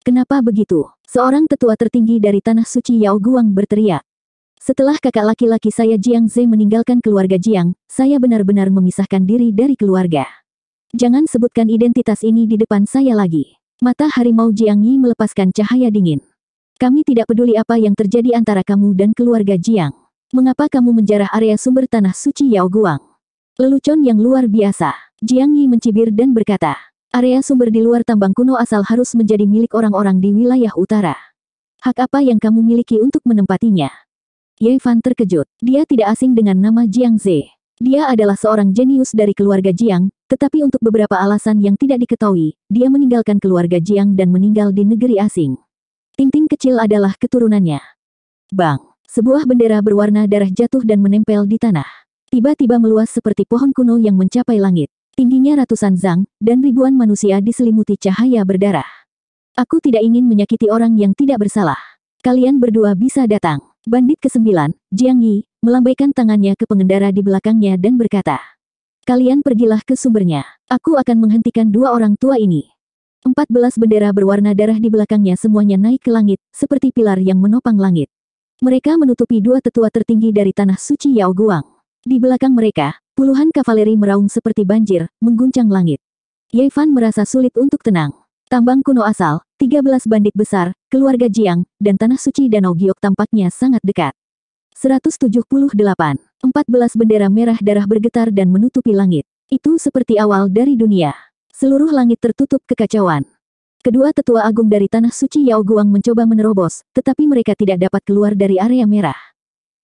Kenapa begitu? Seorang tetua tertinggi dari tanah suci Yao Guang berteriak. Setelah kakak laki-laki saya Jiang Ze meninggalkan keluarga Jiang, saya benar-benar memisahkan diri dari keluarga. Jangan sebutkan identitas ini di depan saya lagi. Mata harimau Jiang Yi melepaskan cahaya dingin. Kami tidak peduli apa yang terjadi antara kamu dan keluarga Jiang. Mengapa kamu menjarah area sumber tanah suci Yao Guang? Lelucon yang luar biasa. Jiang Yi mencibir dan berkata, area sumber di luar tambang kuno asal harus menjadi milik orang-orang di wilayah utara. Hak apa yang kamu miliki untuk menempatinya? Ye Fan terkejut. Dia tidak asing dengan nama Jiang Ze. Dia adalah seorang jenius dari keluarga Jiang, tetapi untuk beberapa alasan yang tidak diketahui, dia meninggalkan keluarga Jiang dan meninggal di negeri asing. Ting-ting kecil adalah keturunannya. Bang! Sebuah bendera berwarna darah jatuh dan menempel di tanah. Tiba-tiba meluas seperti pohon kuno yang mencapai langit. Tingginya ratusan zang, dan ribuan manusia diselimuti cahaya berdarah. Aku tidak ingin menyakiti orang yang tidak bersalah. Kalian berdua bisa datang. Bandit ke-9, Jiang Yi, melambaikan tangannya ke pengendara di belakangnya dan berkata. Kalian pergilah ke sumbernya. Aku akan menghentikan dua orang tua ini. Empat belas bendera berwarna darah di belakangnya semuanya naik ke langit, seperti pilar yang menopang langit. Mereka menutupi dua tetua tertinggi dari tanah suci Yao Guang. Di belakang mereka, puluhan kavaleri meraung seperti banjir, mengguncang langit. Ye Fan merasa sulit untuk tenang. Tambang kuno asal, 13 bandit besar, keluarga Jiang, dan tanah suci Danau Giok tampaknya sangat dekat. 178. 14 bendera merah darah bergetar dan menutupi langit. Itu seperti awal dari dunia. Seluruh langit tertutup kekacauan. Kedua tetua agung dari tanah suci Yao Guang mencoba menerobos, tetapi mereka tidak dapat keluar dari area merah.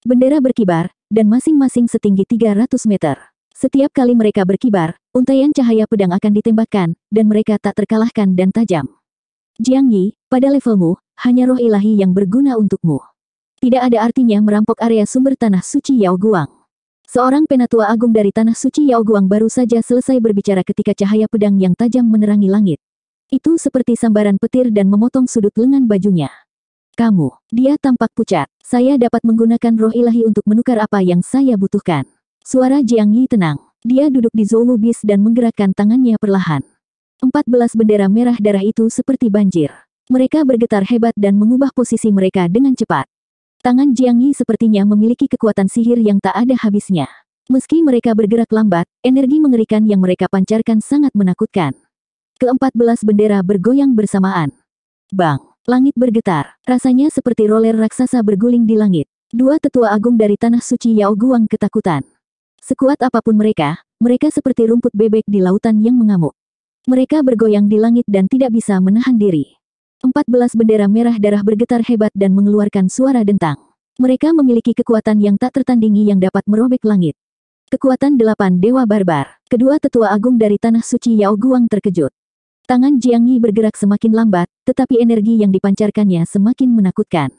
Bendera berkibar, dan masing-masing setinggi 300 meter. Setiap kali mereka berkibar, untaian cahaya pedang akan ditembakkan, dan mereka tak terkalahkan dan tajam. Jiang Yi, pada levelmu, hanya roh ilahi yang berguna untukmu. Tidak ada artinya merampok area sumber tanah suci Yao Guang. Seorang penatua agung dari tanah suci Yao Guang baru saja selesai berbicara ketika cahaya pedang yang tajam menerangi langit. Itu seperti sambaran petir dan memotong sudut lengan bajunya. Kamu, dia tampak pucat. Saya dapat menggunakan roh ilahi untuk menukar apa yang saya butuhkan. Suara Jiang Yi tenang. Dia duduk di Zhou Bis dan menggerakkan tangannya perlahan. Empat belas bendera merah darah itu seperti banjir. Mereka bergetar hebat dan mengubah posisi mereka dengan cepat. Tangan Jiang Yi sepertinya memiliki kekuatan sihir yang tak ada habisnya. Meski mereka bergerak lambat, energi mengerikan yang mereka pancarkan sangat menakutkan. Keempat belas bendera bergoyang bersamaan. Bang! Langit bergetar. Rasanya seperti roller raksasa berguling di langit. Dua tetua agung dari tanah suci Yao Guang ketakutan. Sekuat apa pun mereka, mereka seperti rumput bebek di lautan yang mengamuk. Mereka bergoyang di langit dan tidak bisa menahan diri. Empat belas bendera merah darah bergetar hebat dan mengeluarkan suara dentang. Mereka memiliki kekuatan yang tak tertandingi yang dapat merobek langit. Kekuatan delapan Dewa Barbar. Kedua tetua agung dari Tanah Suci Yao Guang terkejut. Tangan Jiang Yi bergerak semakin lambat, tetapi energi yang dipancarkannya semakin menakutkan.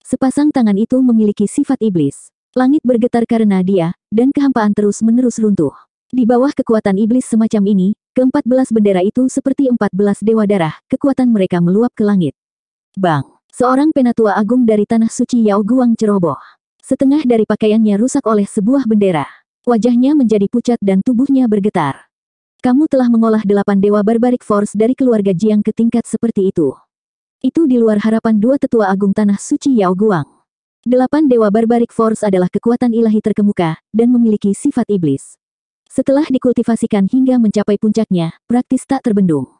Sepasang tangan itu memiliki sifat iblis. Langit bergetar karena dia, dan kehampaan terus-menerus runtuh. Di bawah kekuatan iblis semacam ini, ke-14 bendera itu seperti 14 dewa darah, kekuatan mereka meluap ke langit. Bang! Seorang penatua agung dari tanah suci Yao Guang ceroboh. Setengah dari pakaiannya rusak oleh sebuah bendera. Wajahnya menjadi pucat dan tubuhnya bergetar. Kamu telah mengolah delapan dewa barbaric force dari keluarga Jiang ke tingkat seperti itu. Itu di luar harapan dua tetua agung tanah suci Yao Guang. Delapan dewa barbaric force adalah kekuatan ilahi terkemuka, dan memiliki sifat iblis. Setelah dikultivasikan hingga mencapai puncaknya, praktis tak terbendung.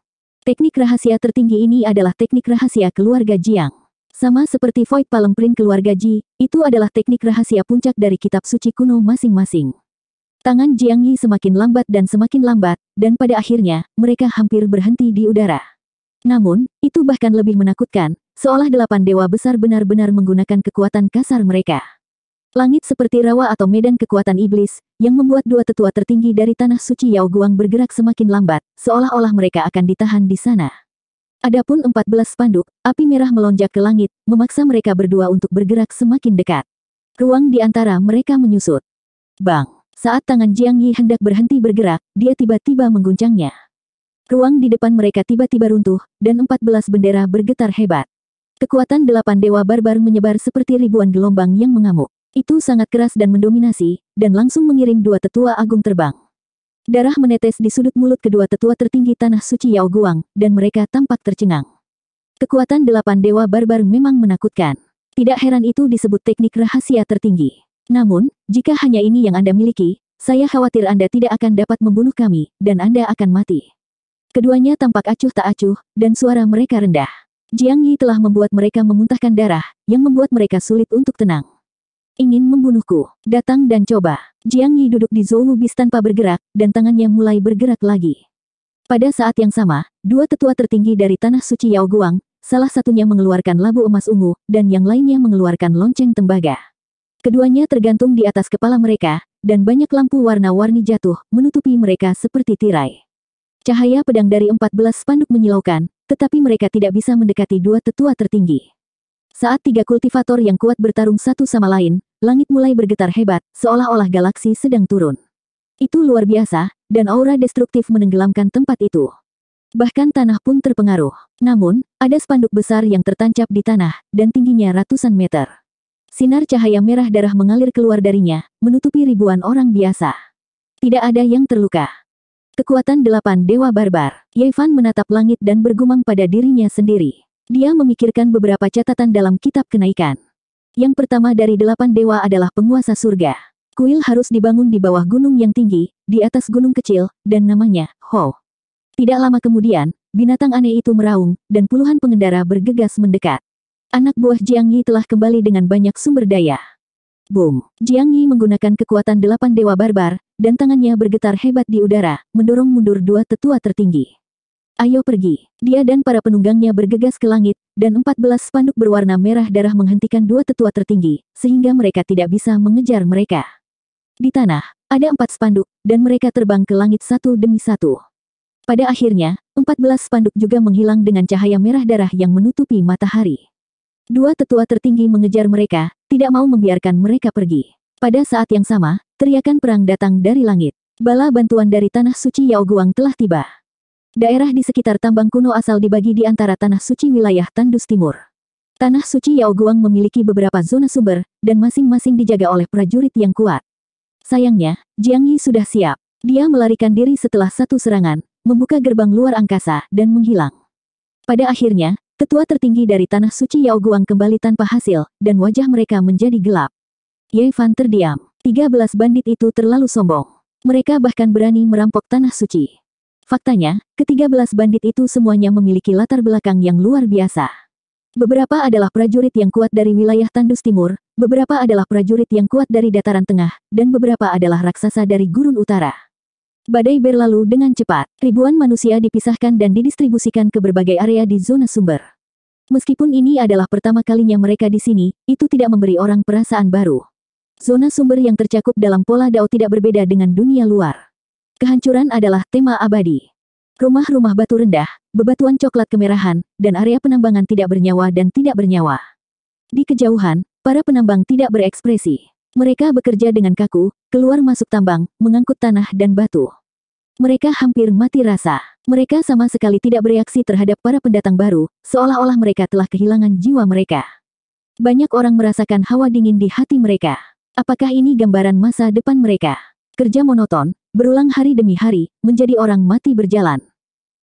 Teknik rahasia tertinggi ini adalah teknik rahasia keluarga Jiang. Sama seperti Void Palm Print keluarga Ji, itu adalah teknik rahasia puncak dari kitab suci kuno masing-masing. Tangan Jiang Yi semakin lambat dan semakin lambat, dan pada akhirnya, mereka hampir berhenti di udara. Namun, itu bahkan lebih menakutkan, seolah delapan dewa besar benar-benar menggunakan kekuatan kasar mereka. Langit seperti rawa atau medan kekuatan iblis, yang membuat dua tetua tertinggi dari tanah suci Yao Guang bergerak semakin lambat, seolah-olah mereka akan ditahan di sana. Adapun 14 spanduk, api merah melonjak ke langit, memaksa mereka berdua untuk bergerak semakin dekat. Ruang di antara mereka menyusut. Bang! Saat tangan Jiang Yi hendak berhenti bergerak, dia tiba-tiba mengguncangnya. Ruang di depan mereka tiba-tiba runtuh, dan 14 bendera bergetar hebat. Kekuatan delapan dewa barbar menyebar seperti ribuan gelombang yang mengamuk. Itu sangat keras dan mendominasi, dan langsung mengiring dua tetua agung terbang. Darah menetes di sudut mulut kedua tetua tertinggi tanah suci Yao Guang, dan mereka tampak tercengang. Kekuatan delapan dewa barbar memang menakutkan. Tidak heran itu disebut teknik rahasia tertinggi. Namun, jika hanya ini yang Anda miliki, saya khawatir Anda tidak akan dapat membunuh kami, dan Anda akan mati. Keduanya tampak acuh tak acuh, dan suara mereka rendah. Jiang Yi telah membuat mereka memuntahkan darah, yang membuat mereka sulit untuk tenang ingin membunuhku. Datang dan coba. Jiang Yi duduk di Zhou Bis tanpa bergerak, dan tangannya mulai bergerak lagi. Pada saat yang sama, dua tetua tertinggi dari tanah suci Yao Guang, salah satunya mengeluarkan labu emas ungu, dan yang lainnya mengeluarkan lonceng tembaga. Keduanya tergantung di atas kepala mereka, dan banyak lampu warna-warni jatuh, menutupi mereka seperti tirai. Cahaya pedang dari 14 spanduk menyilaukan, tetapi mereka tidak bisa mendekati dua tetua tertinggi. Saat tiga kultivator yang kuat bertarung satu sama lain, langit mulai bergetar hebat, seolah-olah galaksi sedang turun. Itu luar biasa, dan aura destruktif menenggelamkan tempat itu. Bahkan tanah pun terpengaruh. Namun, ada spanduk besar yang tertancap di tanah, dan tingginya ratusan meter. Sinar cahaya merah darah mengalir keluar darinya, menutupi ribuan orang biasa. Tidak ada yang terluka. Kekuatan delapan dewa barbar. Yevan menatap langit dan bergumam pada dirinya sendiri. Dia memikirkan beberapa catatan dalam kitab kenaikan. Yang pertama dari delapan dewa adalah penguasa surga. Kuil harus dibangun di bawah gunung yang tinggi, di atas gunung kecil, dan namanya, Ho. Tidak lama kemudian, binatang aneh itu meraung, dan puluhan pengendara bergegas mendekat. Anak buah Jiang Yi telah kembali dengan banyak sumber daya. Boom! Jiang Yi menggunakan kekuatan delapan dewa barbar, dan tangannya bergetar hebat di udara, mendorong mundur dua tetua tertinggi. Ayo pergi. Dia dan para penunggangnya bergegas ke langit, dan 14 spanduk berwarna merah darah menghentikan dua tetua tertinggi, sehingga mereka tidak bisa mengejar mereka. Di tanah, ada empat spanduk, dan mereka terbang ke langit satu demi satu. Pada akhirnya, 14 spanduk juga menghilang dengan cahaya merah darah yang menutupi matahari. Dua tetua tertinggi mengejar mereka, tidak mau membiarkan mereka pergi. Pada saat yang sama, teriakan perang datang dari langit. Bala bantuan dari tanah suci Yao Guang telah tiba. Daerah di sekitar tambang kuno asal dibagi di antara tanah suci wilayah Tandus Timur. Tanah suci Yao Guang memiliki beberapa zona sumber, dan masing-masing dijaga oleh prajurit yang kuat. Sayangnya, Jiang Yi sudah siap. Dia melarikan diri setelah satu serangan, membuka gerbang luar angkasa, dan menghilang. Pada akhirnya, tetua tertinggi dari tanah suci Yao Guang kembali tanpa hasil, dan wajah mereka menjadi gelap. Ye Fan terdiam. 13 bandit itu terlalu sombong. Mereka bahkan berani merampok tanah suci. Faktanya, ketiga belas bandit itu semuanya memiliki latar belakang yang luar biasa. Beberapa adalah prajurit yang kuat dari wilayah Tandus Timur, beberapa adalah prajurit yang kuat dari dataran tengah, dan beberapa adalah raksasa dari gurun utara. Badai berlalu dengan cepat, ribuan manusia dipisahkan dan didistribusikan ke berbagai area di zona sumber. Meskipun ini adalah pertama kalinya mereka di sini, itu tidak memberi orang perasaan baru. Zona sumber yang tercakup dalam pola Dao tidak berbeda dengan dunia luar. Kehancuran adalah tema abadi. Rumah-rumah batu rendah, bebatuan coklat kemerahan, dan area penambangan tidak bernyawa dan tidak bernyawa. Di kejauhan, para penambang tidak berekspresi. Mereka bekerja dengan kaku, keluar masuk tambang, mengangkut tanah dan batu. Mereka hampir mati rasa. Mereka sama sekali tidak bereaksi terhadap para pendatang baru, seolah-olah mereka telah kehilangan jiwa mereka. Banyak orang merasakan hawa dingin di hati mereka. Apakah ini gambaran masa depan mereka? Kerja monoton, berulang hari demi hari, menjadi orang mati berjalan.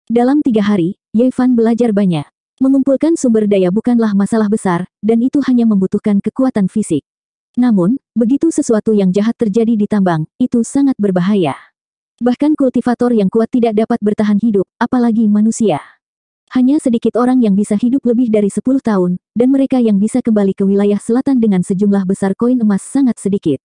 Dalam tiga hari, Yevan belajar banyak. Mengumpulkan sumber daya bukanlah masalah besar, dan itu hanya membutuhkan kekuatan fisik. Namun, begitu sesuatu yang jahat terjadi di tambang, itu sangat berbahaya. Bahkan kultivator yang kuat tidak dapat bertahan hidup, apalagi manusia. Hanya sedikit orang yang bisa hidup lebih dari 10 tahun, dan mereka yang bisa kembali ke wilayah selatan dengan sejumlah besar koin emas sangat sedikit.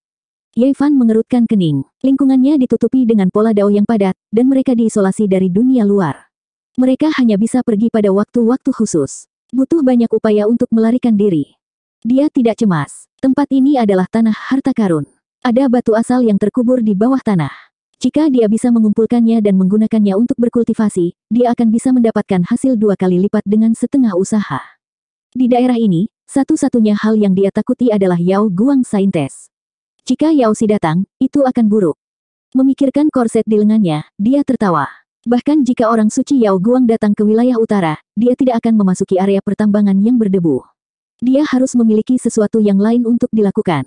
Yevan mengerutkan kening. Lingkungannya ditutupi dengan pola dao yang padat, dan mereka diisolasi dari dunia luar. Mereka hanya bisa pergi pada waktu-waktu khusus. Butuh banyak upaya untuk melarikan diri. Dia tidak cemas. Tempat ini adalah tanah harta karun. Ada batu asal yang terkubur di bawah tanah. Jika dia bisa mengumpulkannya dan menggunakannya untuk berkultivasi, dia akan bisa mendapatkan hasil dua kali lipat dengan setengah usaha. Di daerah ini, satu-satunya hal yang dia takuti adalah Yao Guang Saintes. Jika Yao Si datang, itu akan buruk. Memikirkan korset di lengannya, dia tertawa. Bahkan jika orang suci Yao Guang datang ke wilayah utara, dia tidak akan memasuki area pertambangan yang berdebu. Dia harus memiliki sesuatu yang lain untuk dilakukan.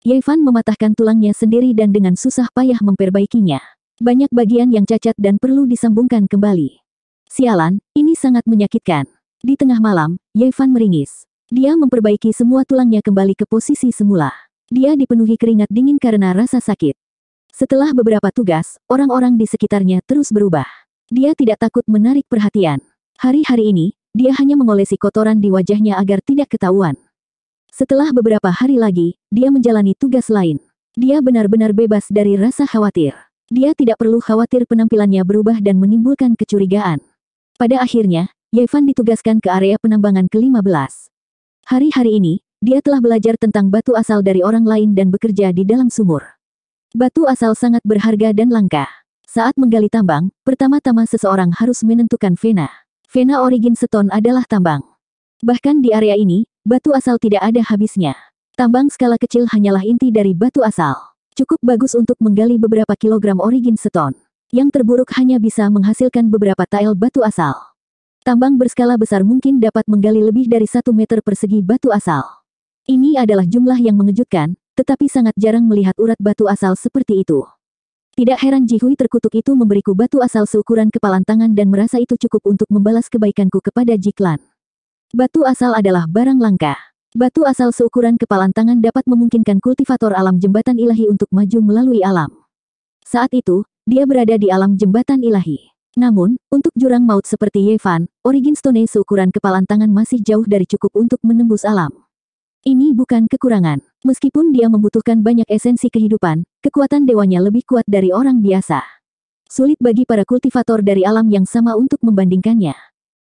Yevan mematahkan tulangnya sendiri dan dengan susah payah memperbaikinya. Banyak bagian yang cacat dan perlu disambungkan kembali. Sialan, ini sangat menyakitkan. Di tengah malam, Yevan meringis. Dia memperbaiki semua tulangnya kembali ke posisi semula. Dia dipenuhi keringat dingin karena rasa sakit. Setelah beberapa tugas, orang-orang di sekitarnya terus berubah. Dia tidak takut menarik perhatian. Hari-hari ini, dia hanya mengolesi kotoran di wajahnya agar tidak ketahuan. Setelah beberapa hari lagi, dia menjalani tugas lain. Dia benar-benar bebas dari rasa khawatir. Dia tidak perlu khawatir penampilannya berubah dan menimbulkan kecurigaan. Pada akhirnya, Yevan ditugaskan ke area penambangan ke-15. Hari-hari ini, dia telah belajar tentang batu asal dari orang lain dan bekerja di dalam sumur. Batu asal sangat berharga dan langka. Saat menggali tambang, pertama-tama seseorang harus menentukan vena. Vena origin stone adalah tambang. Bahkan di area ini, batu asal tidak ada habisnya. Tambang skala kecil hanyalah inti dari batu asal. Cukup bagus untuk menggali beberapa kilogram origin stone. Yang terburuk hanya bisa menghasilkan beberapa tile batu asal. Tambang berskala besar mungkin dapat menggali lebih dari satu meter persegi batu asal. Ini adalah jumlah yang mengejutkan, tetapi sangat jarang melihat urat batu asal seperti itu. Tidak heran Jihui terkutuk itu memberiku batu asal seukuran kepalan tangan dan merasa itu cukup untuk membalas kebaikanku kepada Jiklan. Batu asal adalah barang langka. Batu asal seukuran kepalan tangan dapat memungkinkan kultivator alam jembatan ilahi untuk maju melalui alam. Saat itu, dia berada di alam jembatan ilahi. Namun, untuk jurang maut seperti Yevan, origin stone seukuran kepalan tangan masih jauh dari cukup untuk menembus alam. Ini bukan kekurangan. Meskipun dia membutuhkan banyak esensi kehidupan, kekuatan dewanya lebih kuat dari orang biasa. Sulit bagi para kultivator dari alam yang sama untuk membandingkannya.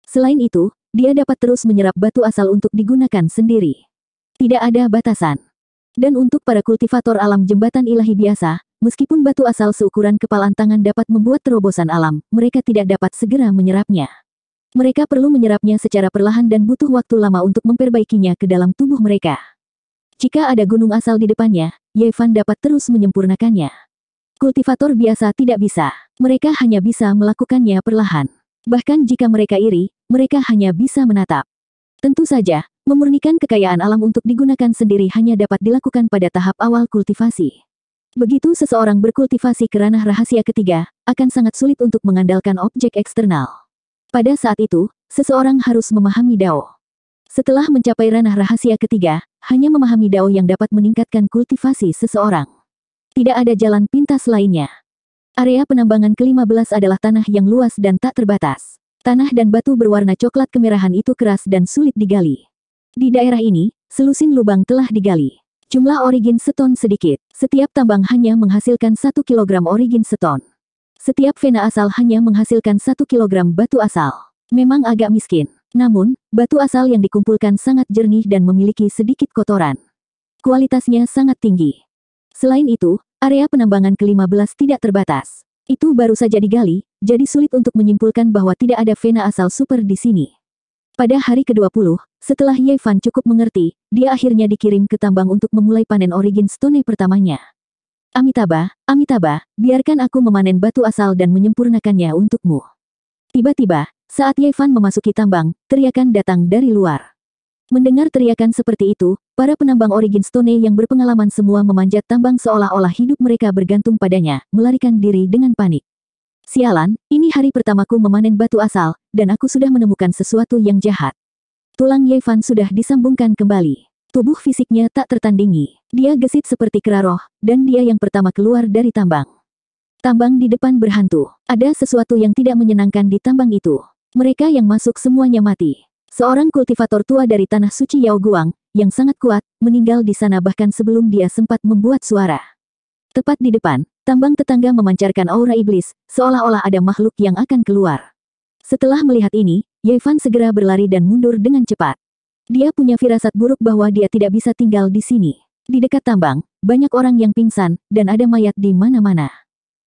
Selain itu, dia dapat terus menyerap batu asal untuk digunakan sendiri. Tidak ada batasan. Dan untuk para kultivator alam jembatan ilahi biasa, meskipun batu asal seukuran kepalan tangan dapat membuat terobosan alam, mereka tidak dapat segera menyerapnya. Mereka perlu menyerapnya secara perlahan dan butuh waktu lama untuk memperbaikinya ke dalam tubuh mereka. Jika ada gunung asal di depannya, Yevan dapat terus menyempurnakannya. Kultivator biasa tidak bisa. Mereka hanya bisa melakukannya perlahan. Bahkan jika mereka iri, mereka hanya bisa menatap. Tentu saja, memurnikan kekayaan alam untuk digunakan sendiri hanya dapat dilakukan pada tahap awal kultivasi. Begitu seseorang berkultivasi ke ranah rahasia ketiga, akan sangat sulit untuk mengandalkan objek eksternal. Pada saat itu, seseorang harus memahami Dao. Setelah mencapai ranah rahasia ketiga, hanya memahami Dao yang dapat meningkatkan kultivasi seseorang. Tidak ada jalan pintas lainnya. Area penambangan ke-15 adalah tanah yang luas dan tak terbatas. Tanah dan batu berwarna coklat kemerahan itu keras dan sulit digali. Di daerah ini, selusin lubang telah digali. Jumlah origin seton sedikit. Setiap tambang hanya menghasilkan 1 kg origin seton. Setiap vena asal hanya menghasilkan satu kilogram batu asal. Memang agak miskin. Namun, batu asal yang dikumpulkan sangat jernih dan memiliki sedikit kotoran. Kualitasnya sangat tinggi. Selain itu, area penambangan ke-15 tidak terbatas. Itu baru saja digali, jadi sulit untuk menyimpulkan bahwa tidak ada vena asal super di sini. Pada hari ke-20, setelah Ye Fan cukup mengerti, dia akhirnya dikirim ke tambang untuk memulai panen origin stone pertamanya. Amitabha, Amitabha, biarkan aku memanen batu asal dan menyempurnakannya untukmu. Tiba-tiba, saat Ye Fan memasuki tambang, teriakan datang dari luar. Mendengar teriakan seperti itu, para penambang origin stone yang berpengalaman semua memanjat tambang seolah-olah hidup mereka bergantung padanya, melarikan diri dengan panik. Sialan, ini hari pertamaku memanen batu asal, dan aku sudah menemukan sesuatu yang jahat. Tulang Yevan sudah disambungkan kembali. Tubuh fisiknya tak tertandingi. Dia gesit seperti keraroh, dan dia yang pertama keluar dari tambang. Tambang di depan berhantu. Ada sesuatu yang tidak menyenangkan di tambang itu. Mereka yang masuk semuanya mati. Seorang kultivator tua dari tanah suci Yao Guang, yang sangat kuat, meninggal di sana bahkan sebelum dia sempat membuat suara. Tepat di depan, tambang tetangga memancarkan aura iblis, seolah-olah ada makhluk yang akan keluar. Setelah melihat ini, Yevan segera berlari dan mundur dengan cepat. Dia punya firasat buruk bahwa dia tidak bisa tinggal di sini. Di dekat tambang, banyak orang yang pingsan, dan ada mayat di mana-mana.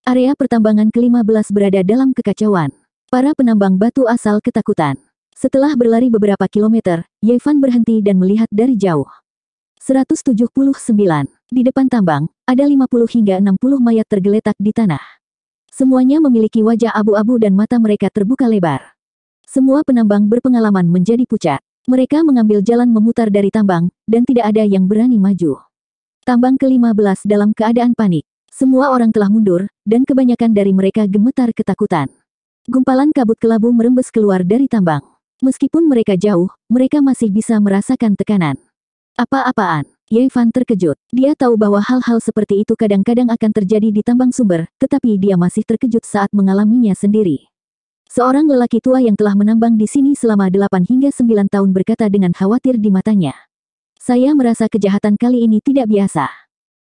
Area pertambangan ke-15 berada dalam kekacauan. Para penambang batu asal ketakutan. Setelah berlari beberapa kilometer, Yevan berhenti dan melihat dari jauh. 179. Di depan tambang, ada 50 hingga 60 mayat tergeletak di tanah. Semuanya memiliki wajah abu-abu dan mata mereka terbuka lebar. Semua penambang berpengalaman menjadi pucat. Mereka mengambil jalan memutar dari tambang, dan tidak ada yang berani maju. Tambang ke-15 dalam keadaan panik. Semua orang telah mundur, dan kebanyakan dari mereka gemetar ketakutan. Gumpalan kabut kelabu merembes keluar dari tambang. Meskipun mereka jauh, mereka masih bisa merasakan tekanan. Apa-apaan? Ye Fan terkejut. Dia tahu bahwa hal-hal seperti itu kadang-kadang akan terjadi di tambang sumber, tetapi dia masih terkejut saat mengalaminya sendiri. Seorang lelaki tua yang telah menambang di sini selama 8 hingga 9 tahun berkata dengan khawatir di matanya. Saya merasa kejahatan kali ini tidak biasa.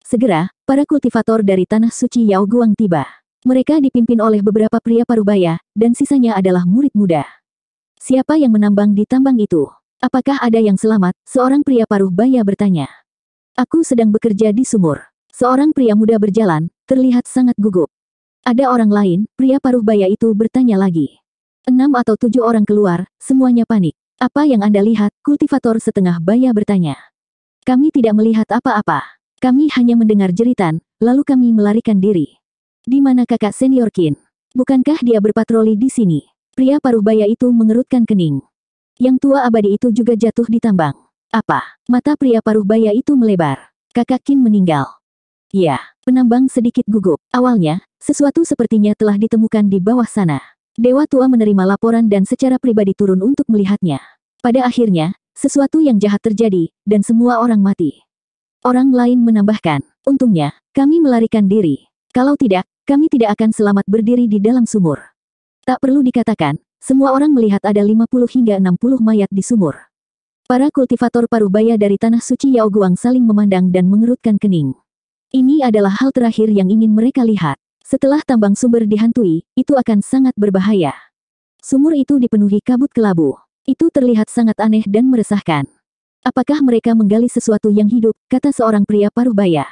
Segera, para kultivator dari tanah suci Yao Guang tiba. Mereka dipimpin oleh beberapa pria parubaya, dan sisanya adalah murid muda. Siapa yang menambang di tambang itu? Apakah ada yang selamat? Seorang pria paruh baya bertanya. Aku sedang bekerja di sumur. Seorang pria muda berjalan, terlihat sangat gugup. Ada orang lain, pria paruh baya itu bertanya lagi. Enam atau tujuh orang keluar, semuanya panik. Apa yang Anda lihat? Kultivator setengah baya bertanya. Kami tidak melihat apa-apa. Kami hanya mendengar jeritan, lalu kami melarikan diri. Di mana kakak senior Kin? Bukankah dia berpatroli di sini? Pria paruh baya itu mengerutkan kening. Yang tua abadi itu juga jatuh di tambang. Apa? Mata pria paruh baya itu melebar. Kakak Kin meninggal. Ya, penambang sedikit gugup. Awalnya, sesuatu sepertinya telah ditemukan di bawah sana. Dewa tua menerima laporan dan secara pribadi turun untuk melihatnya. Pada akhirnya, sesuatu yang jahat terjadi, dan semua orang mati. Orang lain menambahkan, untungnya, kami melarikan diri. Kalau tidak, kami tidak akan selamat berdiri di dalam sumur. Tak perlu dikatakan, semua orang melihat ada 50 hingga 60 mayat di sumur. Para kultivator parubaya dari tanah suci Yao Guang saling memandang dan mengerutkan kening. Ini adalah hal terakhir yang ingin mereka lihat. Setelah tambang sumber dihantui, itu akan sangat berbahaya. Sumur itu dipenuhi kabut kelabu. Itu terlihat sangat aneh dan meresahkan. Apakah mereka menggali sesuatu yang hidup, kata seorang pria parubaya.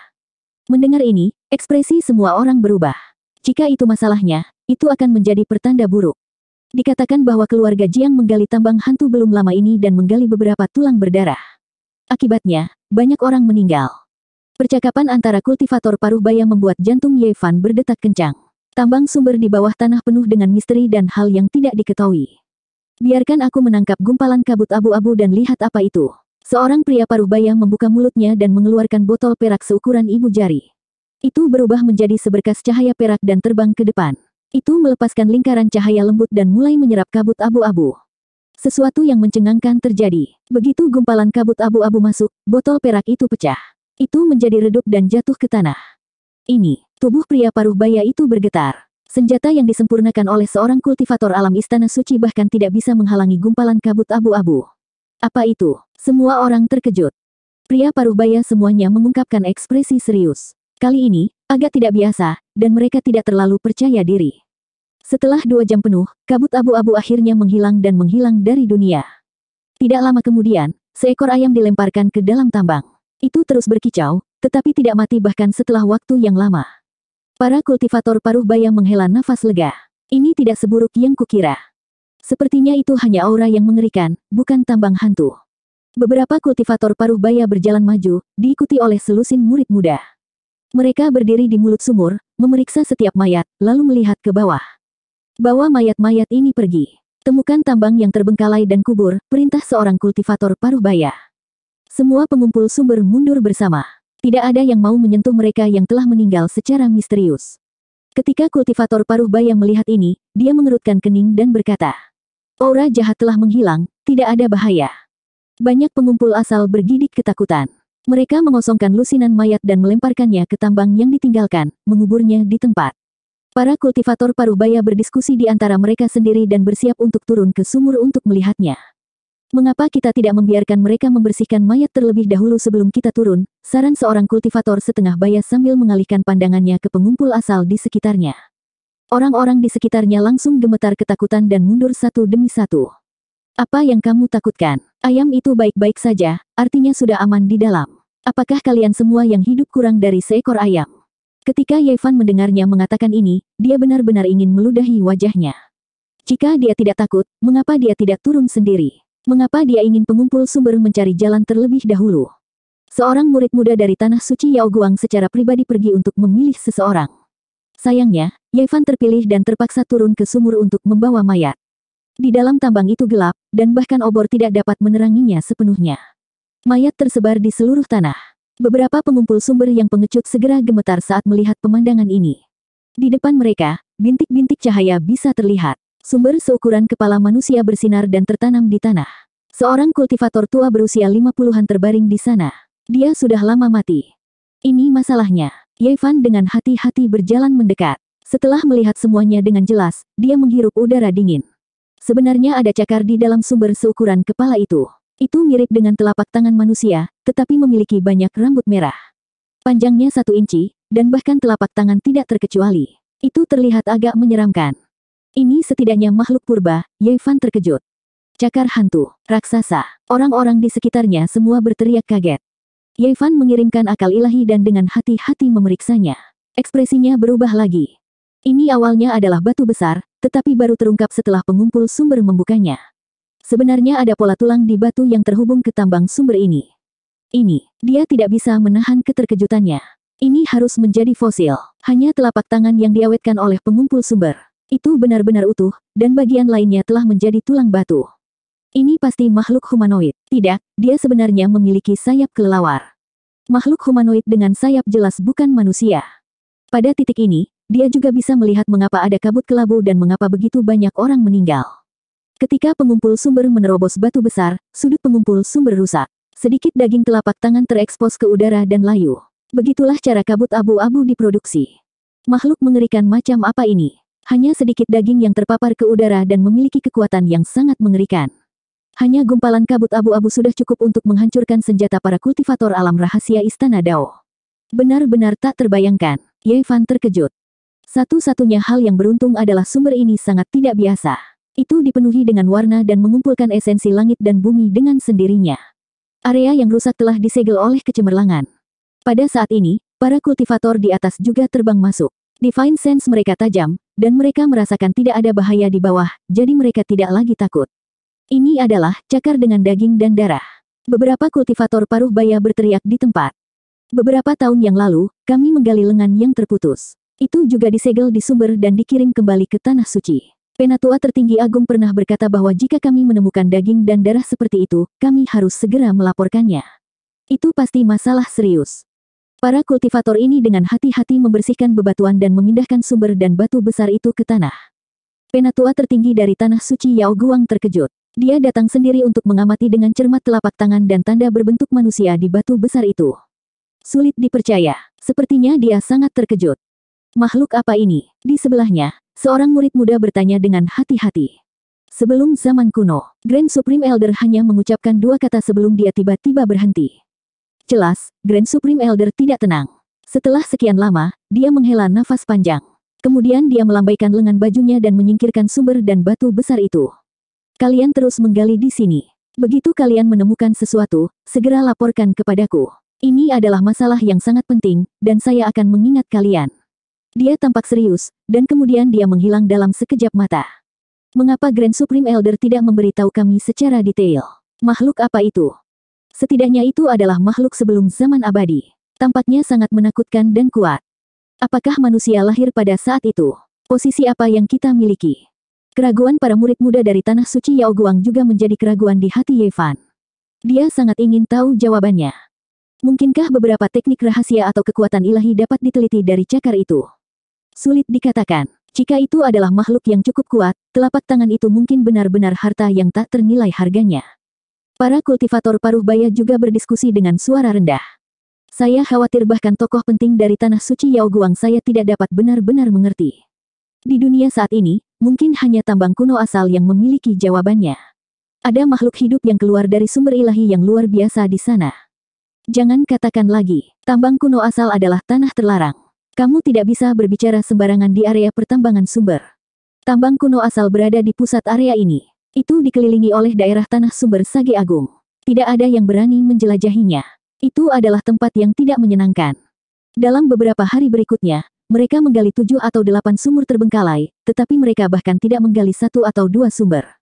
Mendengar ini, ekspresi semua orang berubah. Jika itu masalahnya, itu akan menjadi pertanda buruk. Dikatakan bahwa keluarga Jiang menggali tambang hantu belum lama ini dan menggali beberapa tulang berdarah. Akibatnya, banyak orang meninggal. Percakapan antara kultivator paruh baya membuat jantung Ye Fan berdetak kencang. Tambang sumber di bawah tanah penuh dengan misteri dan hal yang tidak diketahui. Biarkan aku menangkap gumpalan kabut abu-abu dan lihat apa itu. Seorang pria paruh baya membuka mulutnya dan mengeluarkan botol perak seukuran ibu jari. Itu berubah menjadi seberkas cahaya perak dan terbang ke depan. Itu melepaskan lingkaran cahaya lembut dan mulai menyerap kabut abu-abu. Sesuatu yang mencengangkan terjadi. Begitu gumpalan kabut abu-abu masuk, botol perak itu pecah. Itu menjadi redup dan jatuh ke tanah. Ini, tubuh pria paruh baya itu bergetar. Senjata yang disempurnakan oleh seorang kultivator alam istana suci bahkan tidak bisa menghalangi gumpalan kabut abu-abu. Apa itu? Semua orang terkejut. Pria paruh baya semuanya mengungkapkan ekspresi serius. Kali ini, agak tidak biasa, dan mereka tidak terlalu percaya diri. Setelah dua jam penuh, kabut abu-abu akhirnya menghilang dan menghilang dari dunia. Tidak lama kemudian, seekor ayam dilemparkan ke dalam tambang. Itu terus berkicau, tetapi tidak mati bahkan setelah waktu yang lama. Para kultivator paruh bayam menghela nafas lega. Ini tidak seburuk yang kukira. Sepertinya itu hanya aura yang mengerikan, bukan tambang hantu. Beberapa kultivator paruh baya berjalan maju, diikuti oleh selusin murid muda. Mereka berdiri di mulut sumur, memeriksa setiap mayat, lalu melihat ke bawah. Bawa mayat-mayat ini pergi. Temukan tambang yang terbengkalai dan kubur, perintah seorang kultivator paruh baya. Semua pengumpul sumber mundur bersama. Tidak ada yang mau menyentuh mereka yang telah meninggal secara misterius. Ketika kultivator paruh baya melihat ini, dia mengerutkan kening dan berkata, Aura jahat telah menghilang, tidak ada bahaya. Banyak pengumpul asal bergidik ketakutan. Mereka mengosongkan lusinan mayat dan melemparkannya ke tambang yang ditinggalkan, menguburnya di tempat. Para kultivator paruh baya berdiskusi di antara mereka sendiri dan bersiap untuk turun ke sumur untuk melihatnya. Mengapa kita tidak membiarkan mereka membersihkan mayat terlebih dahulu sebelum kita turun? Saran seorang kultivator setengah baya sambil mengalihkan pandangannya ke pengumpul asal di sekitarnya. Orang-orang di sekitarnya langsung gemetar ketakutan dan mundur satu demi satu. Apa yang kamu takutkan? Ayam itu baik-baik saja, artinya sudah aman di dalam. Apakah kalian semua yang hidup kurang dari seekor ayam? Ketika Yevan mendengarnya mengatakan ini, dia benar-benar ingin meludahi wajahnya. Jika dia tidak takut, mengapa dia tidak turun sendiri? Mengapa dia ingin pengumpul sumber mencari jalan terlebih dahulu? Seorang murid muda dari Tanah Suci Yao Guang secara pribadi pergi untuk memilih seseorang. Sayangnya, Yevan terpilih dan terpaksa turun ke sumur untuk membawa mayat. Di dalam tambang itu gelap, dan bahkan obor tidak dapat meneranginya sepenuhnya. Mayat tersebar di seluruh tanah. Beberapa pengumpul sumber yang pengecut segera gemetar saat melihat pemandangan ini. Di depan mereka, bintik-bintik cahaya bisa terlihat. Sumber seukuran kepala manusia bersinar dan tertanam di tanah. Seorang kultivator tua berusia lima puluhan terbaring di sana. Dia sudah lama mati. Ini masalahnya. Yevan dengan hati-hati berjalan mendekat. Setelah melihat semuanya dengan jelas, dia menghirup udara dingin. Sebenarnya ada cakar di dalam sumber seukuran kepala itu. Itu mirip dengan telapak tangan manusia, tetapi memiliki banyak rambut merah. Panjangnya satu inci, dan bahkan telapak tangan tidak terkecuali. Itu terlihat agak menyeramkan. Ini setidaknya makhluk purba, Yevan terkejut. Cakar hantu, raksasa, orang-orang di sekitarnya semua berteriak kaget. Yevan mengirimkan akal ilahi dan dengan hati-hati memeriksanya. Ekspresinya berubah lagi. Ini awalnya adalah batu besar, tetapi baru terungkap setelah pengumpul sumber membukanya. Sebenarnya ada pola tulang di batu yang terhubung ke tambang sumber ini. Ini, dia tidak bisa menahan keterkejutannya. Ini harus menjadi fosil. Hanya telapak tangan yang diawetkan oleh pengumpul sumber. Itu benar-benar utuh, dan bagian lainnya telah menjadi tulang batu. Ini pasti makhluk humanoid. Tidak, dia sebenarnya memiliki sayap kelelawar. Makhluk humanoid dengan sayap jelas bukan manusia. Pada titik ini, dia juga bisa melihat mengapa ada kabut kelabu dan mengapa begitu banyak orang meninggal. Ketika pengumpul sumber menerobos batu besar, sudut pengumpul sumber rusak. Sedikit daging telapak tangan terekspos ke udara dan layu. Begitulah cara kabut abu-abu diproduksi. Makhluk mengerikan macam apa ini? Hanya sedikit daging yang terpapar ke udara dan memiliki kekuatan yang sangat mengerikan. Hanya gumpalan kabut abu-abu sudah cukup untuk menghancurkan senjata para kultivator alam rahasia Istana Dao. Benar-benar tak terbayangkan. Ye Fan terkejut. Satu-satunya hal yang beruntung adalah sumber ini sangat tidak biasa. Itu dipenuhi dengan warna dan mengumpulkan esensi langit dan bumi dengan sendirinya. Area yang rusak telah disegel oleh kecemerlangan. Pada saat ini, para kultivator di atas juga terbang masuk. Divine Sense mereka tajam, dan mereka merasakan tidak ada bahaya di bawah, jadi mereka tidak lagi takut. Ini adalah cakar dengan daging dan darah. Beberapa kultivator paruh baya berteriak di tempat. Beberapa tahun yang lalu, kami menggali lengan yang terputus. Itu juga disegel di sumber dan dikirim kembali ke Tanah Suci. Penatua tertinggi agung pernah berkata bahwa jika kami menemukan daging dan darah seperti itu, kami harus segera melaporkannya. Itu pasti masalah serius. Para kultivator ini dengan hati-hati membersihkan bebatuan dan memindahkan sumber dan batu besar itu ke tanah. Penatua tertinggi dari Tanah Suci Yao Guang terkejut. Dia datang sendiri untuk mengamati dengan cermat telapak tangan dan tanda berbentuk manusia di batu besar itu. Sulit dipercaya, sepertinya dia sangat terkejut. Makhluk apa ini? Di sebelahnya, seorang murid muda bertanya dengan hati-hati. Sebelum zaman kuno, Grand Supreme Elder hanya mengucapkan dua kata sebelum dia tiba-tiba berhenti. Jelas, Grand Supreme Elder tidak tenang. Setelah sekian lama, dia menghela nafas panjang. Kemudian dia melambaikan lengan bajunya dan menyingkirkan sumber dan batu besar itu. Kalian terus menggali di sini. Begitu kalian menemukan sesuatu, segera laporkan kepadaku. Ini adalah masalah yang sangat penting, dan saya akan mengingat kalian. Dia tampak serius, dan kemudian dia menghilang dalam sekejap mata. Mengapa Grand Supreme Elder tidak memberitahu kami secara detail? Makhluk apa itu? Setidaknya itu adalah makhluk sebelum zaman abadi. Tampaknya sangat menakutkan dan kuat. Apakah manusia lahir pada saat itu? Posisi apa yang kita miliki? Keraguan para murid muda dari Tanah Suci Yao Guang juga menjadi keraguan di hati Ye Fan. Dia sangat ingin tahu jawabannya. Mungkinkah beberapa teknik rahasia atau kekuatan ilahi dapat diteliti dari cakar itu? Sulit dikatakan. Jika itu adalah makhluk yang cukup kuat, telapak tangan itu mungkin benar-benar harta yang tak ternilai harganya. Para kultivator paruh baya juga berdiskusi dengan suara rendah. Saya khawatir bahkan tokoh penting dari tanah suci Yao Guang saya tidak dapat benar-benar mengerti. Di dunia saat ini, mungkin hanya tambang kuno asal yang memiliki jawabannya. Ada makhluk hidup yang keluar dari sumber ilahi yang luar biasa di sana. Jangan katakan lagi, tambang kuno asal adalah tanah terlarang. Kamu tidak bisa berbicara sembarangan di area pertambangan sumber. Tambang kuno asal berada di pusat area ini. Itu dikelilingi oleh daerah tanah sumber Sage Agung. Tidak ada yang berani menjelajahinya. Itu adalah tempat yang tidak menyenangkan. Dalam beberapa hari berikutnya, mereka menggali tujuh atau delapan sumur terbengkalai, tetapi mereka bahkan tidak menggali satu atau dua sumber.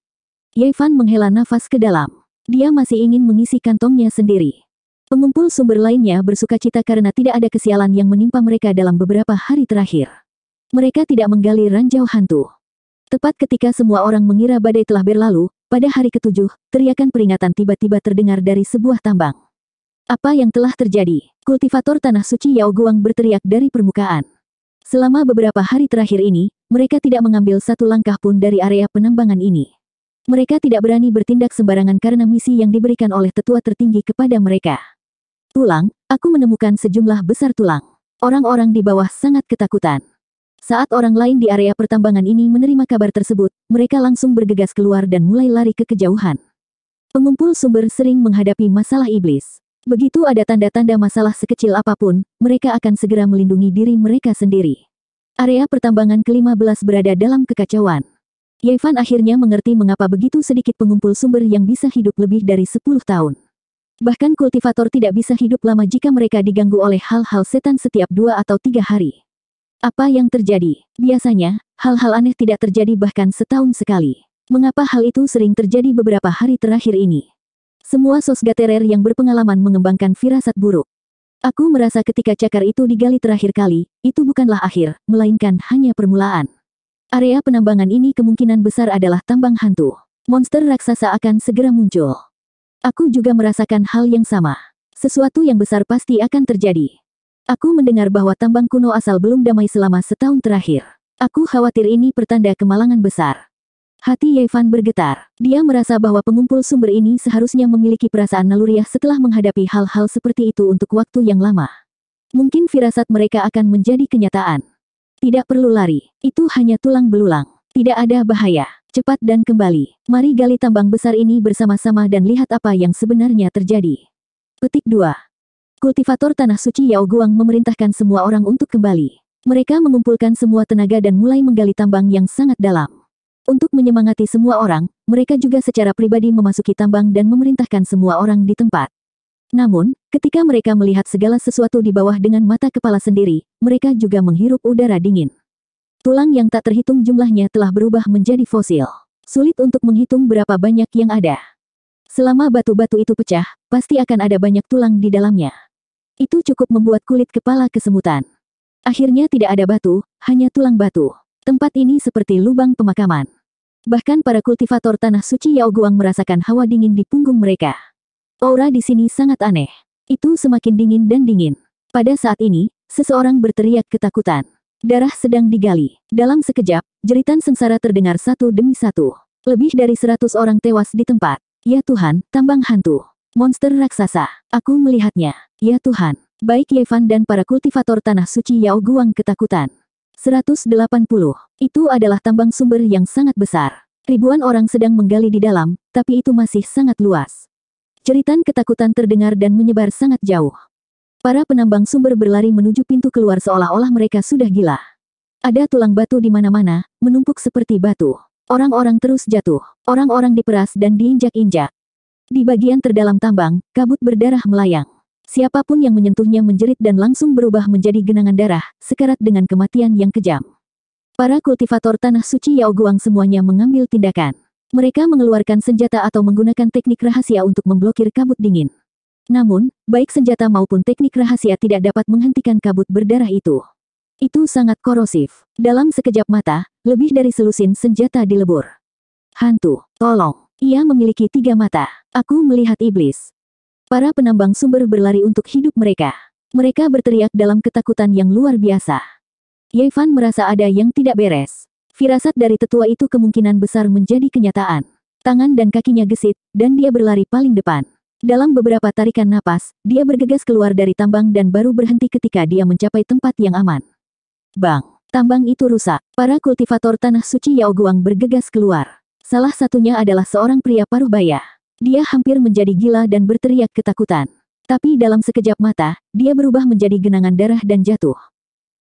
Yevan menghela nafas ke dalam. Dia masih ingin mengisi kantongnya sendiri. Pengumpul sumber lainnya bersuka cita karena tidak ada kesialan yang menimpa mereka dalam beberapa hari terakhir. Mereka tidak menggali ranjau hantu. Tepat ketika semua orang mengira badai telah berlalu, pada hari ketujuh, teriakan peringatan tiba-tiba terdengar dari sebuah tambang. Apa yang telah terjadi? Kultivator tanah suci Yao Guang berteriak dari permukaan. Selama beberapa hari terakhir ini, mereka tidak mengambil satu langkah pun dari area penambangan ini. Mereka tidak berani bertindak sembarangan karena misi yang diberikan oleh tetua tertinggi kepada mereka. Tulang, aku menemukan sejumlah besar tulang. Orang-orang di bawah sangat ketakutan. Saat orang lain di area pertambangan ini menerima kabar tersebut, mereka langsung bergegas keluar dan mulai lari ke kejauhan. Pengumpul sumber sering menghadapi masalah iblis. Begitu ada tanda-tanda masalah sekecil apa pun, mereka akan segera melindungi diri mereka sendiri. Area pertambangan ke-15 berada dalam kekacauan. Yevan akhirnya mengerti mengapa begitu sedikit pengumpul sumber yang bisa hidup lebih dari 10 tahun. Bahkan kultivator tidak bisa hidup lama jika mereka diganggu oleh hal-hal setan setiap dua atau tiga hari. Apa yang terjadi? Biasanya, hal-hal aneh tidak terjadi bahkan setahun sekali. Mengapa hal itu sering terjadi beberapa hari terakhir ini? Semua sosgaterer yang berpengalaman mengembangkan firasat buruk. Aku merasa ketika cakar itu digali terakhir kali, itu bukanlah akhir, melainkan hanya permulaan. Area penambangan ini kemungkinan besar adalah tambang hantu. Monster raksasa akan segera muncul. Aku juga merasakan hal yang sama. Sesuatu yang besar pasti akan terjadi. Aku mendengar bahwa tambang kuno asal belum damai selama setahun terakhir. Aku khawatir ini pertanda kemalangan besar. Hati Yevan bergetar. Dia merasa bahwa pengumpul sumber ini seharusnya memiliki perasaan naluriah setelah menghadapi hal-hal seperti itu untuk waktu yang lama. Mungkin firasat mereka akan menjadi kenyataan. Tidak perlu lari, itu hanya tulang belulang. Tidak ada bahaya cepat dan kembali. Mari gali tambang besar ini bersama-sama dan lihat apa yang sebenarnya terjadi. Petik 2. Kultivator Tanah Suci Yao Guang memerintahkan semua orang untuk kembali. Mereka mengumpulkan semua tenaga dan mulai menggali tambang yang sangat dalam. Untuk menyemangati semua orang, mereka juga secara pribadi memasuki tambang dan memerintahkan semua orang di tempat. Namun, ketika mereka melihat segala sesuatu di bawah dengan mata kepala sendiri, mereka juga menghirup udara dingin. Tulang yang tak terhitung jumlahnya telah berubah menjadi fosil. Sulit untuk menghitung berapa banyak yang ada. Selama batu-batu itu pecah, pasti akan ada banyak tulang di dalamnya. Itu cukup membuat kulit kepala kesemutan. Akhirnya tidak ada batu, hanya tulang batu. Tempat ini seperti lubang pemakaman. Bahkan para kultivator tanah suci Yao Guang merasakan hawa dingin di punggung mereka. Aura di sini sangat aneh. Itu semakin dingin dan dingin. Pada saat ini, seseorang berteriak ketakutan. Darah sedang digali. Dalam sekejap, jeritan sengsara terdengar satu demi satu. Lebih dari seratus orang tewas di tempat. Ya Tuhan, tambang hantu. Monster raksasa. Aku melihatnya. Ya Tuhan. Baik Yevan dan para kultivator tanah suci Yao Guang ketakutan. 180. Itu adalah tambang sumber yang sangat besar. Ribuan orang sedang menggali di dalam, tapi itu masih sangat luas. Jeritan ketakutan terdengar dan menyebar sangat jauh. Para penambang sumber berlari menuju pintu keluar seolah-olah mereka sudah gila. Ada tulang batu di mana-mana, menumpuk seperti batu. Orang-orang terus jatuh, orang-orang diperas dan diinjak-injak. Di bagian terdalam tambang, kabut berdarah melayang. Siapa pun yang menyentuhnya menjerit dan langsung berubah menjadi genangan darah, sekarat dengan kematian yang kejam. Para kultivator tanah suci Yao Guang semuanya mengambil tindakan. Mereka mengeluarkan senjata atau menggunakan teknik rahasia untuk memblokir kabut dingin. Namun, baik senjata maupun teknik rahasia tidak dapat menghentikan kabut berdarah itu. Itu sangat korosif. Dalam sekejap mata, lebih dari selusin senjata dilebur. Hantu, tolong. Ia memiliki tiga mata. Aku melihat iblis. Para penambang sumber berlari untuk hidup mereka. Mereka berteriak dalam ketakutan yang luar biasa. Yevan merasa ada yang tidak beres. Firasat dari tetua itu kemungkinan besar menjadi kenyataan. Tangan dan kakinya gesit, dan dia berlari paling depan. Dalam beberapa tarikan napas, dia bergegas keluar dari tambang dan baru berhenti ketika dia mencapai tempat yang aman. Bang! Tambang itu rusak. Para kultivator tanah suci Yao Guang bergegas keluar. Salah satunya adalah seorang pria paruh baya. Dia hampir menjadi gila dan berteriak ketakutan. Tapi dalam sekejap mata, dia berubah menjadi genangan darah dan jatuh.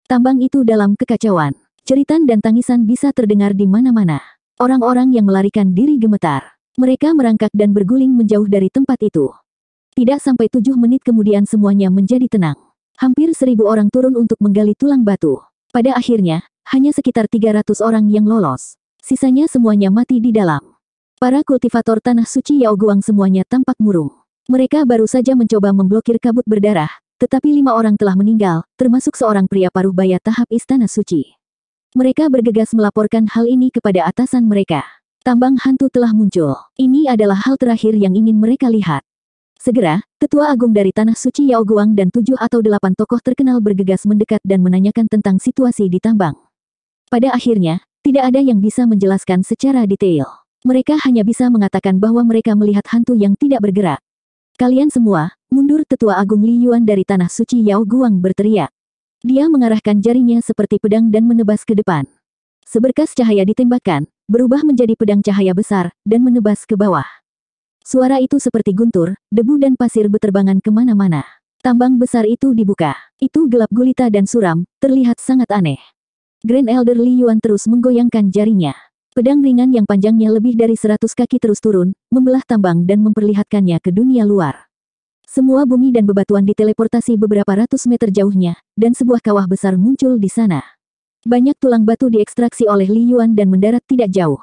Tambang itu dalam kekacauan. Ceritan dan tangisan bisa terdengar di mana-mana. Orang-orang yang melarikan diri gemetar. Mereka merangkak dan berguling menjauh dari tempat itu. Tidak sampai tujuh menit kemudian semuanya menjadi tenang. Hampir seribu orang turun untuk menggali tulang batu. Pada akhirnya, hanya sekitar 300 orang yang lolos. Sisanya semuanya mati di dalam. Para kultivator tanah suci Yao Guang semuanya tampak murung. Mereka baru saja mencoba memblokir kabut berdarah, tetapi lima orang telah meninggal, termasuk seorang pria paruh baya tahap istana suci. Mereka bergegas melaporkan hal ini kepada atasan mereka. Tambang hantu telah muncul. Ini adalah hal terakhir yang ingin mereka lihat. Segera, Ketua Agung dari Tanah Suci Yao Guang dan tujuh atau delapan tokoh terkenal bergegas mendekat dan menanyakan tentang situasi di tambang. Pada akhirnya, tidak ada yang bisa menjelaskan secara detail. Mereka hanya bisa mengatakan bahwa mereka melihat hantu yang tidak bergerak. Kalian semua, mundur tetua agung Li Yuan dari tanah suci Yao Guang berteriak. Dia mengarahkan jarinya seperti pedang dan menebas ke depan. Seberkas cahaya ditembakkan, berubah menjadi pedang cahaya besar, dan menebas ke bawah. Suara itu seperti guntur, debu dan pasir beterbangan ke mana-mana. Tambang besar itu dibuka. Itu gelap gulita dan suram, terlihat sangat aneh. Grand Elder Li Yuan terus menggoyangkan jarinya. Pedang ringan yang panjangnya lebih dari seratus kaki terus turun, membelah tambang dan memperlihatkannya ke dunia luar. Semua bumi dan bebatuan diteleportasi beberapa ratus meter jauhnya, dan sebuah kawah besar muncul di sana. Banyak tulang batu diekstraksi oleh Li Yuan dan mendarat tidak jauh.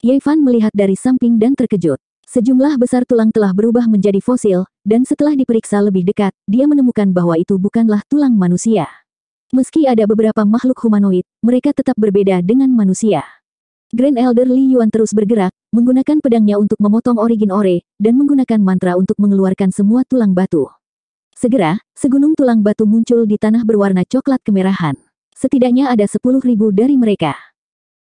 Ye Fan melihat dari samping dan terkejut. Sejumlah besar tulang telah berubah menjadi fosil, dan setelah diperiksa lebih dekat, dia menemukan bahwa itu bukanlah tulang manusia. Meski ada beberapa makhluk humanoid, mereka tetap berbeda dengan manusia. Grand Elder Li Yuan terus bergerak, menggunakan pedangnya untuk memotong origin ore, dan menggunakan mantra untuk mengeluarkan semua tulang batu. Segera, segunung tulang batu muncul di tanah berwarna coklat kemerahan. Setidaknya ada sepuluh ribu dari mereka.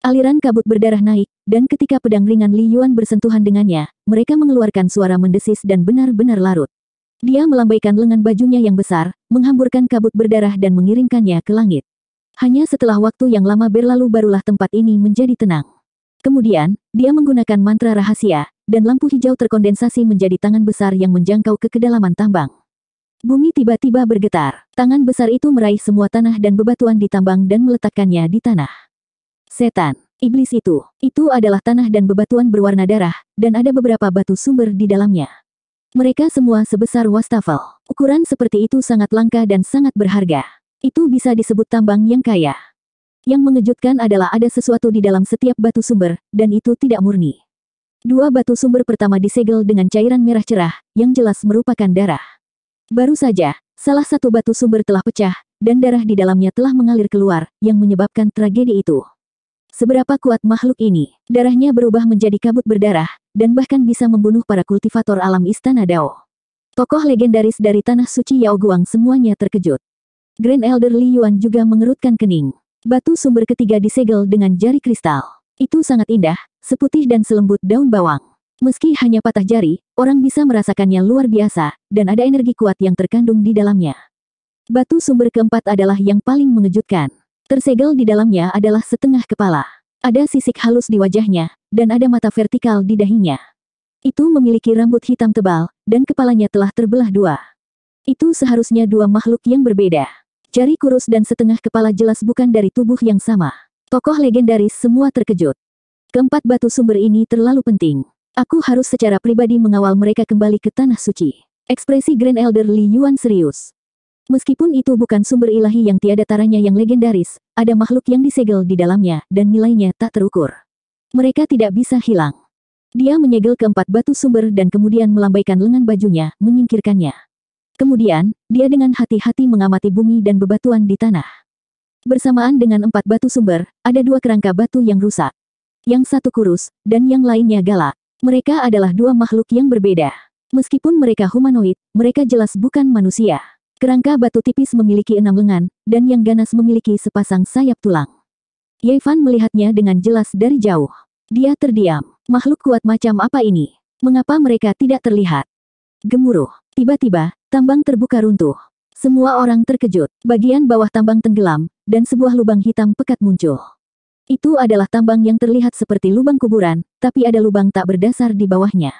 Aliran kabut berdarah naik, dan ketika pedang ringan Li Yuan bersentuhan dengannya, mereka mengeluarkan suara mendesis dan benar-benar larut. Dia melambaikan lengan bajunya yang besar, menghamburkan kabut berdarah dan mengirimkannya ke langit. Hanya setelah waktu yang lama berlalu barulah tempat ini menjadi tenang. Kemudian, dia menggunakan mantra rahasia, dan lampu hijau terkondensasi menjadi tangan besar yang menjangkau ke kedalaman tambang. Bumi tiba-tiba bergetar. Tangan besar itu meraih semua tanah dan bebatuan di tambang dan meletakkannya di tanah. Setan, iblis itu, itu adalah tanah dan bebatuan berwarna darah, dan ada beberapa batu sumber di dalamnya. Mereka semua sebesar wastafel. Ukuran seperti itu sangat langka dan sangat berharga. Itu bisa disebut tambang yang kaya. Yang mengejutkan adalah ada sesuatu di dalam setiap batu sumber, dan itu tidak murni. Dua batu sumber pertama disegel dengan cairan merah cerah, yang jelas merupakan darah. Baru saja, salah satu batu sumber telah pecah, dan darah di dalamnya telah mengalir keluar, yang menyebabkan tragedi itu. Seberapa kuat makhluk ini, darahnya berubah menjadi kabut berdarah, dan bahkan bisa membunuh para kultivator alam Istana Dao. Tokoh legendaris dari Tanah Suci Yao Guang semuanya terkejut. Grand Elder Li Yuan juga mengerutkan kening. Batu sumber ketiga disegel dengan jari kristal. Itu sangat indah, seputih dan selembut daun bawang. Meski hanya patah jari, orang bisa merasakannya luar biasa, dan ada energi kuat yang terkandung di dalamnya. Batu sumber keempat adalah yang paling mengejutkan. Tersegel di dalamnya adalah setengah kepala. Ada sisik halus di wajahnya, dan ada mata vertikal di dahinya. Itu memiliki rambut hitam tebal, dan kepalanya telah terbelah dua. Itu seharusnya dua makhluk yang berbeda. Jari kurus dan setengah kepala jelas bukan dari tubuh yang sama. Tokoh legendaris semua terkejut. Keempat batu sumber ini terlalu penting. Aku harus secara pribadi mengawal mereka kembali ke Tanah Suci. Ekspresi Grand Elder Li Yuan serius. Meskipun itu bukan sumber ilahi yang tiada taranya yang legendaris, ada makhluk yang disegel di dalamnya, dan nilainya tak terukur. Mereka tidak bisa hilang. Dia menyegel keempat batu sumber dan kemudian melambaikan lengan bajunya, menyingkirkannya. Kemudian, dia dengan hati-hati mengamati bumi dan bebatuan di tanah. Bersamaan dengan empat batu sumber, ada dua kerangka batu yang rusak. Yang satu kurus, dan yang lainnya galak. Mereka adalah dua makhluk yang berbeda. Meskipun mereka humanoid, mereka jelas bukan manusia. Kerangka batu tipis memiliki enam lengan, dan yang ganas memiliki sepasang sayap tulang. Yevan melihatnya dengan jelas dari jauh. Dia terdiam. Makhluk kuat macam apa ini? Mengapa mereka tidak terlihat? Gemuruh. Tiba-tiba, tambang terbuka runtuh. Semua orang terkejut. Bagian bawah tambang tenggelam, dan sebuah lubang hitam pekat muncul. Itu adalah tambang yang terlihat seperti lubang kuburan, tapi ada lubang tak berdasar di bawahnya.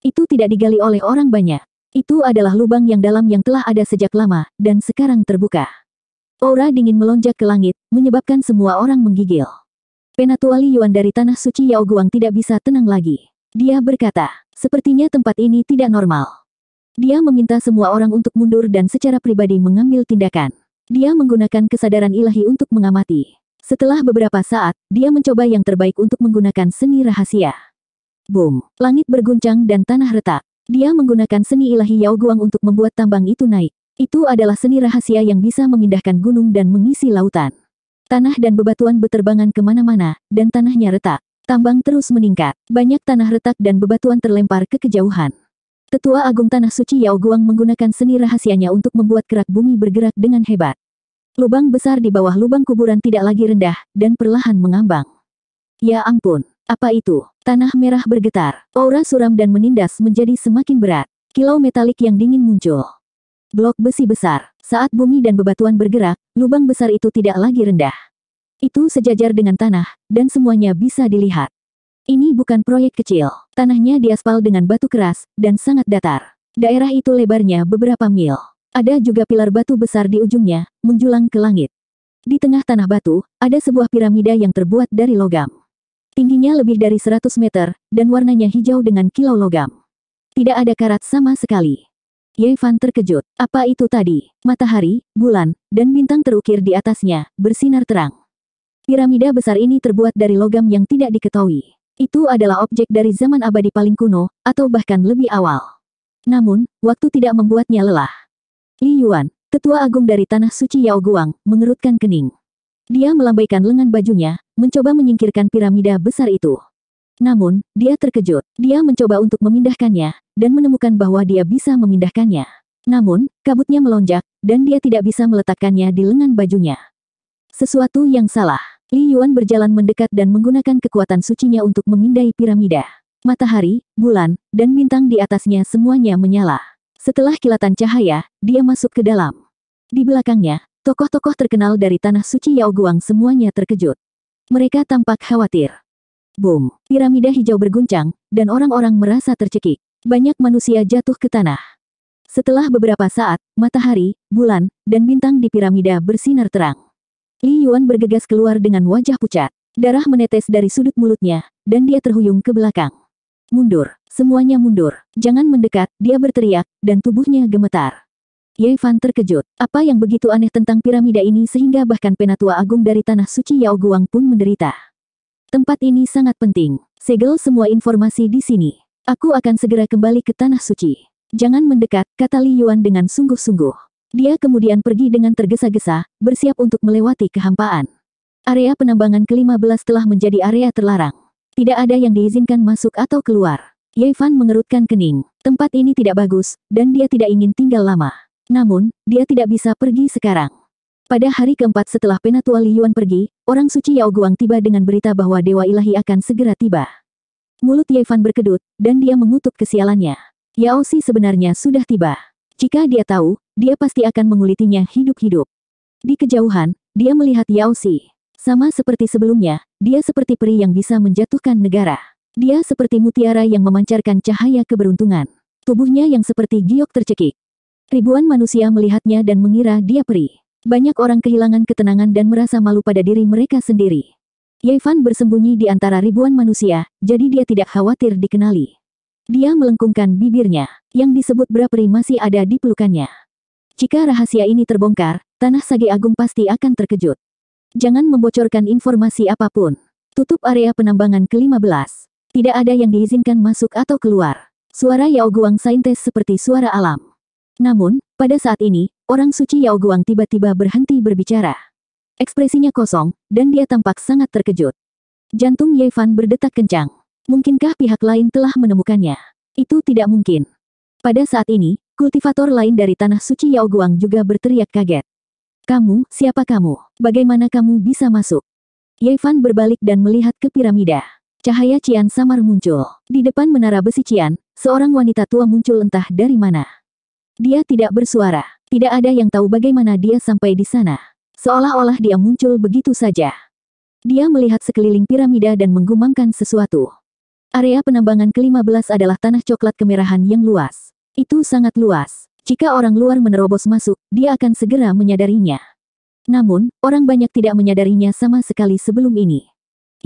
Itu tidak digali oleh orang banyak. Itu adalah lubang yang dalam yang telah ada sejak lama, dan sekarang terbuka. Aura dingin melonjak ke langit, menyebabkan semua orang menggigil. Penatuali Yuan dari Tanah Suci Yao Guang tidak bisa tenang lagi. Dia berkata, sepertinya tempat ini tidak normal. Dia meminta semua orang untuk mundur dan secara pribadi mengambil tindakan. Dia menggunakan kesadaran ilahi untuk mengamati. Setelah beberapa saat, dia mencoba yang terbaik untuk menggunakan seni rahasia. Boom! Langit berguncang dan tanah retak. Dia menggunakan seni ilahi Yao Guang untuk membuat tambang itu naik. Itu adalah seni rahasia yang bisa memindahkan gunung dan mengisi lautan. Tanah dan bebatuan beterbangan ke mana-mana, dan tanahnya retak. Tambang terus meningkat. Banyak tanah retak dan bebatuan terlempar ke kejauhan. Tetua Agung Tanah Suci Yao Guang menggunakan seni rahasianya untuk membuat kerak bumi bergerak dengan hebat. Lubang besar di bawah lubang kuburan tidak lagi rendah, dan perlahan mengambang. Ya ampun, apa itu? Tanah merah bergetar. Aura suram dan menindas menjadi semakin berat. Kilau metalik yang dingin muncul. Blok besi besar. Saat bumi dan bebatuan bergerak, lubang besar itu tidak lagi rendah. Itu sejajar dengan tanah, dan semuanya bisa dilihat. Ini bukan proyek kecil. Tanahnya diaspal dengan batu keras, dan sangat datar. Daerah itu lebarnya beberapa mil. Ada juga pilar batu besar di ujungnya, menjulang ke langit. Di tengah tanah batu, ada sebuah piramida yang terbuat dari logam. Tingginya lebih dari 100 meter, dan warnanya hijau dengan kilau logam. Tidak ada karat sama sekali. Yevan terkejut. Apa itu tadi? Matahari, bulan, dan bintang terukir di atasnya, bersinar terang. Piramida besar ini terbuat dari logam yang tidak diketahui. Itu adalah objek dari zaman abadi paling kuno, atau bahkan lebih awal. Namun, waktu tidak membuatnya lelah. Li Yuan, tetua agung dari Tanah Suci Yao Guang, mengerutkan kening. Dia melambaikan lengan bajunya, mencoba menyingkirkan piramida besar itu. Namun, dia terkejut. Dia mencoba untuk memindahkannya, dan menemukan bahwa dia bisa memindahkannya. Namun, kabutnya melonjak, dan dia tidak bisa meletakkannya di lengan bajunya. Sesuatu yang salah. Li Yuan berjalan mendekat dan menggunakan kekuatan sucinya untuk memindai piramida. Matahari, bulan, dan bintang di atasnya semuanya menyala. Setelah kilatan cahaya, dia masuk ke dalam. Di belakangnya, Tokoh-tokoh terkenal dari Tanah Suci Yao Guang semuanya terkejut. Mereka tampak khawatir. Boom! Piramida hijau berguncang, dan orang-orang merasa tercekik. Banyak manusia jatuh ke tanah. Setelah beberapa saat, matahari, bulan, dan bintang di piramida bersinar terang. Li Yuan bergegas keluar dengan wajah pucat. Darah menetes dari sudut mulutnya, dan dia terhuyung ke belakang. Mundur, semuanya mundur. Jangan mendekat, dia berteriak, dan tubuhnya gemetar. Yevan terkejut. Apa yang begitu aneh tentang piramida ini sehingga bahkan penatua agung dari Tanah Suci Yao Guang pun menderita. Tempat ini sangat penting. Segel semua informasi di sini. Aku akan segera kembali ke Tanah Suci. Jangan mendekat, kata Li Yuan dengan sungguh-sungguh. Dia kemudian pergi dengan tergesa-gesa, bersiap untuk melewati kehampaan. Area penambangan ke-15 telah menjadi area terlarang. Tidak ada yang diizinkan masuk atau keluar. Yevan mengerutkan kening. Tempat ini tidak bagus, dan dia tidak ingin tinggal lama. Namun, dia tidak bisa pergi sekarang. Pada hari keempat setelah Penatua Li Yuan pergi, orang suci Yao Guang tiba dengan berita bahwa Dewa Ilahi akan segera tiba. Mulut Fan berkedut, dan dia mengutuk kesialannya. Yao Si sebenarnya sudah tiba. Jika dia tahu, dia pasti akan mengulitinya hidup-hidup. Di kejauhan, dia melihat Yao Si. Sama seperti sebelumnya, dia seperti peri yang bisa menjatuhkan negara. Dia seperti mutiara yang memancarkan cahaya keberuntungan. Tubuhnya yang seperti giok tercekik. Ribuan manusia melihatnya dan mengira dia peri. Banyak orang kehilangan ketenangan dan merasa malu pada diri mereka sendiri. Yevan bersembunyi di antara ribuan manusia, jadi dia tidak khawatir dikenali. Dia melengkungkan bibirnya. Yang disebut beraperi masih ada di pelukannya. Jika rahasia ini terbongkar, Tanah Sage Agung pasti akan terkejut. Jangan membocorkan informasi apa pun. Tutup area penambangan ke-15. Tidak ada yang diizinkan masuk atau keluar. Suara Yao Guang saintes seperti suara alam. Namun, pada saat ini, orang suci Yao Guang tiba-tiba berhenti berbicara. Ekspresinya kosong, dan dia tampak sangat terkejut. Jantung Ye Fan berdetak kencang. Mungkinkah pihak lain telah menemukannya? Itu tidak mungkin. Pada saat ini, kultivator lain dari tanah suci Yao Guang juga berteriak kaget. Kamu, siapa kamu? Bagaimana kamu bisa masuk? Yevan berbalik dan melihat ke piramida. Cahaya Cian samar muncul. Di depan menara besi Cian, seorang wanita tua muncul entah dari mana. Dia tidak bersuara. Tidak ada yang tahu bagaimana dia sampai di sana. Seolah-olah dia muncul begitu saja. Dia melihat sekeliling piramida dan menggumamkan sesuatu. Area penambangan ke-15 adalah tanah coklat kemerahan yang luas. Itu sangat luas. Jika orang luar menerobos masuk, dia akan segera menyadarinya. Namun, orang banyak tidak menyadarinya sama sekali sebelum ini.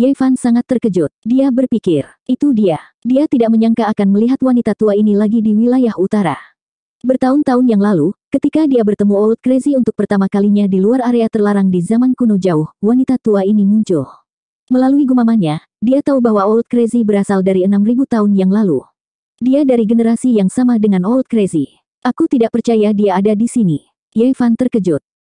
Yevan sangat terkejut. Dia berpikir, itu dia. Dia tidak menyangka akan melihat wanita tua ini lagi di wilayah utara. Bertahun-tahun yang lalu, ketika dia bertemu Old Crazy untuk pertama kalinya di luar area terlarang di zaman kuno jauh, wanita tua ini muncul. Melalui gumamannya, dia tahu bahwa Old Crazy berasal dari 6000 tahun yang lalu. Dia dari generasi yang sama dengan Old Crazy. Aku tidak percaya dia ada di sini. Yevan terkejut.